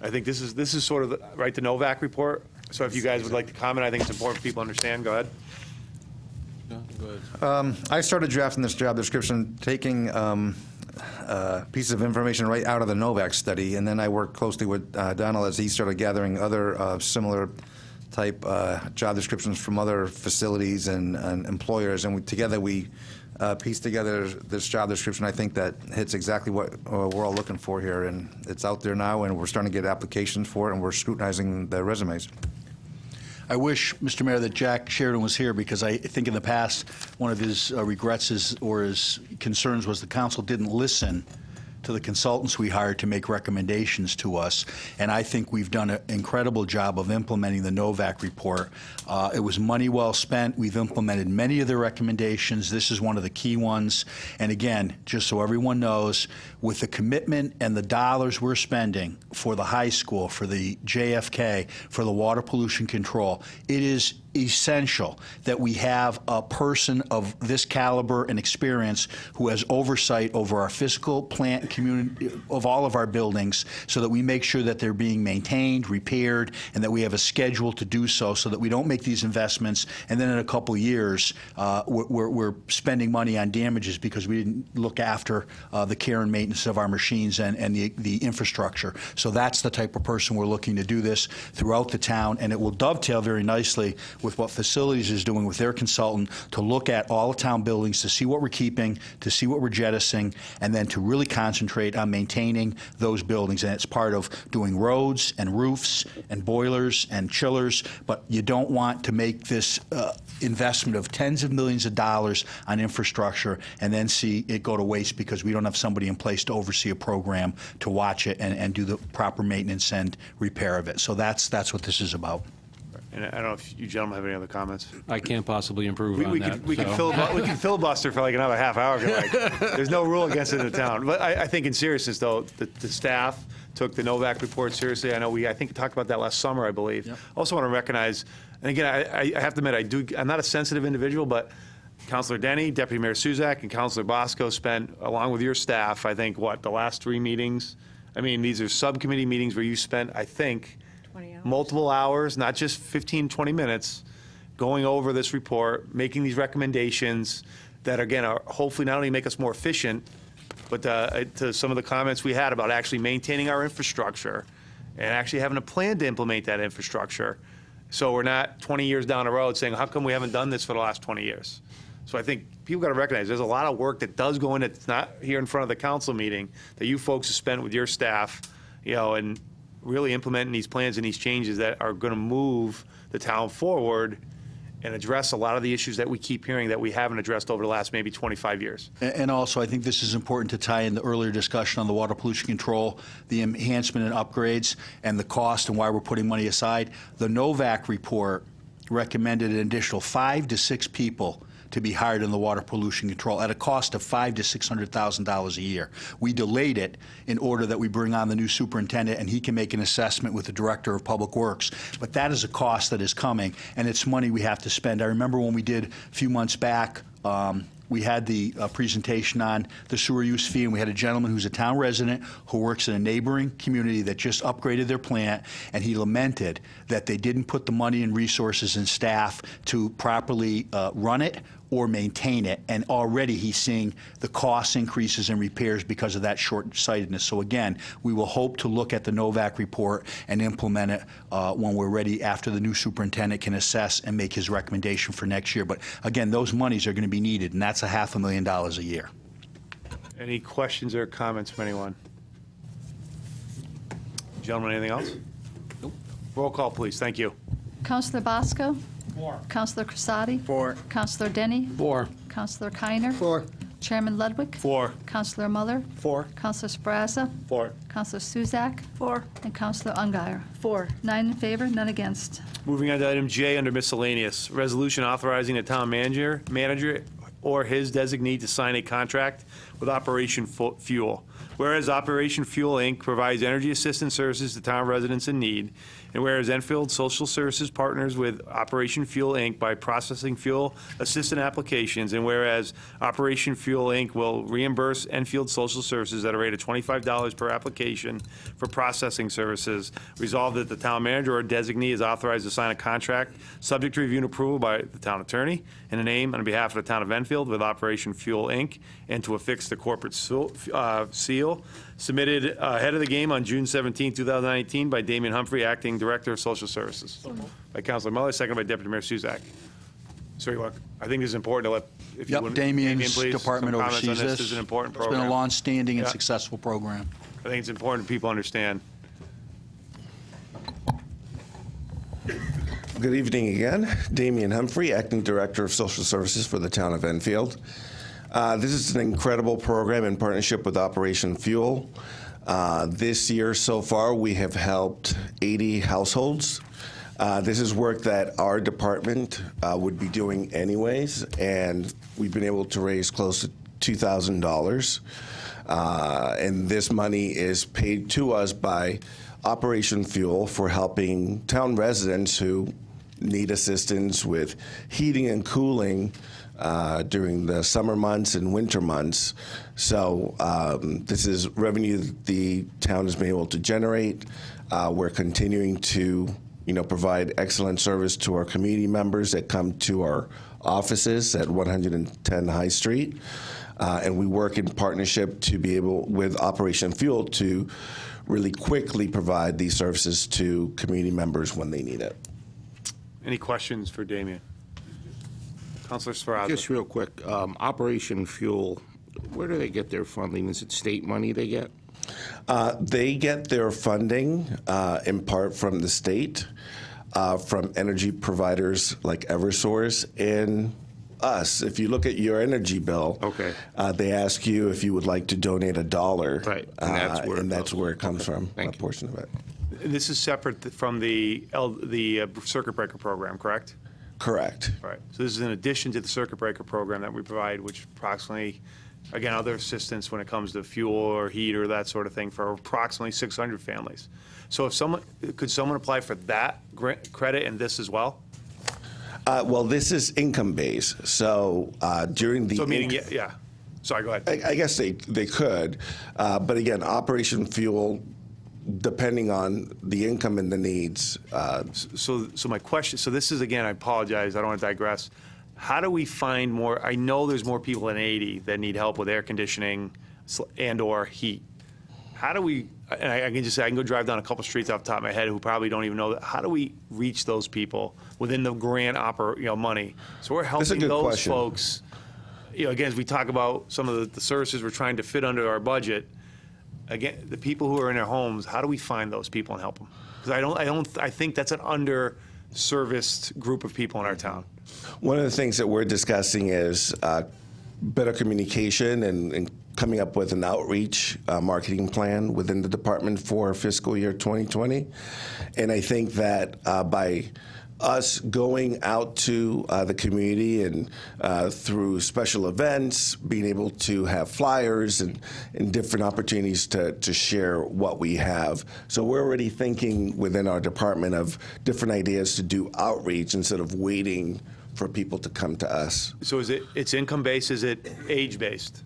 I think this is, this is sort of, the right, the Novak report. So if you guys would like to comment, I think it's important for people to understand. Go ahead. Um, I started drafting this job description, taking um, uh, pieces of information right out of the Novak study, and then I worked closely with uh, Donald as he started gathering other uh, similar type uh, job descriptions from other facilities and, and employers, and we, together we uh, pieced together this job description. I think that hits exactly what we're all looking for here, and it's out there now, and we're starting to get applications for it, and we're scrutinizing the resumes. I wish, Mr. Mayor, that Jack Sheridan was here because I think in the past, one of his uh, regrets is, or his concerns was the council didn't listen to the consultants we hired to make recommendations to us. And I think we've done an incredible job of implementing the Novak report. Uh, it was money well spent. We've implemented many of the recommendations. This is one of the key ones. And again, just so everyone knows, with the commitment and the dollars we're spending for the high school, for the JFK, for the water pollution control, it is essential that we have a person of this caliber and experience who has oversight over our physical plant community of all of our buildings so that we make sure that they're being maintained, repaired, and that we have a schedule to do so so that we don't make these investments and then in a couple years uh, we're, we're, spending money on damages because we didn't look after uh, the care and maintenance of our machines and, and the, the infrastructure. So that's the type of person we're looking to do this throughout the town, and it will dovetail very nicely with what Facilities is doing with their consultant to look at all the town buildings, to see what we're keeping, to see what we're jettisoning, and then to really concentrate on maintaining those buildings. And it's part of doing roads and roofs and boilers and chillers, but you don't want to make this uh, investment of tens of millions of dollars on infrastructure and then see it go to waste because we don't have somebody in place to oversee a program to watch it and, and do the proper maintenance and repair of it. So that's, that's what this is about. And I don't know if you gentlemen have any other comments? I can't possibly improve We, on we that. could, we could so- filibuster, we could filibuster for like another half hour. if you like. There's no rule against it in the town. But I, I think in seriousness, though, the, the staff took the Novak report seriously. I know we, I think, talked about that last summer, I believe. Also want to recognize, and again, I, I- I have to admit, I do, I'm not a sensitive individual, but Councilor Denny, Deputy Mayor Suzak, and Councilor Bosco spent, along with your staff, I think, what, the last three meetings? I mean, these are subcommittee meetings where you spent, I think, multiple hours, not just 15, 20 minutes, going over this report, making these recommendations that, again, are hopefully not only make us more efficient, but uh, to some of the comments we had about actually maintaining our infrastructure and actually having a plan to implement that infrastructure. So we're not 20 years down the road saying, how come we haven't done this for the last 20 years? So I think people got to recognize there's a lot of work that does go in that's not here in front of the council meeting that you folks have spent with your staff, you know, and really implementing these plans and these changes that are going to move the town forward and address a lot of the issues that we keep hearing that we haven't addressed over the last maybe 25 years. And also, I think this is important to tie in the earlier discussion on the water pollution control, the enhancement and upgrades, and the cost and why we're putting money aside. The Novak report recommended an additional five to six people to be hired in the water pollution control at a cost of five to six hundred thousand dollars a year. We delayed it in order that we bring on the new superintendent and he can make an assessment with the director of public works. But that is a cost that is coming, and it's money we have to spend. I remember when we did a few months back. Um, we had the uh, presentation on the sewer use fee, and we had a gentleman who's a town resident who works in a neighboring community that just upgraded their plant, and he lamented that they didn't put the money and resources and staff to properly uh, run it or maintain it, and already he's seeing the cost increases in repairs because of that short-sightedness. So again, we will hope to look at the Novak report and implement it uh, when we're ready after the new superintendent can assess and make his recommendation for next year. But again, those monies are going to be needed, and that's a half a million dollars a year. Any questions or comments from anyone? Gentlemen, anything else? Nope. Roll call, please. Thank you. Councilor Bosco? Four. Councilor Crissati? Four. Councilor Denny? Four. Councilor Kiner? Four. Chairman Ludwig? Four. Councilor Muller? Four. Councilor Sferrazza? Four. Councilor Suzak? Four. And Councilor Ungary. Four. Nine in favor, none against. Moving on to item J under miscellaneous, resolution authorizing the town manager, manager or his designee to sign a contract with Operation Fu- Fuel. Whereas Operation Fuel, Inc. provides energy assistance services to town residents in need, and whereas Enfield Social Services partners with Operation Fuel, Inc. by processing fuel assistant applications, and whereas Operation Fuel, Inc. will reimburse Enfield Social Services at a rate of $25 per application for processing services, resolved that the town manager or designee is authorized to sign a contract, subject to review and approval by the town attorney, in a name on behalf of the town of Enfield with Operation Fuel, Inc., and to affix the corporate seal- uh, seal, submitted uh, ahead of the game on June 17, 2019, by Damian Humphrey, Acting Director of Social Services. By Councilor Muller, seconded by Deputy Mayor Suzak. Sorry, look, I think this is important to let, if you Yep, wouldn't. Damien's please, department some comments on oversees this. This is an important It's program. been a long-standing and Yeah. successful program. I think it's important people understand. Good evening again. Damian Humphrey, Acting Director of Social Services for the town of Enfield. Uh, This is an incredible program in partnership with Operation Fuel. Uh, This year so far, we have helped 80 households. Uh, This is work that our department uh, would be doing anyways, and we've been able to raise close to $2,000. Uh, And this money is paid to us by Operation Fuel for helping town residents who need assistance with heating and cooling uh, during the summer months and winter months. So um, this is revenue the town has been able to generate. Uh, we're continuing to, you know, provide excellent service to our community members that come to our offices at 110 High Street. Uh, and we work in partnership to be able, with Operation Fuel, to really quickly provide these services to community members when they need it. Any questions for Damien? Councilor Sferrazza? Just real quick, um, Operation Fuel, where do they get their funding? Is it state money they get? Uh, they get their funding uh, in part from the state, uh, from energy providers like Eversource, and us. If you look at your energy bill, Okay. uh, they ask you if you would like to donate a dollar. Right, and that's uh, where it and that's where it comes from, a portion of it. This is separate from the, L- the uh, circuit breaker program, correct? Correct. Right. So this is in addition to the circuit breaker program that we provide, which approximately, again, other assistance when it comes to fuel or heat or that sort of thing for approximately 600 families. So if someone, could someone apply for that grant, credit and this as well? Uh, well, this is income based, so uh, during the So meaning, yeah, yeah. Sorry, go ahead. I, I guess they they could, uh, but again, Operation Fuel, depending on the income and the needs. Uh, So, so my question, so this is, again, I apologize, I don't want to digress. How do we find more, I know there's more people in 80 that need help with air conditioning and/or heat. How do we, and I I can just say, I can go drive down a couple streets off the top of my head who probably don't even know that, how do we reach those people within the grant oper, you know, money? So we're helping those question. folks, you know, again, as we talk about some of the, the services we're trying to fit under our budget, again, the people who are in their homes, how do we find those people and help them? Because I don't, I don't, I think that's an under-serviced group of people in our town. One of the things that we're discussing is uh, better communication and, and coming up with an outreach uh, marketing plan within the department for fiscal year 2020. And I think that uh, by us going out to uh, the community and uh, through special events, being able to have flyers and, and different opportunities to, to share what we have. So we're already thinking within our department of different ideas to do outreach instead of waiting for people to come to us. So is it, it's income-based, is it age-based?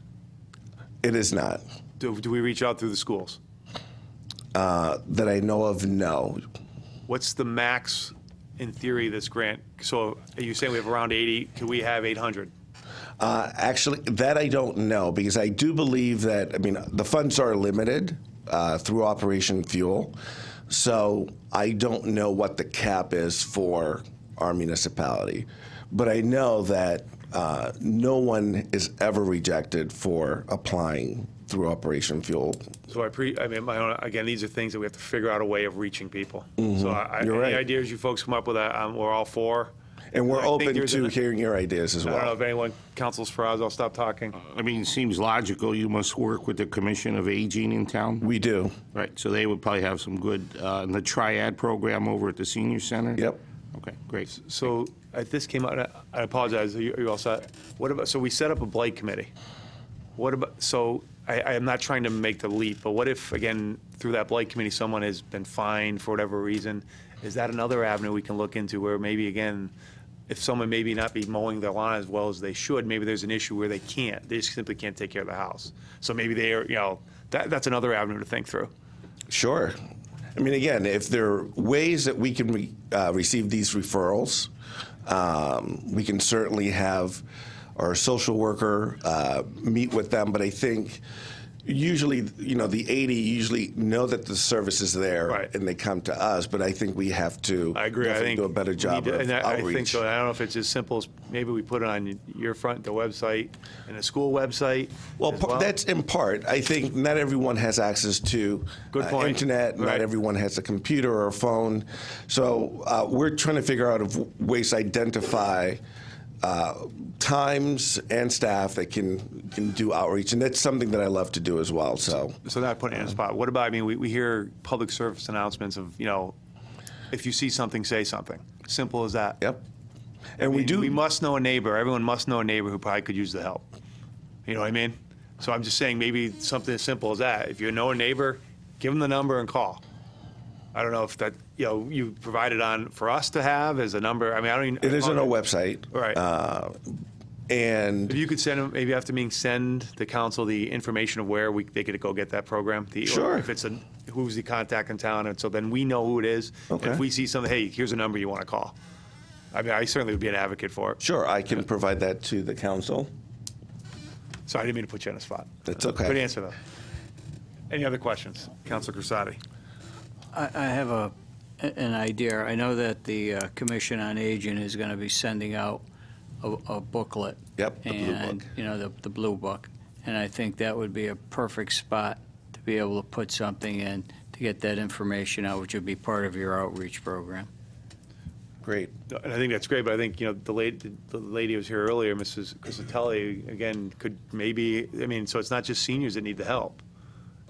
It is not. Do, do we reach out through the schools? Uh, that I know of, no. What's the max, in theory, this grant? So are you saying we have around 80, could we have 800? Uh, actually, that I don't know because I do believe that, I mean, the funds are limited uh, through Operation Fuel. So I don't know what the cap is for our municipality. But I know that uh, no one is ever rejected for applying through Operation Fuel. So I pre, I mean, my own, again, these are things that we have to figure out a way of reaching people. Mhm. So I, You're any right. ideas you folks come up with, I- I'm, we're all for. And we're I open to an- hearing your ideas as well. I don't know if anyone, counsels for us. I'll stop talking. I mean, it seems logical, you must work with the Commission of Aging in town? We do. Right, so they would probably have some good, uh, in the Triad program over at the senior center? Yep. Okay, great. So uh, this came out, I apologize, are you are you all set? What about, so we set up a blight committee. What about, so I, I am not trying to make the leap, but what if, again, through that blight committee, someone has been fined for whatever reason? Is that another avenue we can look into where maybe, again, if someone maybe not be mowing their lawn as well as they should, maybe there's an issue where they can't, they just simply can't take care of the house. So maybe they are, you know, that, that's another avenue to think through. Sure. I mean, again, if there are ways that we can re- uh, receive these referrals, um, we can certainly have our social worker uh, meet with them. But I think usually, you know, the 80 usually know that the service is there and they come to us. But I think we have to I agree. I think do a better job to- of and I, I think so. I don't know if it's as simple as maybe we put it on your front, the website, and the school website. Well, pa- that's in part. I think not everyone has access to Good uh, point. internet. Not everyone has a computer or a phone. So uh, we're trying to figure out of ways to identify uh, times and staff that can can do outreach, and that's something that I love to do as well. So. So putting it in a spot. What about? I mean, we, we hear public service announcements of you know, if you see something, say something. Simple as that. Yep. And we do. We must know a neighbor. Everyone must know a neighbor who probably could use the help. You know what I mean? So I'm just saying maybe something as simple as that. If you know a neighbor, give them the number and call. I don't know if that you know you provided on for us to have as a number. I mean, I don't even. It is on our website. Right. Uh, and If you could send them, maybe after meeting, send the council the information of where we, they could go get that program. the- or Sure. If it's a, who's the contact in town, and so then we know who it is. Okay. If we see something, hey, here's a number you want to call. I mean, I certainly would be an advocate for it. Sure, I can provide that to the council. Sorry, I didn't mean to put you on the spot. That's okay. Good answer, though. Any other questions? Councilor Crissati? I, I have a, an idea. I know that the uh, Commission on Aging is going to be sending out a, a booklet. Yep, the blue and, book. You know, the, the blue book. And I think that would be a perfect spot to be able to put something in to get that information out, which would be part of your outreach program. Great. And I think that's great, but I think, you know, the lady, the lady who was here earlier, Mrs. Crisatelli, again, could maybe, I mean, so it's not just seniors that need the help.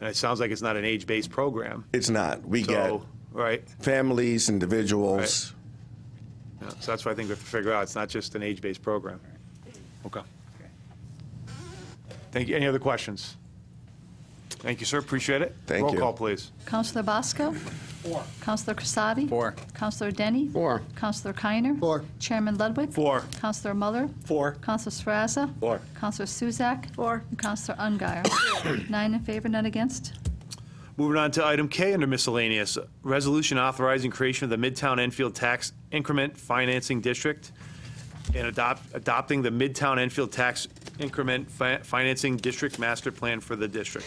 And it sounds like it's not an age-based program. It's not. We get Right. families, individuals. Yeah, So that's what I think we have to figure out. It's not just an age-based program. Okay. Thank you. Any other questions? Thank you, sir. Appreciate it. Thank Roll you. call, please. Councilor Bosco? Four. Councilor Crisati? Four. Councilor Denny? Four. Councilor Kiner? Four. Chairman Ludwig? Four. Councilor Muller? Four. Councilor Sferrazza? Four. Councilor Suzak? Four. And Councilor Ungary? Nine in favor, none against. Moving on to item K under miscellaneous, resolution authorizing creation of the Midtown Enfield Tax Increment Financing District and adopt, adopting the Midtown Enfield Tax Increment Fi- Financing District Master Plan for the district.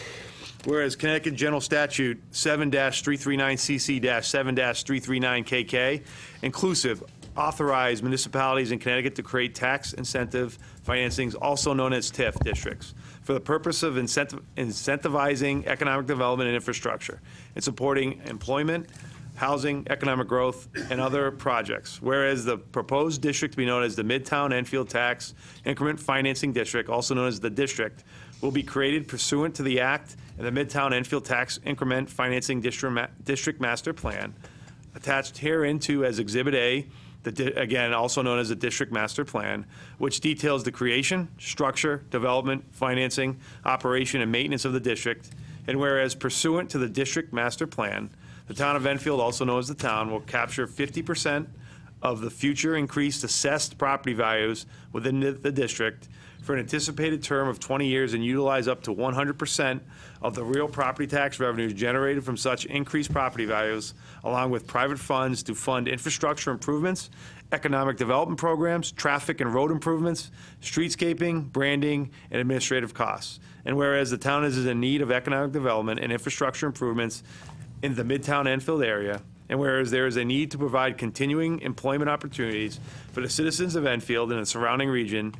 Whereas Connecticut General Statute 7-339CC-7-339KK, inclusive, authorize municipalities in Connecticut to create tax incentive financings, also known as TIF districts, for the purpose of incentiv- incentivizing economic development and infrastructure, and supporting employment, housing, economic growth, and other projects. Whereas the proposed district to be known as the Midtown Enfield Tax Increment Financing District, also known as the district, will be created pursuant to the Act and the Midtown Enfield Tax Increment Financing District Ma- District Master Plan. Attached hereinto as Exhibit A, the, di- again, also known as the District Master Plan, which details the creation, structure, development, financing, operation, and maintenance of the district. And whereas pursuant to the District Master Plan, the town of Enfield, also known as the town, will capture 50% of the future increased assessed property values within the, the district for an anticipated term of 20 years and utilize up to 100% of the real property tax revenues generated from such increased property values, along with private funds to fund infrastructure improvements, economic development programs, traffic and road improvements, streetscaping, branding, and administrative costs. And whereas the town is in need of economic development and infrastructure improvements in the Midtown Enfield area, and whereas there is a need to provide continuing employment opportunities for the citizens of Enfield and the surrounding region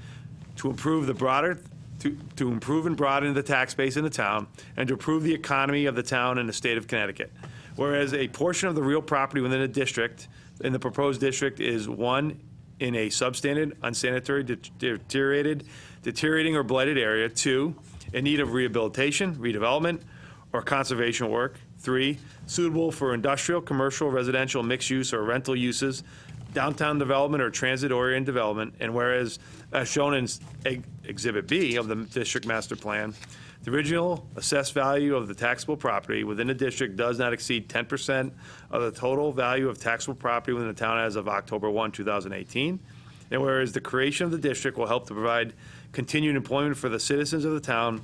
to improve the broader, to, to improve and broaden the tax base in the town, and to improve the economy of the town and the state of Connecticut. Whereas a portion of the real property within a district, in the proposed district, is one, in a substandard, unsanitary, deteriorated, deteriorating or blighted area. Two, in need of rehabilitation, redevelopment, or conservation work. Three, suitable for industrial, commercial, residential, mixed use, or rental uses, downtown development or transit-oriented development. And whereas, as shown in Ex- Exhibit B of the district master plan, the original assessed value of the taxable property within the district does not exceed 10% of the total value of taxable property within the town as of October 1, 2018. And whereas the creation of the district will help to provide continued employment for the citizens of the town,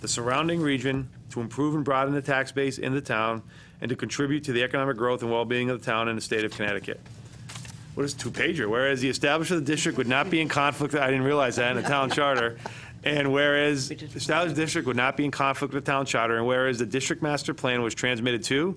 the surrounding region, to improve and broaden the tax base in the town, and to contribute to the economic growth and well-being of the town and the state of Connecticut. What is two-pager? Whereas the establishment of the district would not be in conflict, I didn't realize that, in the town charter, and whereas the established district would not be in conflict with the town charter, and whereas the district master plan was transmitted to,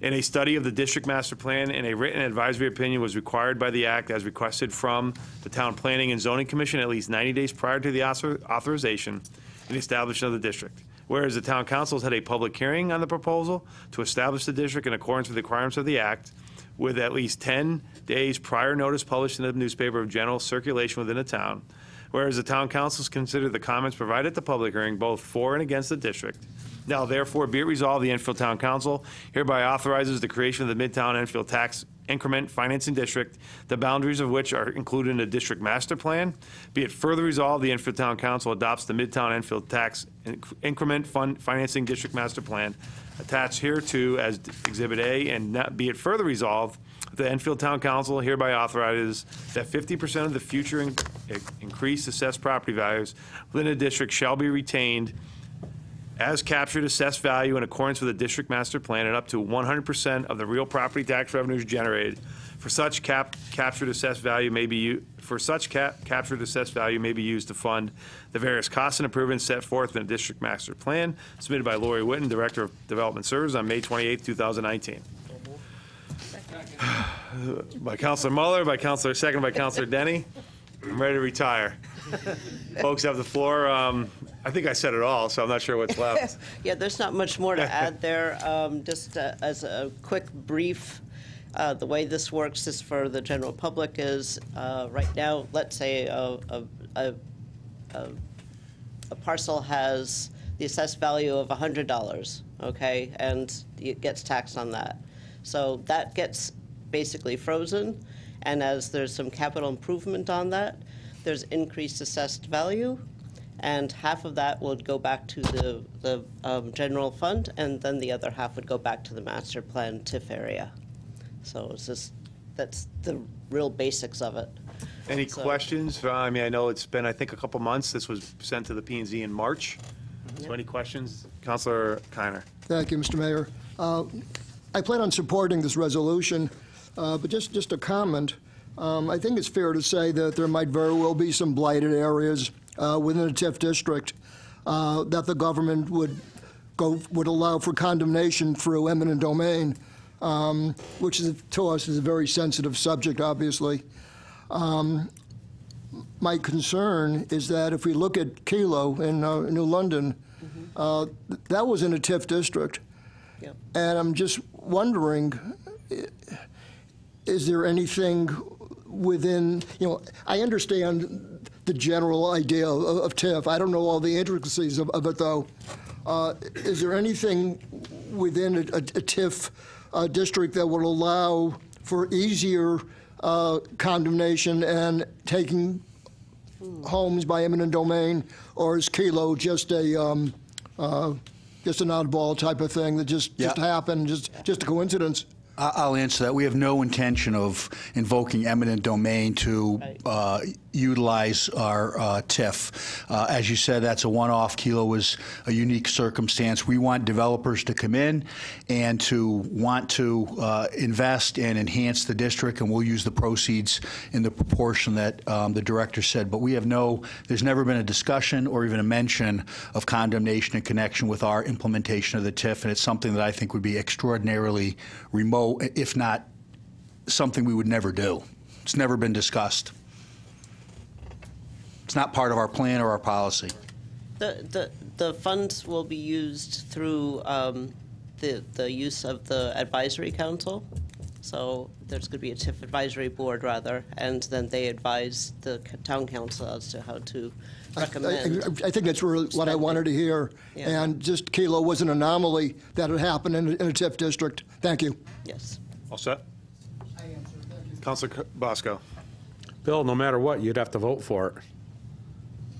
in a study of the district master plan and a written advisory opinion was required by the act as requested from the town planning and zoning commission at least 90 days prior to the author- authorization and the establishment of the district. Whereas the town council has had a public hearing on the proposal to establish the district in accordance with the requirements of the act, with at least 10 days prior notice published in the newspaper of general circulation within the town. Whereas the town council has considered the comments provided at the public hearing both for and against the district. Now therefore be it resolved, the Enfield Town Council hereby authorizes the creation of the Midtown Enfield Tax Increment Financing District, the boundaries of which are included in the district master plan. Be it further resolved, the Enfield Town Council adopts the Midtown Enfield Tax Increment Fund Financing District Master Plan attached hereto as Exhibit A, and not- be it further resolved, the Enfield Town Council hereby authorizes that 50% of the future in- increased assessed property values within the district shall be retained as captured assessed value in accordance with the district master plan and up to 100% of the real property tax revenues generated. For such cap, captured assessed value may be, u- for such cap, captured assessed value may be used to fund the various costs and improvements set forth in the district master plan submitted by Lori Witten, Director of Development Services, on May 28, 2019. By Councilor Muller, by Councilor, second by Councilor Denny. I'm ready to retire. Folks have the floor. Um, I think I said it all, so I'm not sure what's left. Yeah, there's not much more to add there. Um, Just uh, as a quick brief, Uh, The way this works is for the general public is, uh, right now, let's say a, a, a, a parcel has the assessed value of $100, okay, and it gets taxed on that. So that gets basically frozen, and as there's some capital improvement on that, there's increased assessed value, and half of that would go back to the, the um, general fund, and then the other half would go back to the master plan TIF area. So it's just, that's the real basics of it. Any So- questions? Uh, I mean, I know it's been, I think, a couple months. This was sent to the P and Z in March. So any questions? Councilor Kiner. Thank you, Mr. Mayor. Uh, I plan on supporting this resolution, uh, but just, just a comment. Um, I think it's fair to say that there might very well be some blighted areas uh, within the TIF district uh, that the government would go, would allow for condemnation through eminent domain, um, which is, to us, is a very sensitive subject, obviously. Um, My concern is that if we look at Kelo in uh, New London, uh, th- that was in a TIF district. Yep. And I'm just wondering, is there anything within, you know, I understand the general idea of, of TIF. I don't know all the intricacies of, of it, though. Uh, Is there anything within a, a a TIF uh, district that would allow for easier uh, condemnation and taking homes by eminent domain? Or is Kelo just a, um, uh, just an oddball type of thing that just, just happened, just, just a coincidence? I'll answer that. We have no intention of invoking eminent domain to uh, utilize our uh, TIF. Uh, As you said, that's a one-off. Kelo was a unique circumstance. We want developers to come in and to want to uh, invest and enhance the district, and we'll use the proceeds in the proportion that um, the director said. But we have no, there's never been a discussion or even a mention of condemnation in connection with our implementation of the TIF, and it's something that I think would be extraordinarily remote, if not something we would never do. It's never been discussed. It's not part of our plan or our policy. The, the, the funds will be used through um, the, the use of the advisory council. So there's going to be a TIF advisory board, rather, and then they advise the town council as to how to I- recommend. I I think that's really what I wanted to hear. Yeah. And just Kelo was an anomaly that had happened in a in a TIF district. Thank you. Yes. All set? Councilor Bosco. Bill, no matter what, you'd have to vote for it.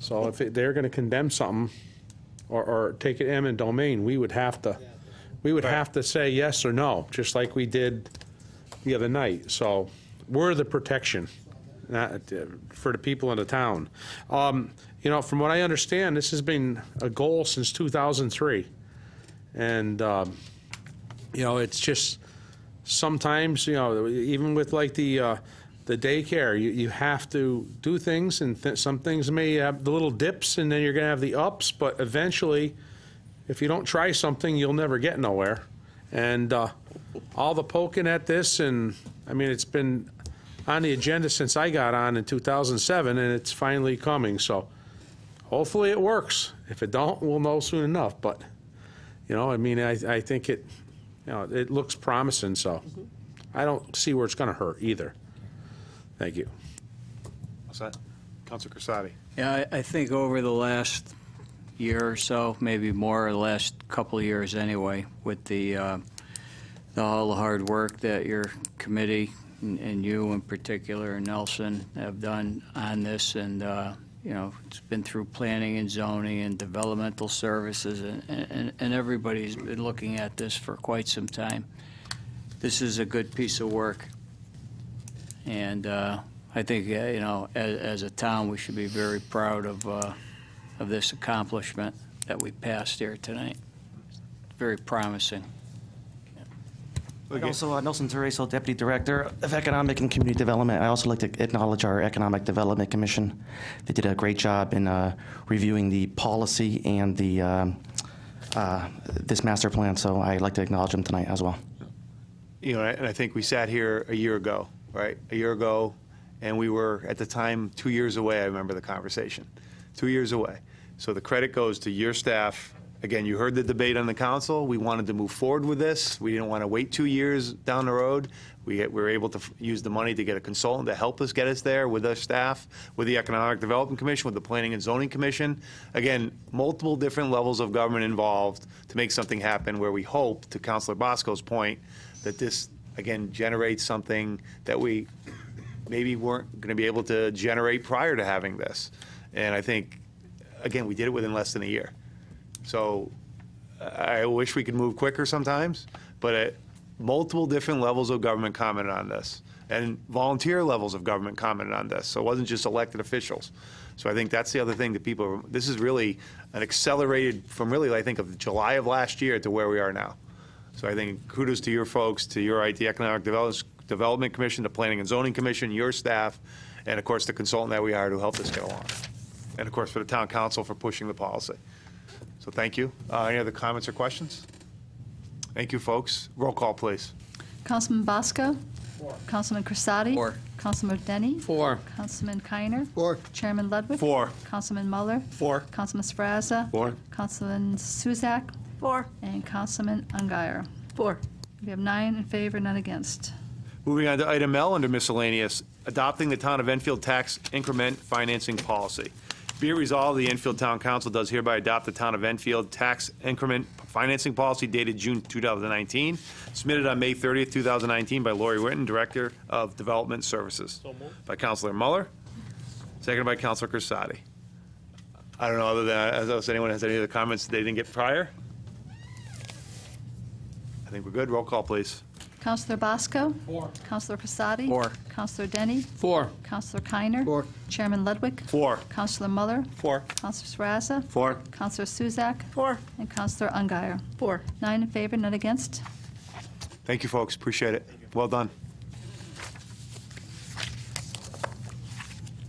So if it- they're going to condemn something or, or take it eminent domain, we would have to, we would have to say yes or no, just like we did the other night. So we're the protection not, uh, for the people in the town. Um, You know, from what I understand, this has been a goal since 2003. And, um, you know, it's just, sometimes, you know, even with like the, uh, the daycare, you, you have to do things, and th- some things may have the little dips, and then you're gonna have the ups, but eventually, if you don't try something, you'll never get nowhere. And uh, all the poking at this, and, I mean, it's been on the agenda since I got on in 2007, and it's finally coming, so hopefully it works. If it don't, we'll know soon enough, but, you know, I mean, I, I think it, you know, it looks promising, so I don't see where it's gonna hurt either. Thank you. All set? Councilor Crisati. Yeah, I, I think over the last year or so, maybe more, or the last couple of years anyway, with the, uh, the all the hard work that your committee and, and you in particular, and Nelson, have done on this, and, uh, you know, it's been through planning and zoning and developmental services, and, and, and everybody's been looking at this for quite some time. This is a good piece of work. And uh, I think, uh, you know, as, as a town, we should be very proud of, uh, of this accomplishment that we passed here tonight. Very promising. And also, uh, Nelson Tereso, Deputy Director of Economic and Community Development. I also like to acknowledge our Economic Development Commission. They did a great job in uh, reviewing the policy and the, um, uh, this master plan, so I'd like to acknowledge them tonight as well. you know, and I think we sat here a year ago, right? A year ago, and we were, at the time, two years away, I remember the conversation. Two years away. So the credit goes to your staff again, you heard the debate on the council. We wanted to move forward with this. We didn't want to wait two years down the road. We we were able to use the money to get a consultant to help us get us there with our staff, with the Economic Development Commission, with the Planning and Zoning Commission. Again, multiple different levels of government involved to make something happen where we hope, to Councilor Bosco's point, that this, again, generates something that we maybe weren't going to be able to generate prior to having this. And I think, again, we did it within less than a year. So I wish we could move quicker sometimes, but at multiple different levels of government commented on this, and volunteer levels of government commented on this. So it wasn't just elected officials. So I think that's the other thing that people, this is really an accelerated, from really, I think, of July of last year to where we are now. So I think kudos to your folks, to your IT Economic Development Commission, the Planning and Zoning Commission, your staff, and of course, the consultant that we hired who helped us get along. And of course, for the town council for pushing the policy. So thank you. Uh, Any other comments or questions? Thank you, folks. Roll call, please. Councilman Bosco? Four. Councilman Crisati? Four. Councilman Denny? Four. Councilman Kiner? Four. Chairman Ludwig? Four. Councilman Muller? Four. Councilman Sferrazza? Four. Councilman Suzak? Four. And Councilman Ungary. Four. We have nine in favor, none against. Moving on to item L under miscellaneous, adopting the town of Enfield tax increment financing policy. Be it resolved, the Enfield Town Council does hereby adopt the town of Enfield tax increment financing policy dated June 2019, submitted on May 30th, 2019 by Lori Witten, Director of Development Services. By Councilor Muller, seconded by Councilor Crisati. I don't know, other than, as anyone has any other comments they didn't get prior? I think we're good. Roll call, please. Councilor Bosco? Four. Councilor Crisati? Four. Councilor Denny? Four. Councilor Kiner? Four. Chairman Ludwig? Four. Councilor Muller? Four. Councilor Sferrazza? Four. Councilor Suzak? Four. And Councilor Ungary. Four. Nine in favor, none against. Thank you, folks. Appreciate it. Well done.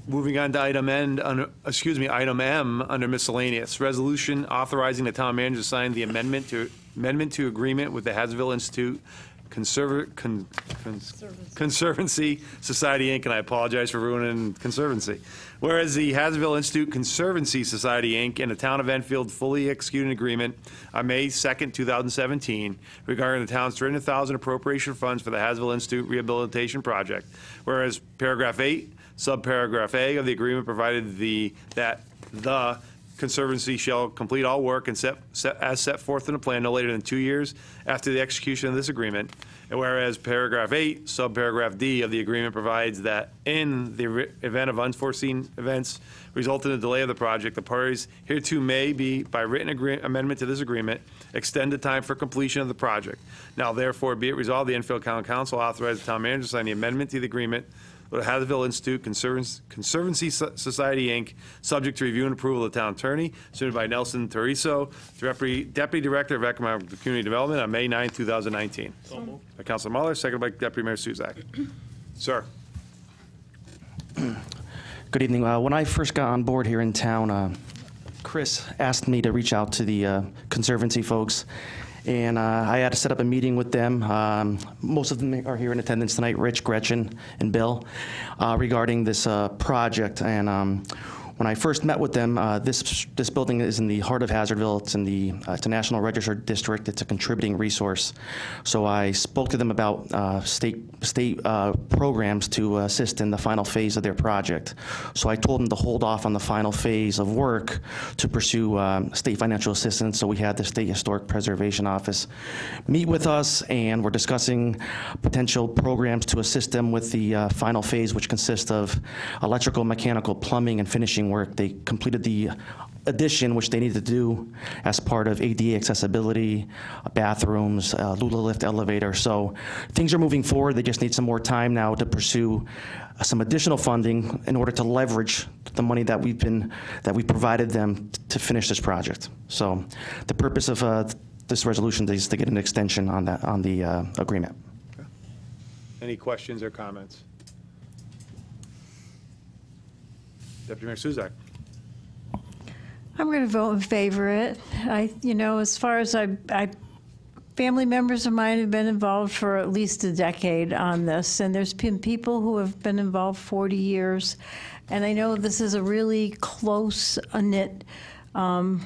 Moving on to item N, under- excuse me, item M, under miscellaneous. Resolution authorizing the town manager to sign the amendment to, amendment to agreement with the Hazardville Institute Conserva- Con- Cons- Conservancy Society, Inc., and I apologize for ruining Conservancy. Whereas the Hazardville Institute Conservancy Society, Inc., and the town of Enfield fully executed an agreement on May 2nd, 2017, regarding the town's 300,000 appropriation funds for the Hazardville Institute Rehabilitation Project. Whereas paragraph 8, subparagraph A of the agreement provided the, that the Conservancy shall complete all work and set, set, as set forth in the plan no later than two years after the execution of this agreement. And whereas paragraph eight, subparagraph D of the agreement provides that in the re- event of unforeseen events resulting in the delay of the project, the parties hereto may be, by written agree- amendment to this agreement, extend the time for completion of the project. Now therefore be it resolved, the Enfield County Council authorizes the town manager to sign the amendment to the agreement with the Hazardville Institute Conservans- Conservancy Society, Inc., subject to review and approval of the town attorney, submitted by Nelson Teriso, Deputy Deputy Director of Economic Community Development, on May 9, 2019. By Councilor Muller, seconded by Deputy Mayor Szewczak. Sir. Good evening. Uh, When I first got on board here in town, uh, Chris asked me to reach out to the uh, Conservancy folks, and uh, I had to set up a meeting with them. Um, Most of them are here in attendance tonight, Rich, Gretchen, and Bill, uh, regarding this uh, project. And um, when I first met with them, uh, this, this building is in the heart of Hazardville. It's in the, uh, it's a National Register district. It's a contributing resource. So I spoke to them about uh, state, state uh, programs to assist in the final phase of their project. So I told them to hold off on the final phase of work to pursue um, state financial assistance. So we had the State Historic Preservation Office meet with us, and we're discussing potential programs to assist them with the uh, final phase, which consists of electrical, mechanical, plumbing, and finishing work. They completed the addition, which they needed to do as part of ADA accessibility, bathrooms, uh, Lula lift elevator. So things are moving forward. They just need some more time now to pursue uh, some additional funding in order to leverage the money that we've been, that we provided them to finish this project. So the purpose of uh, this resolution is to get an extension on that, on the uh, agreement. Any questions or comments? Deputy Mayor Szewczak. I'm going to vote in favor of it. I, you know, as far as I, I, family members of mine have been involved for at least a decade on this, and there's been people who have been involved 40 years, and I know this is a really close knit um,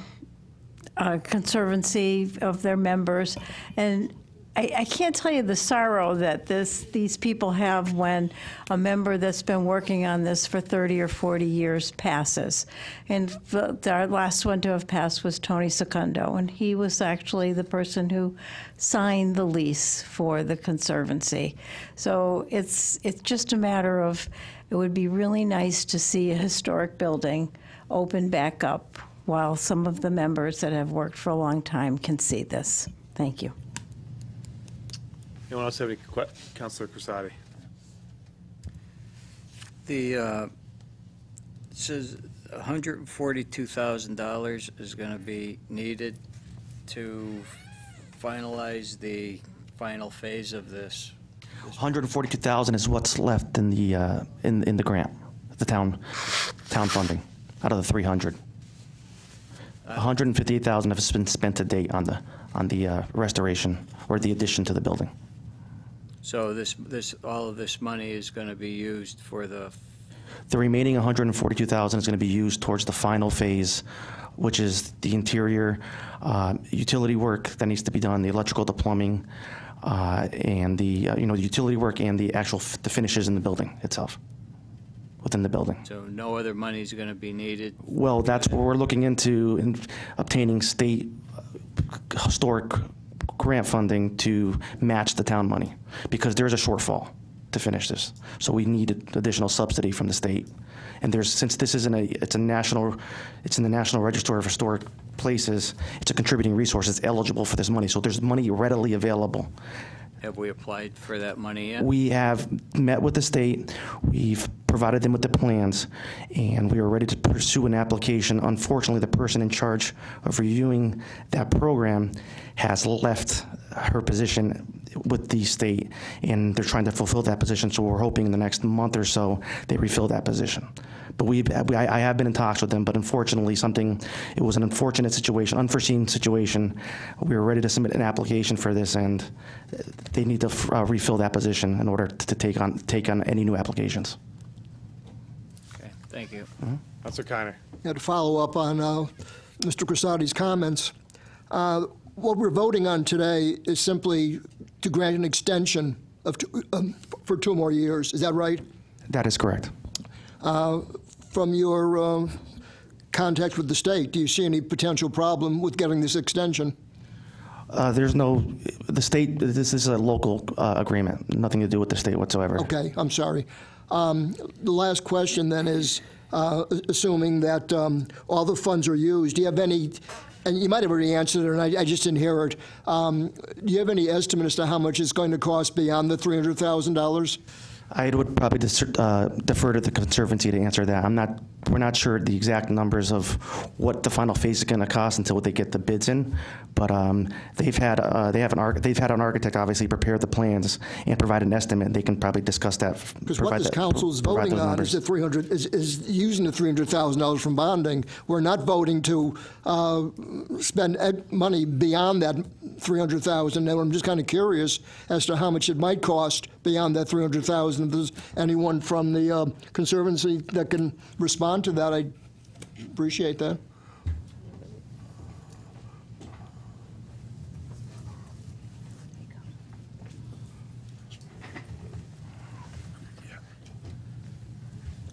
uh, conservancy of their members. And I, I can't tell you the sorrow that this, these people have when a member that's been working on this for 30 or 40 years passes. And the, our last one to have passed was Tony Secundo, and he was actually the person who signed the lease for the conservancy. So it's it's just a matter of it would be really nice to see a historic building open back up while some of the members that have worked for a long time can see this. Thank you. Anyone else have any questions? Councilor Crisati? The, uh, it says $142,000 is going to be needed to finalize the final phase of this. 142,000 is what's left in the, uh, in, in the grant, the town, town funding, out of the 300. 158,000 has been spent to date on the, on the uh, restoration or the addition to the building. So this, this, all of this money is going to be used for the, The remaining 142,000 is going to be used towards the final phase, which is the interior uh, utility work that needs to be done, the electrical, the plumbing, uh, and the, uh, you know, the utility work and the actual, f- the finishes in the building itself, within the building. so no other money is going to be needed? Well, that's what we're looking into, in obtaining state uh, historic grant funding to match the town money, because there's a shortfall to finish this. So we need additional subsidy from the state. And there's, since this isn't a, it's a national, it's in the National Register of Historic Places, it's a contributing resource, it's eligible for this money, so there's money readily available. Have we applied for that money yet? We have met with the state, we've provided them with the plans, and we are ready to pursue an application. Unfortunately, the person in charge of reviewing that program has left her position with the state, and they're trying to fulfill that position, so we're hoping in the next month or so, they refill that position. But we, I I have been in talks with them, but unfortunately, something, it was an unfortunate situation, unforeseen situation. We were ready to submit an application for this, and they need to uh, refill that position in order to take on, take on any new applications. Okay, thank you. Councilor Kiner. Yeah, to follow up on uh, Mr. Crisati's comments, uh, what we're voting on today is simply to grant an extension of two, um, for two more years. Is that right? That is correct. Uh, From your uh, contact with the state, do you see any potential problem with getting this extension? Uh, There's no, the state, this is a local uh, agreement, nothing to do with the state whatsoever. Okay, I'm sorry. Um, The last question then is, uh, assuming that um, all the funds are used, do you have any, and you might have already answered it, and I I just didn't hear it, um, do you have any estimate as to how much it's going to cost beyond the $300,000? I would probably uh, defer to the Conservancy to answer that. I'm not, we're not sure the exact numbers of what the final phase is going to cost until they get the bids in, but um, they've had, uh, they have an, they've had an architect obviously prepare the plans and provide an estimate. They can probably discuss that. Because what this that- council is voting on numbers. is the 300, is, is using the $300,000 from bonding. We're not voting to uh, spend money beyond that 300,000. And I'm just kind of curious as to how much it might cost beyond that 300,000. If there's anyone from the uh, Conservancy that can respond to that, I appreciate that.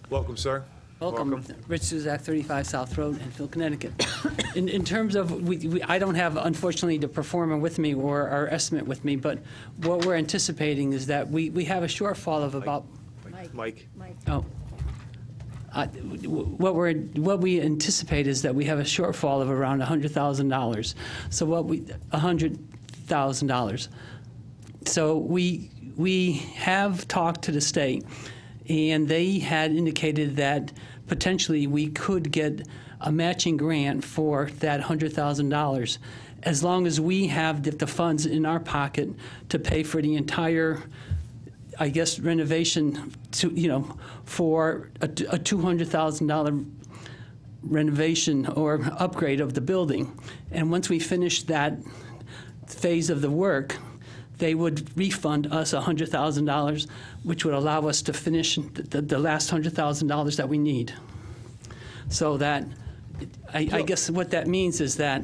Welcome, sir. Welcome. Rich Szewczak, 35 South Road, Enfield, Connecticut. In, in terms of, we, we, I don't have, unfortunately, the performer with me or our estimate with me, but what we're anticipating is that we, we have a shortfall of about, Mike. oh, uh, w- w- what we're, what we anticipate is that we have a shortfall of around $100,000. So what we, $100,000. So we, we have talked to the state, and they had indicated that potentially we could get a matching grant for that $100,000 as long as we have the, the funds in our pocket to pay for the entire, I guess, renovation to, you know, for a, a $200,000 renovation or upgrade of the building. And once we finish that phase of the work, they would refund us $100,000, which would allow us to finish the, the, the last $100,000 that we need. So that, I, I guess what that means is that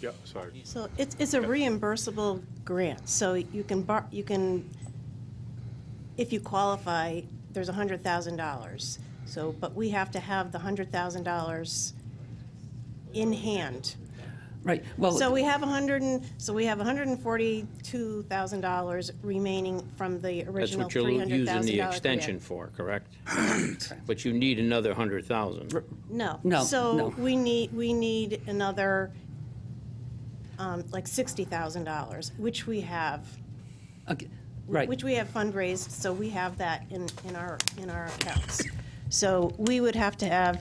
Yeah, sorry. So it's, it's a reimbursable grant, so you can bar, you can, if you qualify, there's hundred thousand dollars. So, but we have to have the hundred thousand dollars in hand. Right, well. So we have hundred and, so we have hundred and forty-two thousand dollars remaining from the That's original what you're lo- using thousand the dollar extension for, correct? But you need another 100,000. No. No, So no. we need, we need another, um, like sixty thousand dollars, which we have. Okay, right. Which we have fundraised, so we have that in, in our, in our accounts. So we would have to have,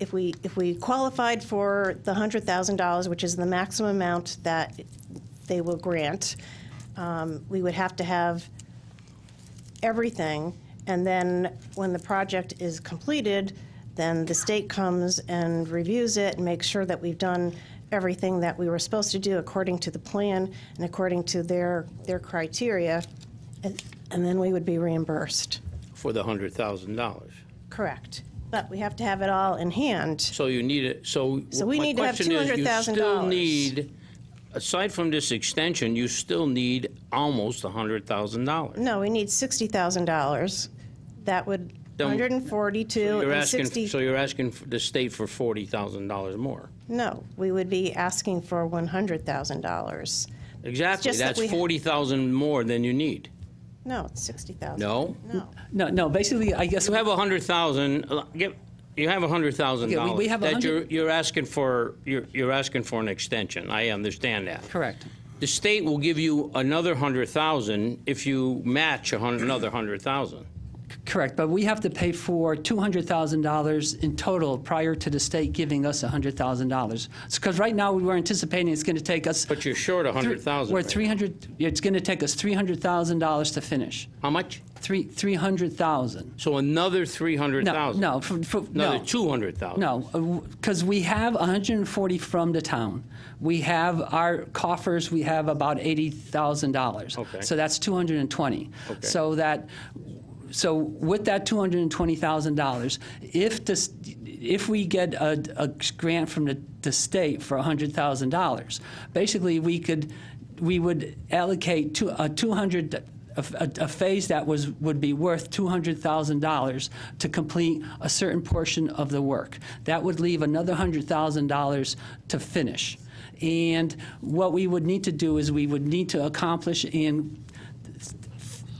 if we, if we qualified for the hundred thousand dollars, which is the maximum amount that they will grant, um, we would have to have everything, and then when the project is completed, then the state comes and reviews it and makes sure that we've done everything that we were supposed to do according to the plan and according to their, their criteria, and and then we would be reimbursed. For the $100,000. Correct. But we have to have it all in hand. So you need it, so. So we my need to have question is, You $200,000. still need, aside from this extension, you still need almost $100,000. No, we need sixty thousand dollars. That would, Then- hundred and forty-two You're and asking, sixty. so you're asking for the state for $40,000 more. No, we would be asking for one hundred thousand dollars. Exactly, just that that's we ha- 40,000 more than you need. No, it's sixty thousand. No? No. No, no, basically, I guess. You have a hundred thousand, you have a hundred thousand Okay, we- we have a That hundred- you're, you're asking for, you're, you're asking for an extension, I understand that. Correct. The state will give you another hundred thousand if you match a hundred, another hundred thousand. Correct, but we have to pay for $200,000 in total prior to the state giving us $100,000. Because right now, we were anticipating it's going to take us. But you're short a hundred thousand. We're 300, it's going to take us $300,000 to finish. How much? Three, 300,000. So another three hundred thousand? No, for, for, no. Another two hundred thousand? No, uh, because we have 140 from the town. We have our coffers, we have about $80,000. Okay. So that's 220. Okay. So that, so with that $220,000, if this, if we get a, a grant from the, the state for $100,000, basically we could, we would allocate a 200, a, a, a phase that was, would be worth $200,000 to complete a certain portion of the work. That would leave another $100,000 to finish. And what we would need to do is we would need to accomplish and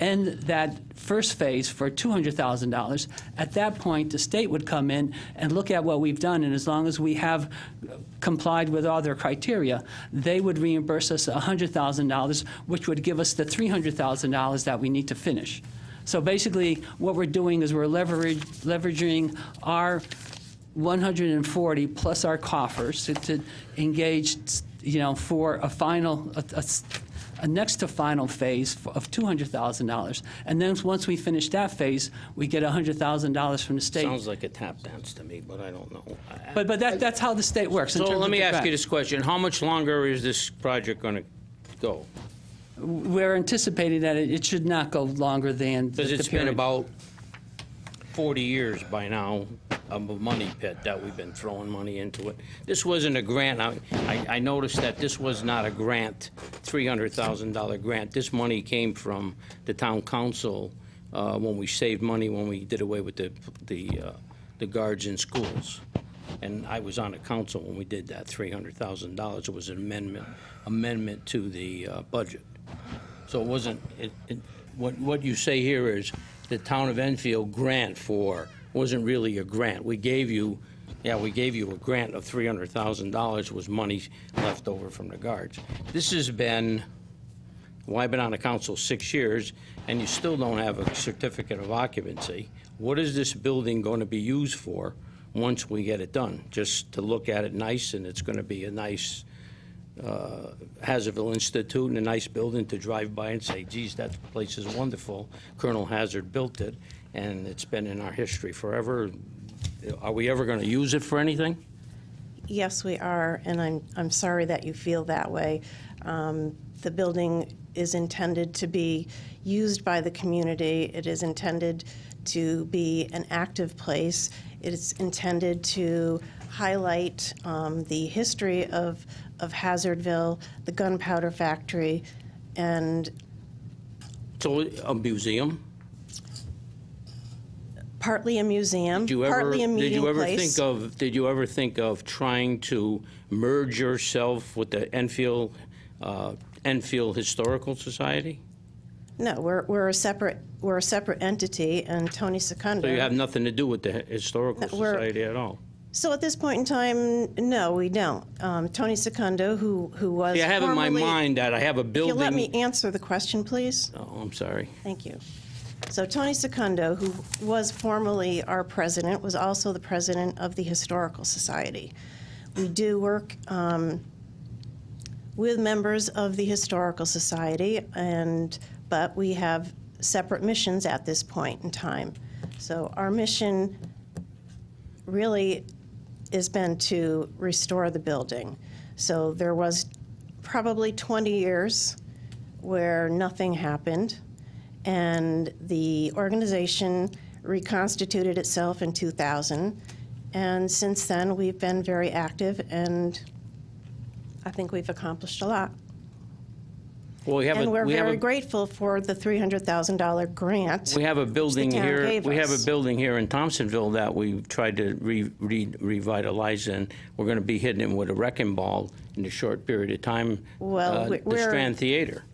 end that first phase for $200,000. At that point, the state would come in and look at what we've done, and as long as we have complied with all their criteria, they would reimburse us $100,000, which would give us the $300,000 that we need to finish. So basically, what we're doing is we're leverage, leveraging our 140 plus our coffers to, to engage, you know, for a final, a, a a next to final phase of $200,000. And then once we finish that phase, we get $100,000 from the state. Sounds like a tap dance to me, but I don't know. But, but that, that's how the state works. So let me ask you this question, how much longer is this project gonna go? We're anticipating that it, it should not go longer than Because it's been about 40 years by now a money pit that we've been throwing money into it. This wasn't a grant. I, I- I noticed that this was not a grant, $300,000 grant. This money came from the town council uh, when we saved money, when we did away with the, the, uh, the guards in schools. And I was on the council when we did that, $300,000. It was an amendment, amendment to the uh, budget. So it wasn't, it, it, what, what you say here is the town of Enfield grant for, wasn't really a grant. We gave you, yeah, we gave you a grant of three hundred thousand dollars was money left over from the guards. This has been, well, I've been on the council six years, and you still don't have a certificate of occupancy. What is this building going to be used for once we get it done? Just to look at it nice, and it's going to be a nice uh, Hazardville Institute and a nice building to drive by and say, geez, that place is wonderful. Colonel Hazard built it, and it's been in our history forever. Are we ever going to use it for anything? Yes, we are, and I'm, I'm sorry that you feel that way. Um, The building is intended to be used by the community. It is intended to be an active place. It is intended to highlight um, the history of, of Hazardville, the gunpowder factory, and So a museum? Partly a museum, Did you ever, partly a did you ever place. think of, did you ever think of trying to merge yourself with the Enfield, uh, Enfield Historical Society? No, we're, we're a separate, we're a separate entity, and Tony Secundo. So you have nothing to do with the Historical No, Society at all? So at this point in time, no, we don't. Um, Tony Secundo, who, who was See, I have in my mind that I have a If you let me answer the question, please. Oh, I'm sorry. Thank you. So Tony Secundo, who was formerly our president, was also the president of the Historical Society. We do work um, with members of the Historical Society, and, but we have separate missions at this point in time. So our mission really has been to restore the building. So there was probably 20 years where nothing happened, and the organization reconstituted itself in 2000. And since then, we've been very active, and I think we've accomplished a lot. Well, we have and a, we're we very a, grateful for the $300,000 grant. we have a building here, we have a building here in Thompsonville that we've tried to re, re, revitalize and we're gonna be hitting it with a wrecking ball in a short period of time. Well, uh, we- The Strand Theater.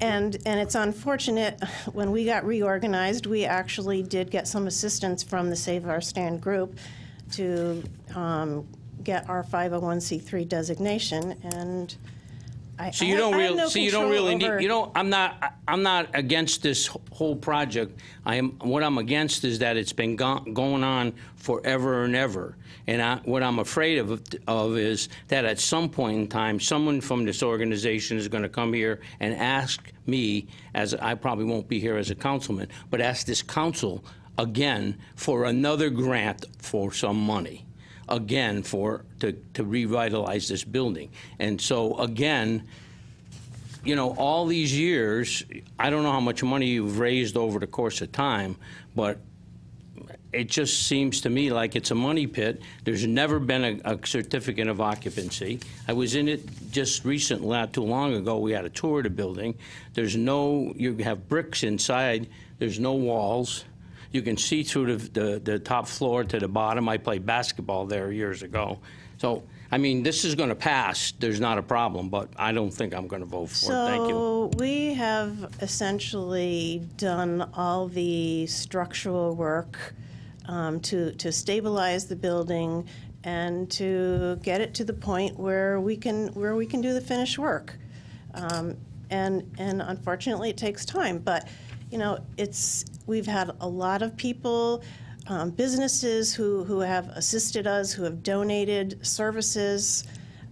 And, and it's unfortunate, when we got reorganized, we actually did get some assistance from the Save Our Strand group to um, get our 501c3 designation, and I So you don't really, no so you don't really over- need, you don't, I'm not, I'm not against this whole project. I am, what I'm against is that it's been go- going on forever and ever. And I, what I'm afraid of, of is that at some point in time, someone from this organization is gonna come here and ask me, as, I probably won't be here as a councilman, but ask this council again for another grant for some money again for to, to revitalize this building. And so again, you know, all these years, I don't know how much money you've raised over the course of time, but it just seems to me like it's a money pit. There's never been a, a certificate of occupancy. I was in it just recently, not too long ago. We had a tour of the building. There's no, you have bricks inside. There's no walls. You can see through the, the, the top floor to the bottom. I played basketball there years ago. So, I mean, this is going to pass. There's not a problem, but I don't think I'm going to vote for it. Thank you. So we have essentially done all the structural work um, to, to stabilize the building and to get it to the point where we can, where we can do the finished work. Um, And, and unfortunately, it takes time, but, you know, it's, we've had a lot of people, um, businesses who, who have assisted us, who have donated services.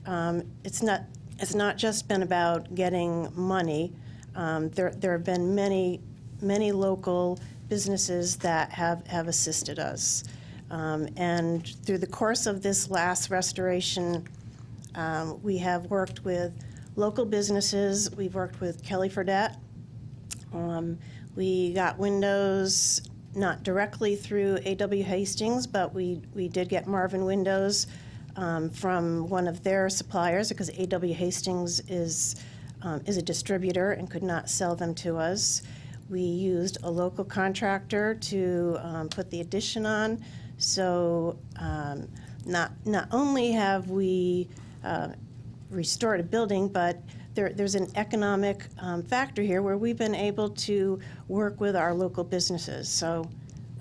Um, It's not, it's not just been about getting money. Um, There, there have been many, many local businesses that have, have assisted us. Um, And through the course of this last restoration, um, we have worked with local businesses. We've worked with Kelly Fredette. Um, We got windows, not directly through A.W. Hastings, but we, we did get Marvin windows um, from one of their suppliers, because A.W. Hastings is, um, is a distributor and could not sell them to us. We used a local contractor to um, put the addition on. So um, not, not only have we uh, restored a building, but there, there's an economic um, factor here where we've been able to work with our local businesses. So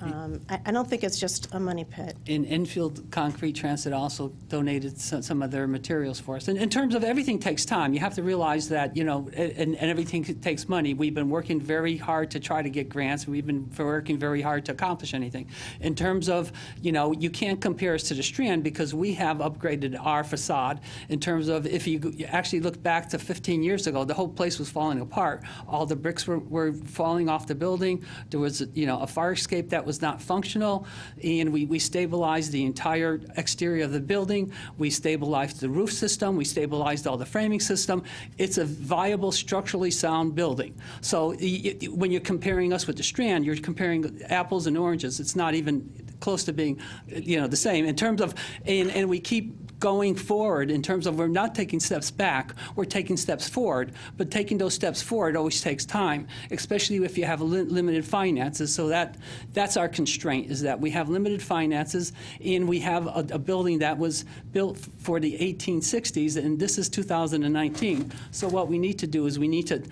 um, I, I don't think it's just a money pit. In Enfield Concrete Transit also donated some, some of their materials for us. And in terms of everything takes time, you have to realize that, you know, and, and everything takes money. We've been working very hard to try to get grants. We've been working very hard to accomplish anything. In terms of, you know, you can't compare us to the Strand because we have upgraded our facade. In terms of, if you you actually look back to 15 years ago, the whole place was falling apart. All the bricks were, were falling off the building. There was, you know, a fire escape that was not functional, and we, we stabilized the entire exterior of the building. We stabilized the roof system. We stabilized all the framing system. It's a viable, structurally sound building. So y- when you're comparing us with the Strand, you're comparing apples and oranges. It's not even close to being, you know, the same in terms of, and, and we keep going forward in terms of we're not taking steps back, we're taking steps forward. But taking those steps forward always takes time, especially if you have li- limited finances. So that that's our constraint is that we have limited finances and we have a, a building that was built for the 1860s and this is 2019. So what we need to do is we need to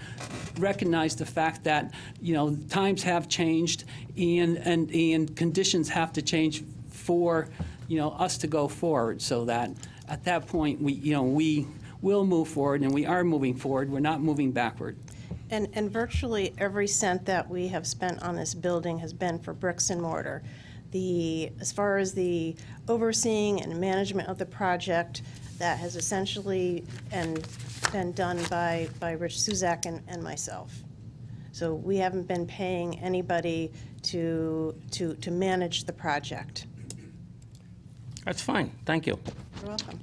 recognize the fact that you know times have changed and and and conditions have to change for you know us to go forward so that at that point we you know we will move forward and we are moving forward we're not moving backward And, and virtually every cent that we have spent on this building has been for bricks and mortar. The, as far as the overseeing and management of the project, that has essentially and been done by, by Rich Szewczak and, and myself. So we haven't been paying anybody to, to, to manage the project. That's fine, thank you. You're welcome.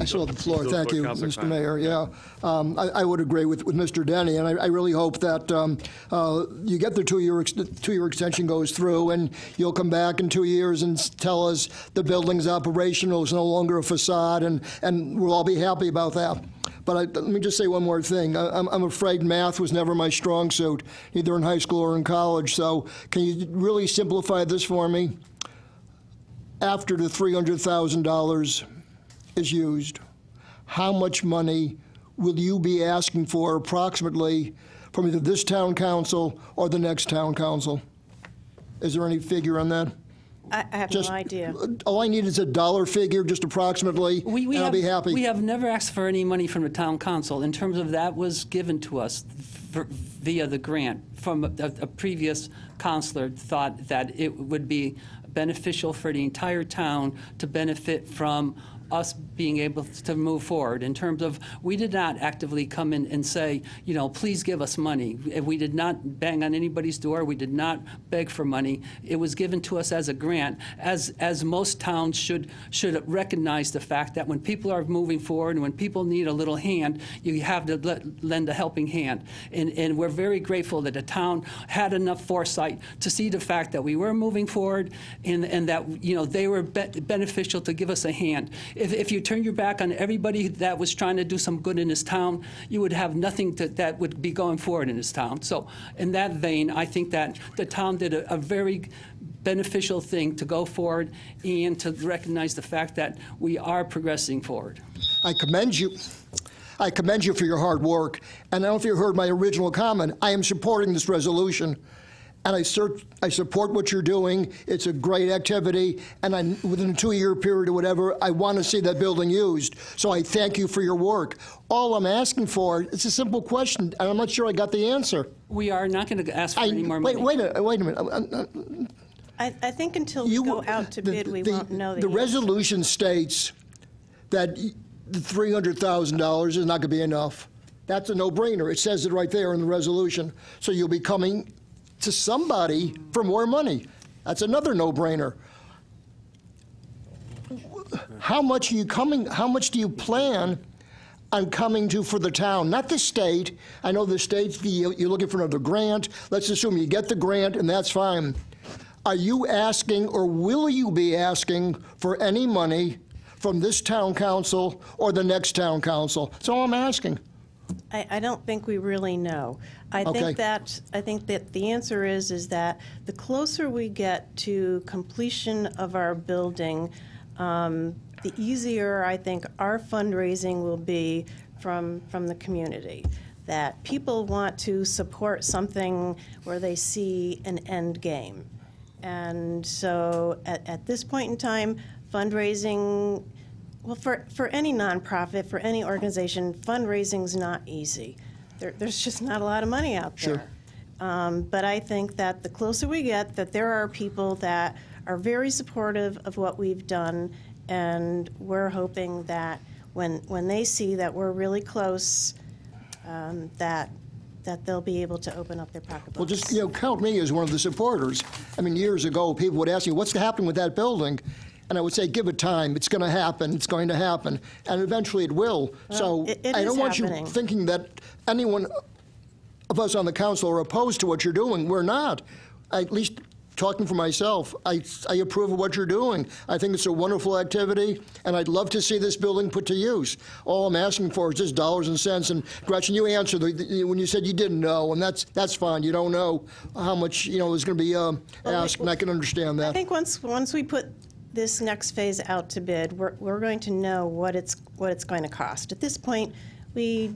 I still have the floor. Go Thank for you, Councilor Mr. Klein. Mayor. Yeah, um, I, I would agree with, with Mr. Denny, and I, I really hope that um, uh, you get the two-year ex- two-year extension goes through, and you'll come back in two years and tell us the building's operational, it's no longer a facade, and, and we'll all be happy about that. But I, let me just say one more thing. I, I'm, I'm afraid math was never my strong suit, either in high school or in college. So can you really simplify this for me? After the $300,000 is used, how much money will you be asking for approximately from either this town council or the next town council? Is there any figure on that? I, I have Just- no idea. All I need is a dollar figure, just approximately, we, we and I'll have, be happy. we have never asked for any money from the town council in terms of that was given to us v- via the grant from a, a previous counselor thought that it would be beneficial for the entire town to benefit from us being able to move forward in terms of we did not actively come in and say, you know, please give us money. We did not bang on anybody's door. We did not beg for money. It was given to us as a grant, as as most towns should should recognize the fact that when people are moving forward and when people need a little hand, you have to let, lend a helping hand. And and we're very grateful that the town had enough foresight to see the fact that we were moving forward and and that you know they were be- beneficial to give us a hand. If, if you turn your back on everybody that was trying to do some good in this town, you would have nothing to, that would be going forward in this town. So, in that vein, I think that the town did a, a very beneficial thing to go forward and to recognize the fact that we are progressing forward. I commend you. I commend you for your hard work. And I don't know if you heard my original comment. I am supporting this resolution. And I, cert, I support what you're doing. It's a great activity. And I, within a two year period or whatever, I want to see that building used. So I thank you for your work. All I'm asking for, it's a simple question, and I'm not sure I got the answer. We are not going to ask for I, any more wait, money. wait, a, wait a minute. Uh, I, I think until we go out to bid, we won't know the The answer. resolution states that the $300,000 is not going to be enough. That's a no-brainer. It says it right there in the resolution. So you'll be coming to somebody for more money. That's another no-brainer. How much are you coming, how much do you plan on coming to for the town? Not the state. I know the state's, the- you're looking for another grant. Let's assume you get the grant, and that's fine. Are you asking, or will you be asking, for any money from this town council or the next town council? That's all I'm asking. I, I don't think we really know. I Okay. think that, I think that the answer is, is that the closer we get to completion of our building, um, the easier I think our fundraising will be from, from the community. That people want to support something where they see an end game. And so at, at this point in time, fundraising, well, for, for any nonprofit, for any organization, fundraising's not easy. There, there's just not a lot of money out there. Um, but I think that the closer we get, that there are people that are very supportive of what we've done, and we're hoping that when, when they see that we're really close, um, that, that they'll be able to open up their pocketbooks. Well, just, you know, count me as one of the supporters. I mean, years ago, people would ask me, what's happening with that building? And I would say, give it time. It's going to happen. It's going to happen. And eventually it will. So it- it I don't want happening. you thinking that anyone of us on the council are opposed to what you're doing. We're not. At least talking for myself, I, I approve of what you're doing. I think it's a wonderful activity, and I'd love to see this building put to use. All I'm asking for is just dollars and cents. And Gretchen, you answered the, the, when you said you didn't know, and that's that's fine. You don't know how much you know is going to be um, asked, and I can understand that. I think once, once we put this next phase out to bid, we're, we're going to know what it's, what it's going to cost. At this point, we,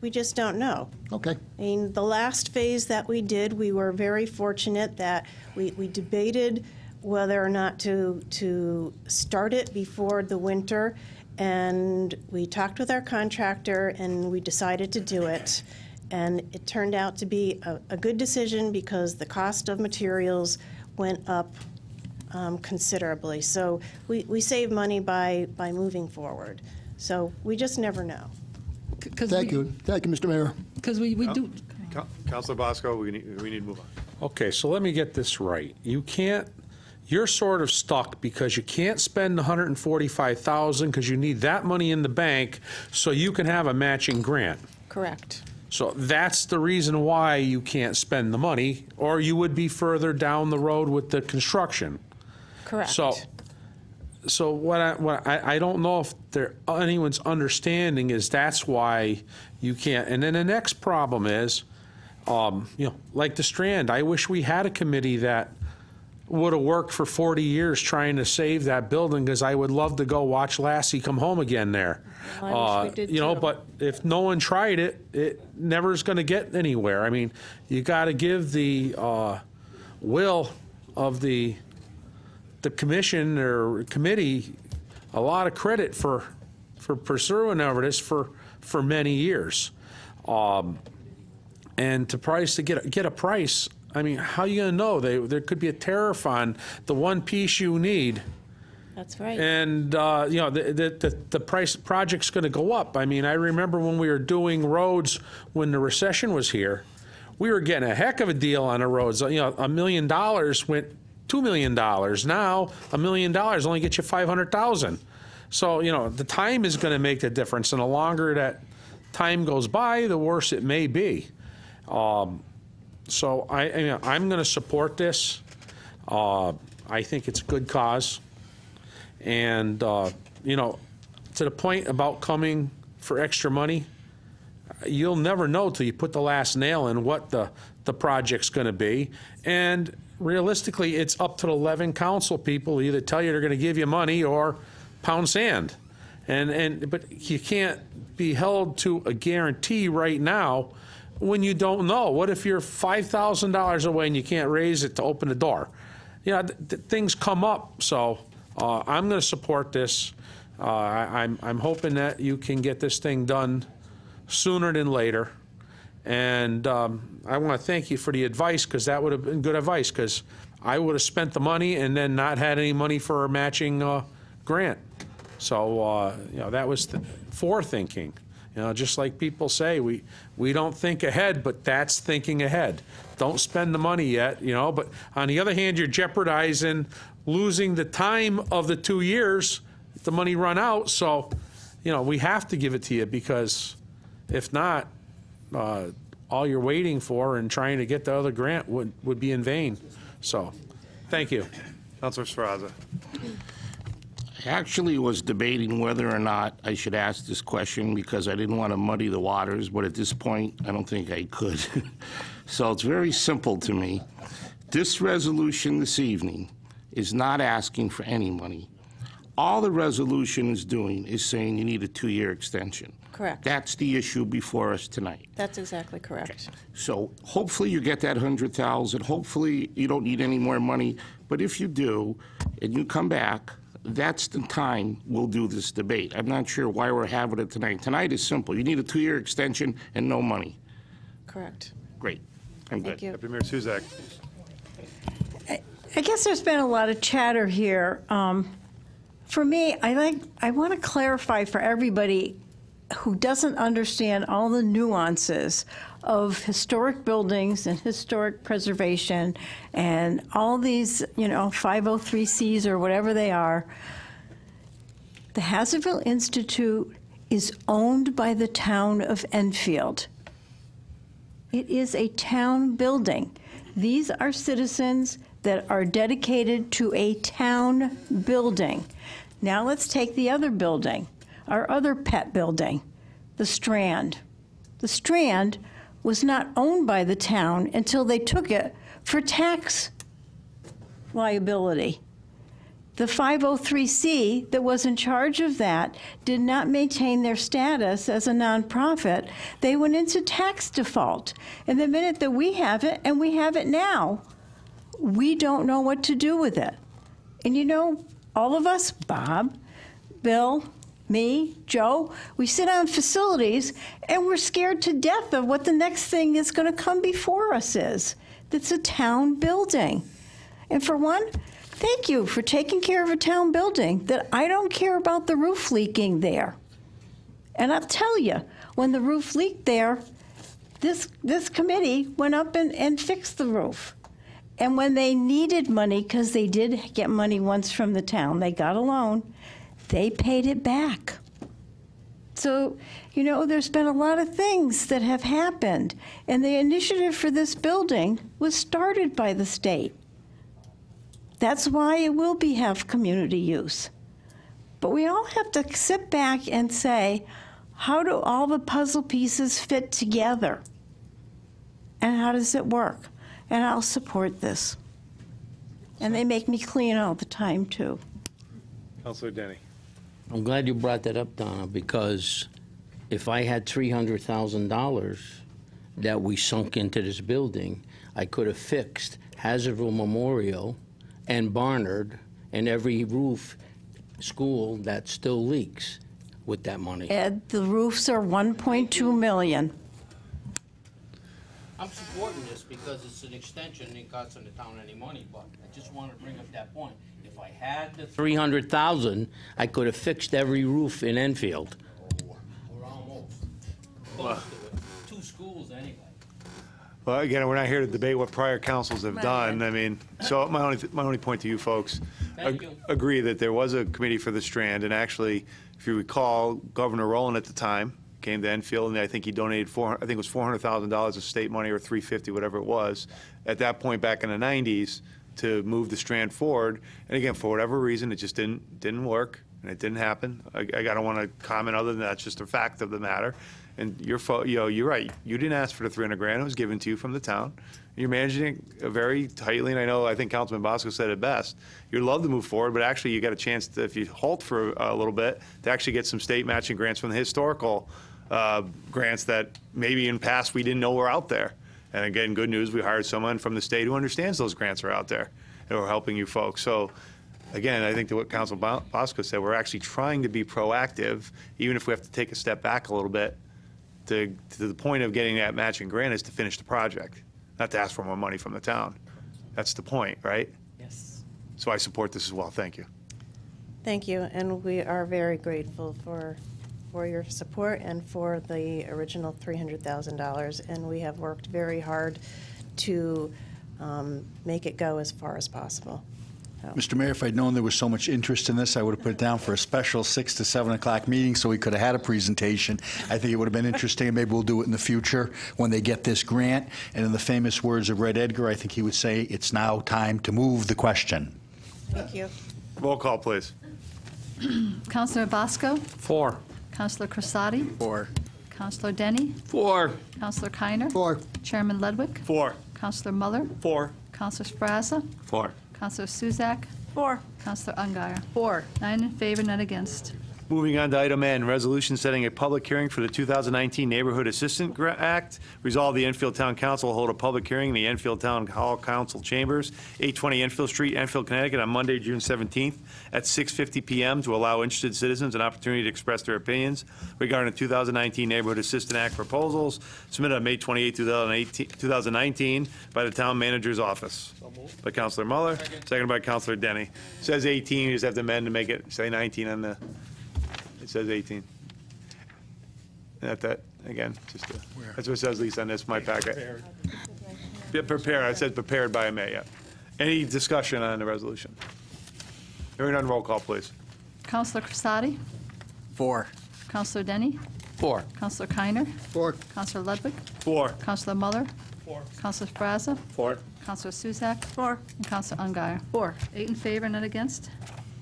we just don't know. Okay. I mean, the last phase that we did, we were very fortunate that we, we debated whether or not to, to start it before the winter, and we talked with our contractor, and we decided to do it. And it turned out to be a, a good decision because the cost of materials went up um, considerably. So we, we save money by, by moving forward. So we just never know. Thank you. Thank you, Mr. Mayor. Because we, we do, Coun- Councilor Bosco, we need, we need to move on. Okay, so let me get this right. You can't, you're sort of stuck because you can't spend 145,000 because you need that money in the bank so you can have a matching grant. Correct. So that's the reason why you can't spend the money, or you would be further down the road with the construction. Correct. So, so what I, what I, I don't know if there, anyone's understanding is that's why you can't. And then the next problem is, um, you know, like the Strand, I wish we had a committee that would have worked for 40 years trying to save that building because I would love to go watch Lassie come home again there. I wish we Uh, did You know, but if no one tried it, it never is going to get anywhere. I mean, you got to give the uh, will of the the commission or committee a lot of credit for for pursuing over this for for many years. Um, and to price to get a, get a price, I mean, how are you going to know? They, there could be a tariff on the one piece you need. That's right. And, uh, you know, the, the, the, price, project's gonna go up. I mean, I remember when we were doing roads, when the recession was here, we were getting a heck of a deal on the roads. You know, a million dollars went two million dollars. Now, a million dollars only gets you five hundred thousand. So, you know, the time is gonna make the difference, and the longer that time goes by, the worse it may be. Um, so I, I mean, I'm gonna support this. Uh, I think it's a good cause. And, uh, you know, to the point about coming for extra money, you'll never know till you put the last nail in what the, the project's going to be. And realistically, it's up to the 11 council people either tell you they're going to give you money or pound sand. And, and, but you can't be held to a guarantee right now when you don't know. What if you're $5,000 away and you can't raise it to open the door? You know, th- th- things come up, so uh, I'm going to support this. Uh, I- I'm, I'm hoping that you can get this thing done sooner than later. And um, I want to thank you for the advice, because that would have been good advice, because I would have spent the money and then not had any money for a matching uh, grant. So, uh, you know, that was forethinking. You know, just like people say, we, we don't think ahead, but that's thinking ahead. Don't spend the money yet, you know, but on the other hand, you're jeopardizing losing the time of the two years, the money run out. So, you know, we have to give it to you because if not, uh, all you're waiting for and trying to get the other grant would, would be in vain. So, thank you. Councilor Sferrazza. I actually was debating whether or not I should ask this question because I didn't want to muddy the waters, but at this point, I don't think I could. so it's very simple to me. This resolution this evening is not asking for any money. All the resolution is doing is saying you need a two-year extension. Correct. That's the issue before us tonight. That's exactly correct. So hopefully you get that hundred thousand. Hopefully you don't need any more money. But if you do, and you come back, that's the time we'll do this debate. I'm not sure why we're having it tonight. Tonight is simple. You need a two-year extension and no money. Correct. Great. I'm good. Thank you. Deputy Mayor Szewczak. I guess there's been a lot of chatter here. Um, for me, I like I want to clarify for everybody who doesn't understand all the nuances of historic buildings and historic preservation and all these, you know, 503Cs or whatever they are. The Hazardville Institute is owned by the town of Enfield. It is a town building. These are citizens that are dedicated to a town building. Now let's take the other building, our other pet building, the Strand. The Strand was not owned by the town until they took it for tax liability. The 503C that was in charge of that did not maintain their status as a nonprofit. They went into tax default. And the minute that we have it, and we have it now, we don't know what to do with it. And you know, all of us, Bob, Bill, me, Joe, we sit on facilities and we're scared to death of what the next thing is going to come before us is. That's a town building. And for one, thank you for taking care of a town building that I don't care about the roof leaking there. And I'll tell you, when the roof leaked there, this, this committee went up and, and fixed the roof. And when they needed money, because they did get money once from the town, they got a loan, they paid it back. So, you know, there's been a lot of things that have happened. And the initiative for this building was started by the state. That's why it will be have community use. But we all have to sit back and say, how do all the puzzle pieces fit together? And how does it work? And I'll support this. And they make me clean all the time, too. Councilor Denny. I'm glad you brought that up, Donna, because if I had $300,000 that we sunk into this building, I could have fixed Hazardville Memorial and Barnard and every roof school that still leaks with that money. Ed, the roofs are 1.2 million. I'm supporting this because it's an extension and it costs the town any money, but I just want to bring up that point. If I had the three hundred thousand, I could have fixed every roof in Enfield. Oh, or almost. Close to it. Two schools anyway. Well, again, we're not here to debate what prior councils have done. I mean, so my only, my only point to you folks, Thank ag- you. agree that there was a committee for the Strand, and actually, if you recall, Governor Rowland at the time came to Enfield, and I think he donated four, I think it was four hundred thousand dollars of state money, or three fifty, whatever it was, at that point back in the nineties, to move the Strand forward. And again, for whatever reason, it just didn't, didn't work, and it didn't happen. I, I don't want to comment other than that's just a fact of the matter. And you're, fo- you know, you're right. You didn't ask for the 300 grand. It was given to you from the town. You're managing it very tightly, and I know, I think Councilman Bosco said it best. You'd love to move forward, but actually, you got a chance to, if you halt for a little bit, to actually get some state matching grants from the historical uh, grants that maybe in past we didn't know were out there. And again, good news, we hired someone from the state who understands those grants are out there and we're helping you folks. So again, I think to what Council Bo- Bosco said, we're actually trying to be proactive, even if we have to take a step back a little bit to, to the point of getting that matching grant is to finish the project, not to ask for more money from the town. That's the point, right? Yes. So I support this as well. Thank you. Thank you, and we are very grateful for, for your support and for the original $300,000. And we have worked very hard to um, make it go as far as possible. Mr. Mayor, if I'd known there was so much interest in this, I would have put it down for a special 6 to 7 o'clock meeting so we could have had a presentation. I think it would have been interesting, and maybe we'll do it in the future when they get this grant. And in the famous words of Red Edgar, I think he would say, "It's now time to move the question." Thank you. Roll call, please. Councilor Bosco? Four. Councilor Crissati? Four. Councilor Denny? Four. Councilor Kiner? Four. Chairman Ludwig. Four. Councilor Muller? Four. Councilor Sferrazza? Four. Councilor Szewczak? Four. Councilor Unghire? Four. Nine in favor, none against. Moving on to item N, resolution setting a public hearing for the 2019 Neighborhood Assistant Gra- Act. Resolve the Enfield Town Council will hold a public hearing in the Enfield Town Hall Council Chambers, 820 Enfield Street, Enfield, Connecticut, on Monday, June 17th at 6:50 PM to allow interested citizens an opportunity to express their opinions regarding the 2019 Neighborhood Assistant Act proposals submitted on May 28, 2018 2019 by the Town Manager's Office. By Councilor Muller, seconded by Councilor Denny. Says 18, you just have to amend to make it say 19 on the, it says 18. Not that, again, just, uh, that's what it says, Lisa, least on this, my packet. Yeah, Prepared, it says prepared by May, yeah. Any discussion on the resolution? Hearing none, roll call, please. Councilor Crissati? Four. Councilor Denny? Four. Councilor Kiner. Four. Councilor Ludwig. Four. Councilor Muller. Four. Councilor Sferrazza. Four. Councilor Szewczak. Four. And Councilor Unghire. Four. Eight in favor, none against.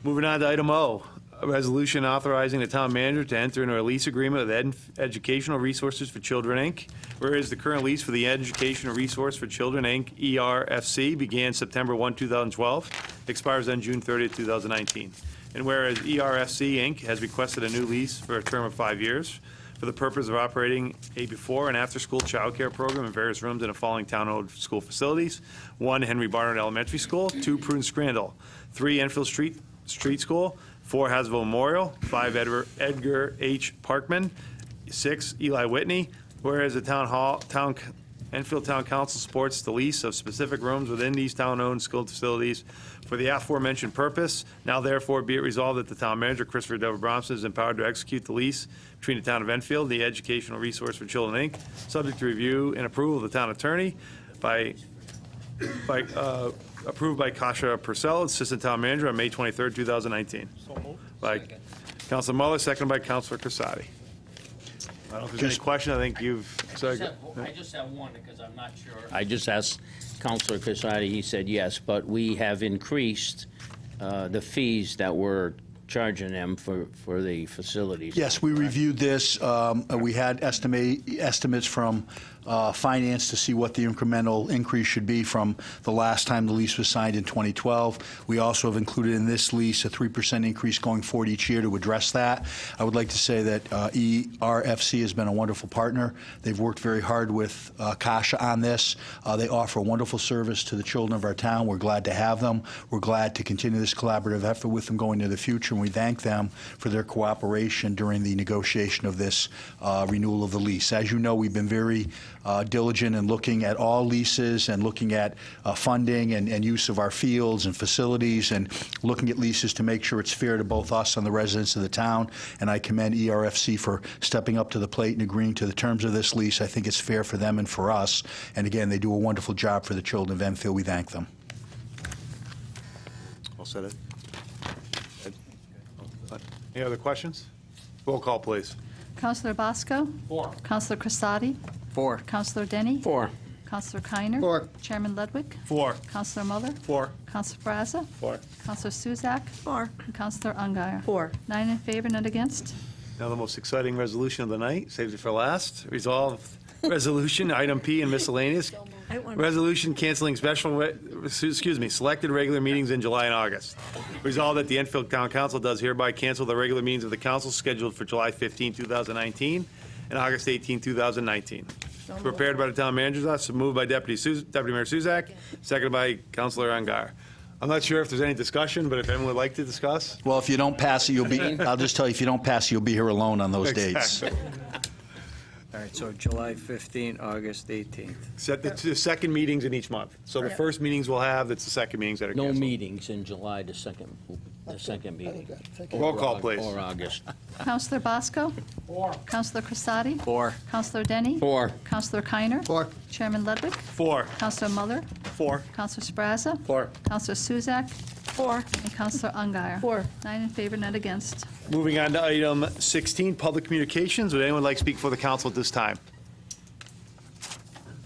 Moving on to item O, resolution authorizing the town manager to enter into a lease agreement with Ed- Educational Resources for Children, Inc. Whereas the current lease for the Educational Resource for Children, Inc., ERFC, began September 1, 2012, expires on June 30, 2019. And whereas ERFC, Inc. has requested a new lease for a term of five years for the purpose of operating a before and after-school childcare program in various rooms in the following town-owned school facilities. One, Henry Barnard Elementary School. Two, Prudence Crandall. Three, Enfield Street, Street School. Four, Hazardville Memorial. Five, Edgar, Edgar H. Parkman. Six, Eli Whitney. Whereas the town hall, town, Enfield Town Council supports the lease of specific rooms within these town-owned school facilities for the aforementioned purpose. Now therefore be it resolved that the town manager, Christopher Dever Bromson, is empowered to execute the lease between the town of Enfield, the Educational Resource for Children, Inc., subject to review and approval of the town attorney by, by, uh, approved by Kasha Purcell, Assistant Town Manager, on May 23rd, 2019. By Councilor Muller, seconded by Councilor Crisati. I don't know if there's any question, I think you've. I just have one, because I'm not sure. I just asked Counselor Casati, he said yes, but we have increased uh, the fees that we're charging them for, for the facilities. Yes, we reviewed this. Um, We had estimate, estimates from uh, finance to see what the incremental increase should be from the last time the lease was signed in 2012. We also have included in this lease a 3% increase going forward each year to address that. I would like to say that uh, ERFC has been a wonderful partner. They've worked very hard with uh, Kasha on this. Uh, They offer a wonderful service to the children of our town. We're glad to have them. We're glad to continue this collaborative effort with them going into the future, and we thank them for their cooperation during the negotiation of this uh, renewal of the lease. As you know, we've been very uh, diligent in looking at all leases and looking at uh, funding and, and use of our fields and facilities and looking at leases to make sure it's fair to both us and the residents of the town. And I commend ERFC for stepping up to the plate and agreeing to the terms of this lease. I think it's fair for them and for us. And again, they do a wonderful job for the children of Enfield. We thank them. All set. it. Any other questions? Roll call, please. Councilor Bosco. Four. Councilor Crisati. Four. Councilor Denny. Four. Councilor Kiner. Four. Chairman Ludwig. Four. Councilor Muller. Four. Councilor Sferrazza. Four. Councilor Szewczak. Four. And Councilor Unghire. Four. Nine in favor, none against. Now the most exciting resolution of the night, saved it for last. Resolve resolution, item P and miscellaneous. Resolution canceling special, re- excuse me, selected regular meetings in July and August. Resolved that the Enfield Town Council does hereby cancel the regular meetings of the council scheduled for July 15, 2019, and August 18, 2019. Prepared by the town manager's office, moved by Deputy Suz, Deputy Mayor Szewczak, seconded by Councilor Angar. I'm not sure if there's any discussion, but if anyone would like to discuss? Well, if you don't pass it, you'll be, I'll just tell you, if you don't pass it, you'll be here alone on those dates. All right, so July 15, August 18th. Set the two second meetings in each month. So the first meetings we'll have, that's the second meetings that are No canceled. meetings in July, the second, the second meeting. Roll call, please. Or August. Councilor Bosco. Four. Councilor Crisati. Four. Councilor Denny. Four. Councilor Kiner. Four. Chairman Ludwig. Four. Councilor Muller. Four. Councilor Sferrazza. Four. Councilor Szewczak. Four. And Councilor Unghire. Four. Nine in favor, none against. Moving on to item 16, public communications. Would anyone like to speak for the council at this time?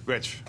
Rich?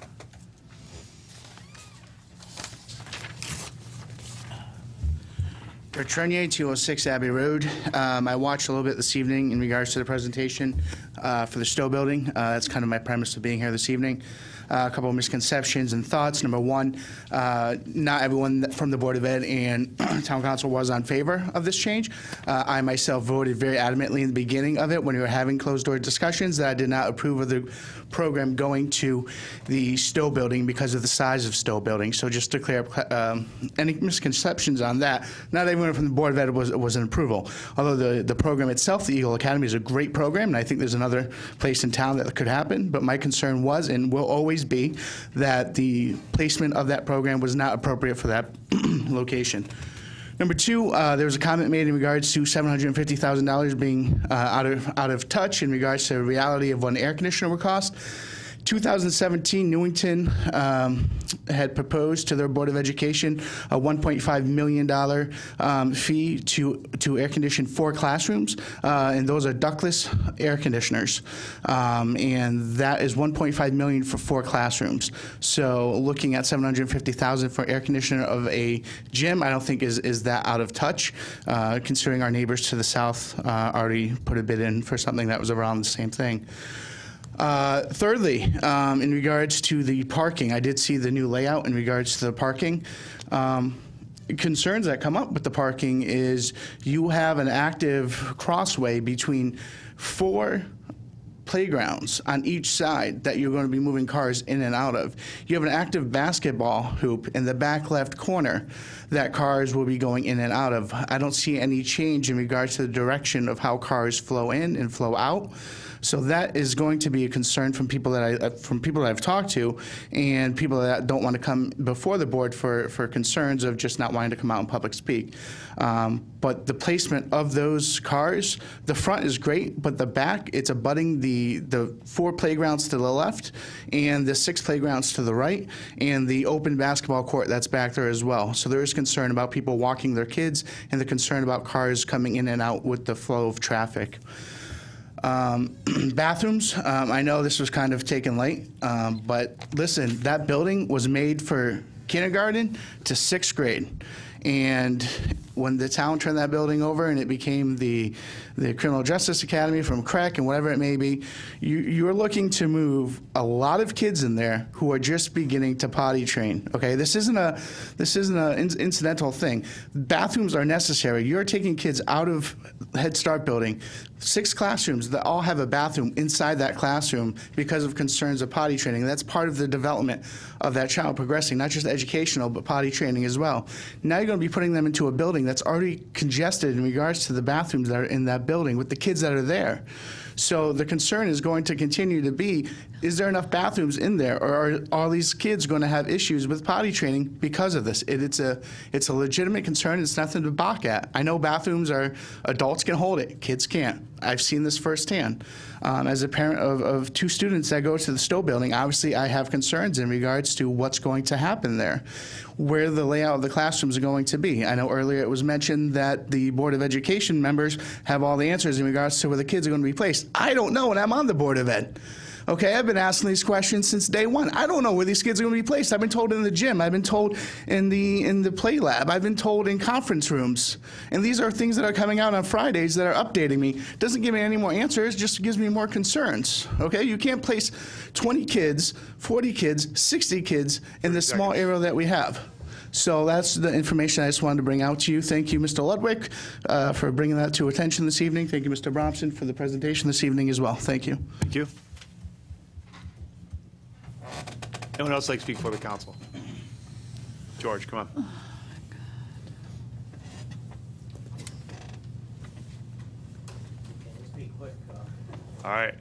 Renier, 206 Abbey Road. Um, I watched a little bit this evening in regards to the presentation uh, for the Stowe Building. Uh, That's kind of my premise of being here this evening. Uh, A couple of misconceptions and thoughts. Number one, uh, not everyone from the Board of Ed and Town Council was on favor of this change. Uh, I myself voted very adamantly in the beginning of it when we were having closed-door discussions that I did not approve of the program going to the Stowe Building because of the size of Stowe Building. So just to clear up um, any misconceptions on that, not everyone from the Board of Ed was, was in approval. Although the, the program itself, the Eagle Academy, is a great program, and I think there's another place in town that could happen. But my concern was and will always be that the placement of that program was not appropriate for that location. Number two, uh, there was a comment made in regards to $750,000 being uh, out of out of touch in regards to the reality of what an air conditioner would cost. 2017, Newington um, had proposed to their Board of Education a $1.5 million um, fee to, to air condition four classrooms, uh, and those are ductless air conditioners. Um, And that is 1.5 million for four classrooms. So looking at 750,000 for air conditioner of a gym, I don't think is, is that out of touch, uh, considering our neighbors to the south uh, already put a bid in for something that was around the same thing. Uh, Thirdly, um, in regards to the parking, I did see the new layout in regards to the parking. Um, Concerns that come up with the parking is you have an active crossway between four playgrounds on each side that you're going to be moving cars in and out of. You have an active basketball hoop in the back left corner that cars will be going in and out of. I don't see any change in regards to the direction of how cars flow in and flow out. So that is going to be a concern from people that I, uh, from people that I've talked to, and people that don't want to come before the board for, for concerns of just not wanting to come out and public speak. Um, But the placement of those cars, the front is great, but the back, it's abutting the, the four playgrounds to the left and the six playgrounds to the right, and the open basketball court that's back there as well. So there is concern about people walking their kids, and the concern about cars coming in and out with the flow of traffic. Um, bathrooms, um, I know this was kind of taken late, um, but listen, that building was made for kindergarten to sixth grade. And when the town turned that building over and it became the, the Criminal Justice Academy from Crack and whatever it may be, you, you're looking to move a lot of kids in there who are just beginning to potty train. Okay, this isn't a this isn't an in- incidental thing. Bathrooms are necessary. You're taking kids out of Head Start building, six classrooms that all have a bathroom inside that classroom because of concerns of potty training. That's part of the development of that child progressing, not just educational, but potty training as well. Now you're going to be putting them into a building that's already congested in regards to the bathrooms that are in that building with the kids that are there. So the concern is going to continue to be, is there enough bathrooms in there, or are all these kids going to have issues with potty training because of this? It, it's a it's a legitimate concern. It's nothing to balk at. I know bathrooms are adults can hold it, kids can't. I've seen this firsthand. Um, as a parent of, of two students that go to the Stowe building, obviously I have concerns in regards to what's going to happen there, where the layout of the classrooms are going to be. I know earlier it was mentioned that the Board of Education members have all the answers in regards to where the kids are going to be placed. I don't know, and I'm on the Board of Ed. Okay, I've been asking these questions since day one. I don't know where these kids are going to be placed. I've been told in the gym. I've been told in the in the play lab. I've been told in conference rooms. And these are things that are coming out on Fridays that are updating me. Doesn't give me any more answers. Just gives me more concerns. Okay, you can't place 20 kids, 40 kids, 60 kids in the small area that we have. So that's the information I just wanted to bring out to you. Thank you, Mr. Ludwig, uh, for bringing that to attention this evening. Thank you, Mr. Bromson, for the presentation this evening as well. Thank you. Thank you. Anyone else like to speak for the council? George, come on. Let's be quick. uh, All right.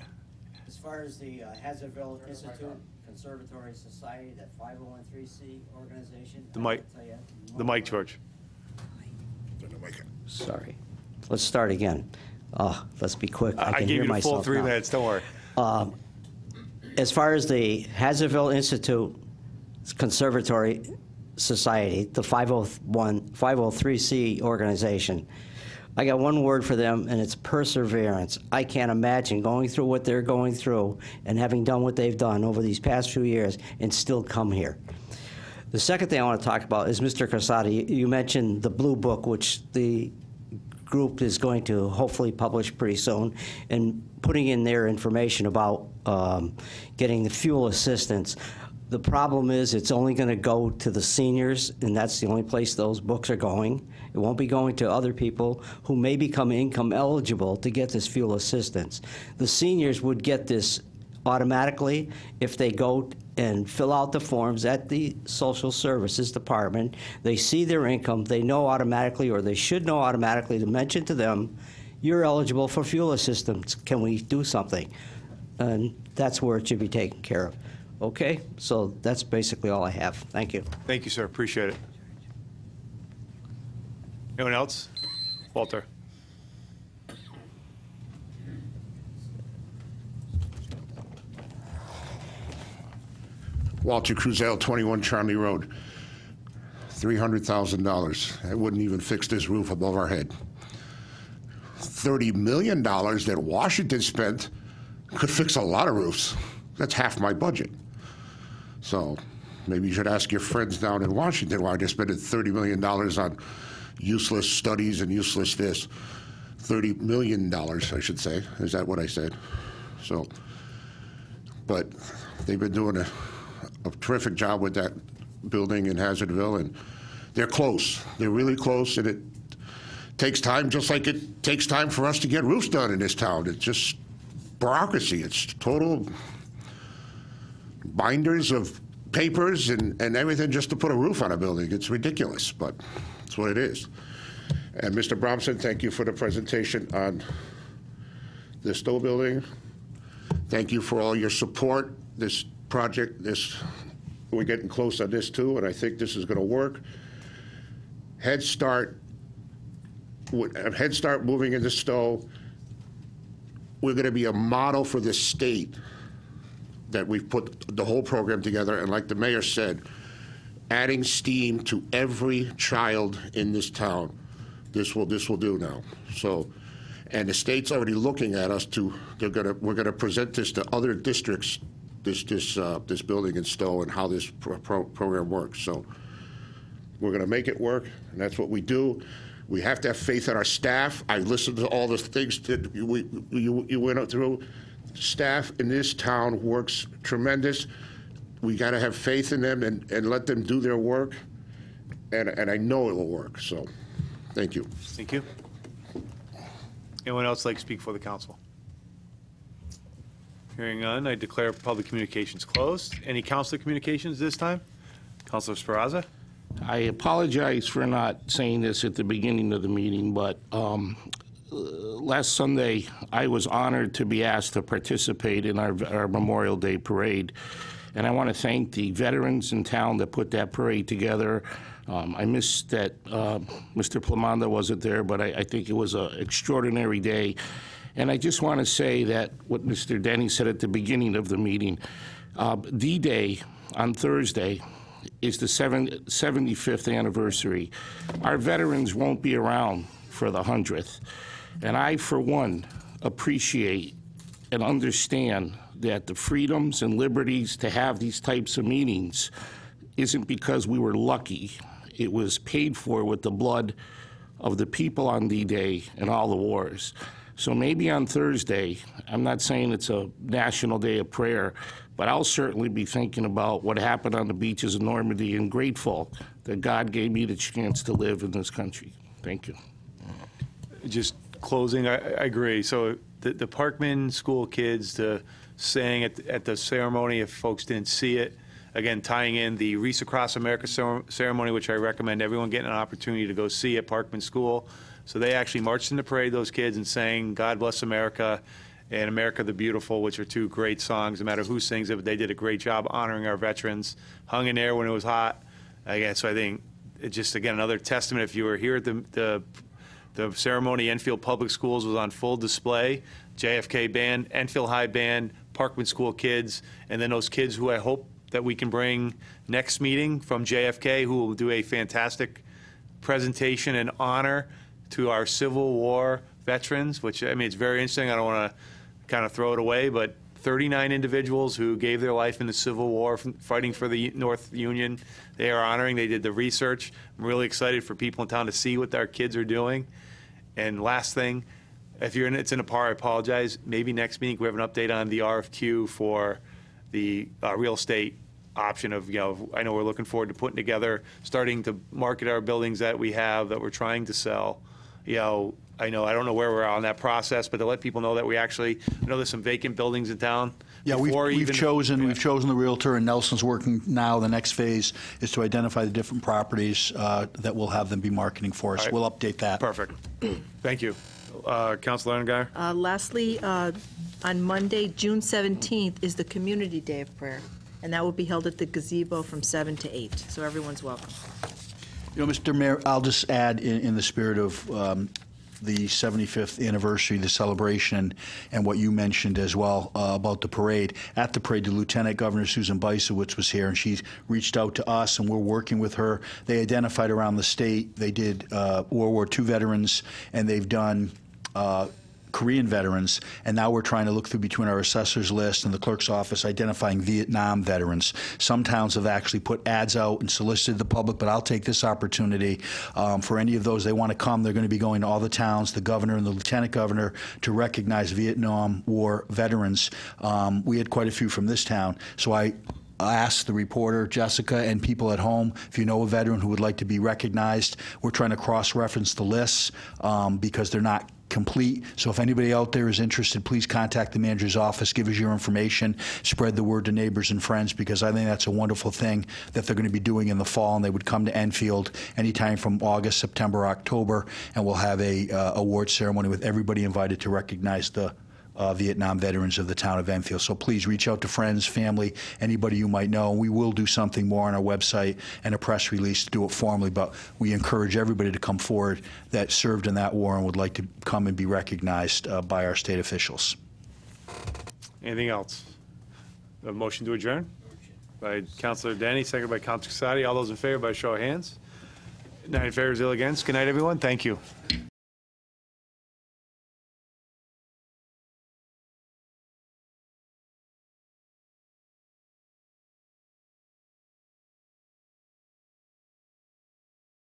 As far as the uh, Hazardville Institute Conservatory Society, that 5013C organization. The I mic, gotta tell ya, the mic, George. Sorry. Let's start again. Uh, Let's be quick. I I can gave hear you the full myself three now. minutes, don't worry. Um, As far as the Hazardville Institute Conservatory Society, the 501, 503C organization, I got one word for them, and it's perseverance. I can't imagine going through what they're going through and having done what they've done over these past few years and still come here. The second thing I want to talk about is Mr. Casati. You mentioned the Blue Book, which the group is going to hopefully publish pretty soon, and putting in their information about um, getting the fuel assistance. The problem is it's only going to go to the seniors, and that's the only place those books are going. It won't be going to other people who may become income eligible to get this fuel assistance. The seniors would get this automatically if they go and fill out the forms at the social services department. They see their income, they know automatically, or they should know automatically to mention to them, you're eligible for fuel assistance. Can we do something? And that's where it should be taken care of. Okay? So that's basically all I have. Thank you. Thank you, sir. Appreciate it. Anyone else? Walter? Walter Cruzel, 21 Charlie Road. $300,000. That wouldn't even fix this roof above our head. $30 million that Washington spent could fix a lot of roofs. That's half my budget. So maybe you should ask your friends down in Washington why they're spending $30 million on useless studies and useless this. $30 million, I should say. Is that what I said? So, but they've been doing a, a terrific job with that building in Hazardville, and they're close. They're really close, and it takes time, just like it takes time for us to get roofs done in this town. It's just bureaucracy. It's total binders of papers and, and everything just to put a roof on a building. It's ridiculous, but it's what it is. And Mr. Bromson, thank you for the presentation on the Stowe building. Thank you for all your support. This project, this, we're getting close on this too, and I think this is going to work. Head Start, Head Start moving into Stowe, we're going to be a model for the state that we've put the whole program together, and like the mayor said, adding STEAM to every child in this town. This will this will do now. So, and the state's already looking at us to. They're gonna we're gonna present this to other districts. This this uh, this building in Stowe and how this pro- pro- program works. So, we're gonna make it work, and that's what we do. We have to have faith in our staff. I listened to all the things that you, we, you, you went through. Staff in this town works tremendous. We got to have faith in them and, and let them do their work. And, and I know it will work. So, thank you. Thank you. Anyone else like to speak for the council? Hearing none, I declare public communications closed. Any council communications this time? Councilor Sferrazza? I apologize for not saying this at the beginning of the meeting, but um, last Sunday, I was honored to be asked to participate in our, our Memorial Day parade. And I want to thank the veterans in town that put that parade together. Um, I missed that uh, Mr. Plamanda wasn't there, but I, I think it was an extraordinary day. And I just want to say that what Mr. Denny said at the beginning of the meeting, uh, D-Day on Thursday is the seven, 75th anniversary. Our veterans won't be around for the 100th. And I, for one, appreciate and understand that the freedoms and liberties to have these types of meetings isn't because we were lucky. It was paid for with the blood of the people on D-Day and all the wars. So maybe on Thursday, I'm not saying it's a national day of prayer, but I'll certainly be thinking about what happened on the beaches of Normandy and grateful that God gave me the chance to live in this country. Thank you. Just closing, I, I agree. So the, the Parkman school kids, the saying at, at the ceremony, if folks didn't see it, again, tying in the Wreaths Across America ceremony, which I recommend everyone getting an opportunity to go see at Parkman School. So they actually marched in the parade, those kids, and sang God Bless America and America the Beautiful, which are two great songs, no matter who sings it, but they did a great job honoring our veterans, hung in there when it was hot. Guess, so I think, it just, again, another testament, if you were here at the, the the ceremony, Enfield Public Schools was on full display. JFK Band, Enfield High Band, Parkman School kids, and then those kids who I hope that we can bring next meeting from JFK, who will do a fantastic presentation and honor to our Civil War veterans, which, I mean, it's very interesting. I don't want to kind of throw it away, but 39 individuals who gave their life in the Civil War fighting for the North Union, they are honoring. They did the research. I'm really excited for people in town to see what our kids are doing. And last thing, if you're in, it's in a par, I apologize. Maybe next meeting we have an update on the RFQ for the uh, real estate option of, you know, I know we're looking forward to putting together, starting to market our buildings that we have, that we're trying to sell. You know, I know, I don't know where we're at on that process, but to let people know that we actually, I know there's some vacant buildings in town. Yeah, we've, before we've even- chosen, we've chosen the Realtor, and Nelson's working now. The next phase is to identify the different properties uh, that we'll have them be marketing for us. All right. We'll update that. Perfect. Thank you. Uh, Councilor Engar? Uh, Lastly, uh, on Monday, June 17th, is the Community Day of Prayer, and that will be held at the gazebo from 7 to 8, so everyone's welcome. You know, Mr. Mayor, I'll just add, in, in the spirit of um, the 75th anniversary, the celebration, and what you mentioned as well uh, about the parade. At the parade, the Lieutenant Governor Susan Bysiewicz was here, and she reached out to us, and we're working with her. They identified around the state. They did uh, World War II veterans, and they've done uh, Korean veterans, and now we're trying to look through between our assessor's list and the clerk's office identifying Vietnam veterans. Some towns have actually put ads out and solicited the public, but I'll take this opportunity um, for any of those they want to come. They're going to be going to all the towns, the governor and the lieutenant governor, to recognize Vietnam War veterans. Um, we had quite a few from this town, so I asked the reporter, Jessica, and people at home, if you know a veteran who would like to be recognized. We're trying to cross-reference the lists um, because they're not complete. So if anybody out there is interested, please contact the manager's office, give us your information, spread the word to neighbors and friends, because I think that's a wonderful thing that they're going to be doing in the fall, and they would come to Enfield anytime from August, September, October, and we'll have a uh, award ceremony with everybody invited to recognize the uh, Vietnam veterans of the town of Enfield. So please reach out to friends, family, anybody you might know. We will do something more on our website and a press release to do it formally, but we encourage everybody to come forward that served in that war and would like to come and be recognized uh, by our state officials. Anything else? A motion to adjourn? By Councilor Denny, seconded by Councilor Casati. All those in favor by show of hands. Nine in favor, zero against. Good night, everyone. Thank you.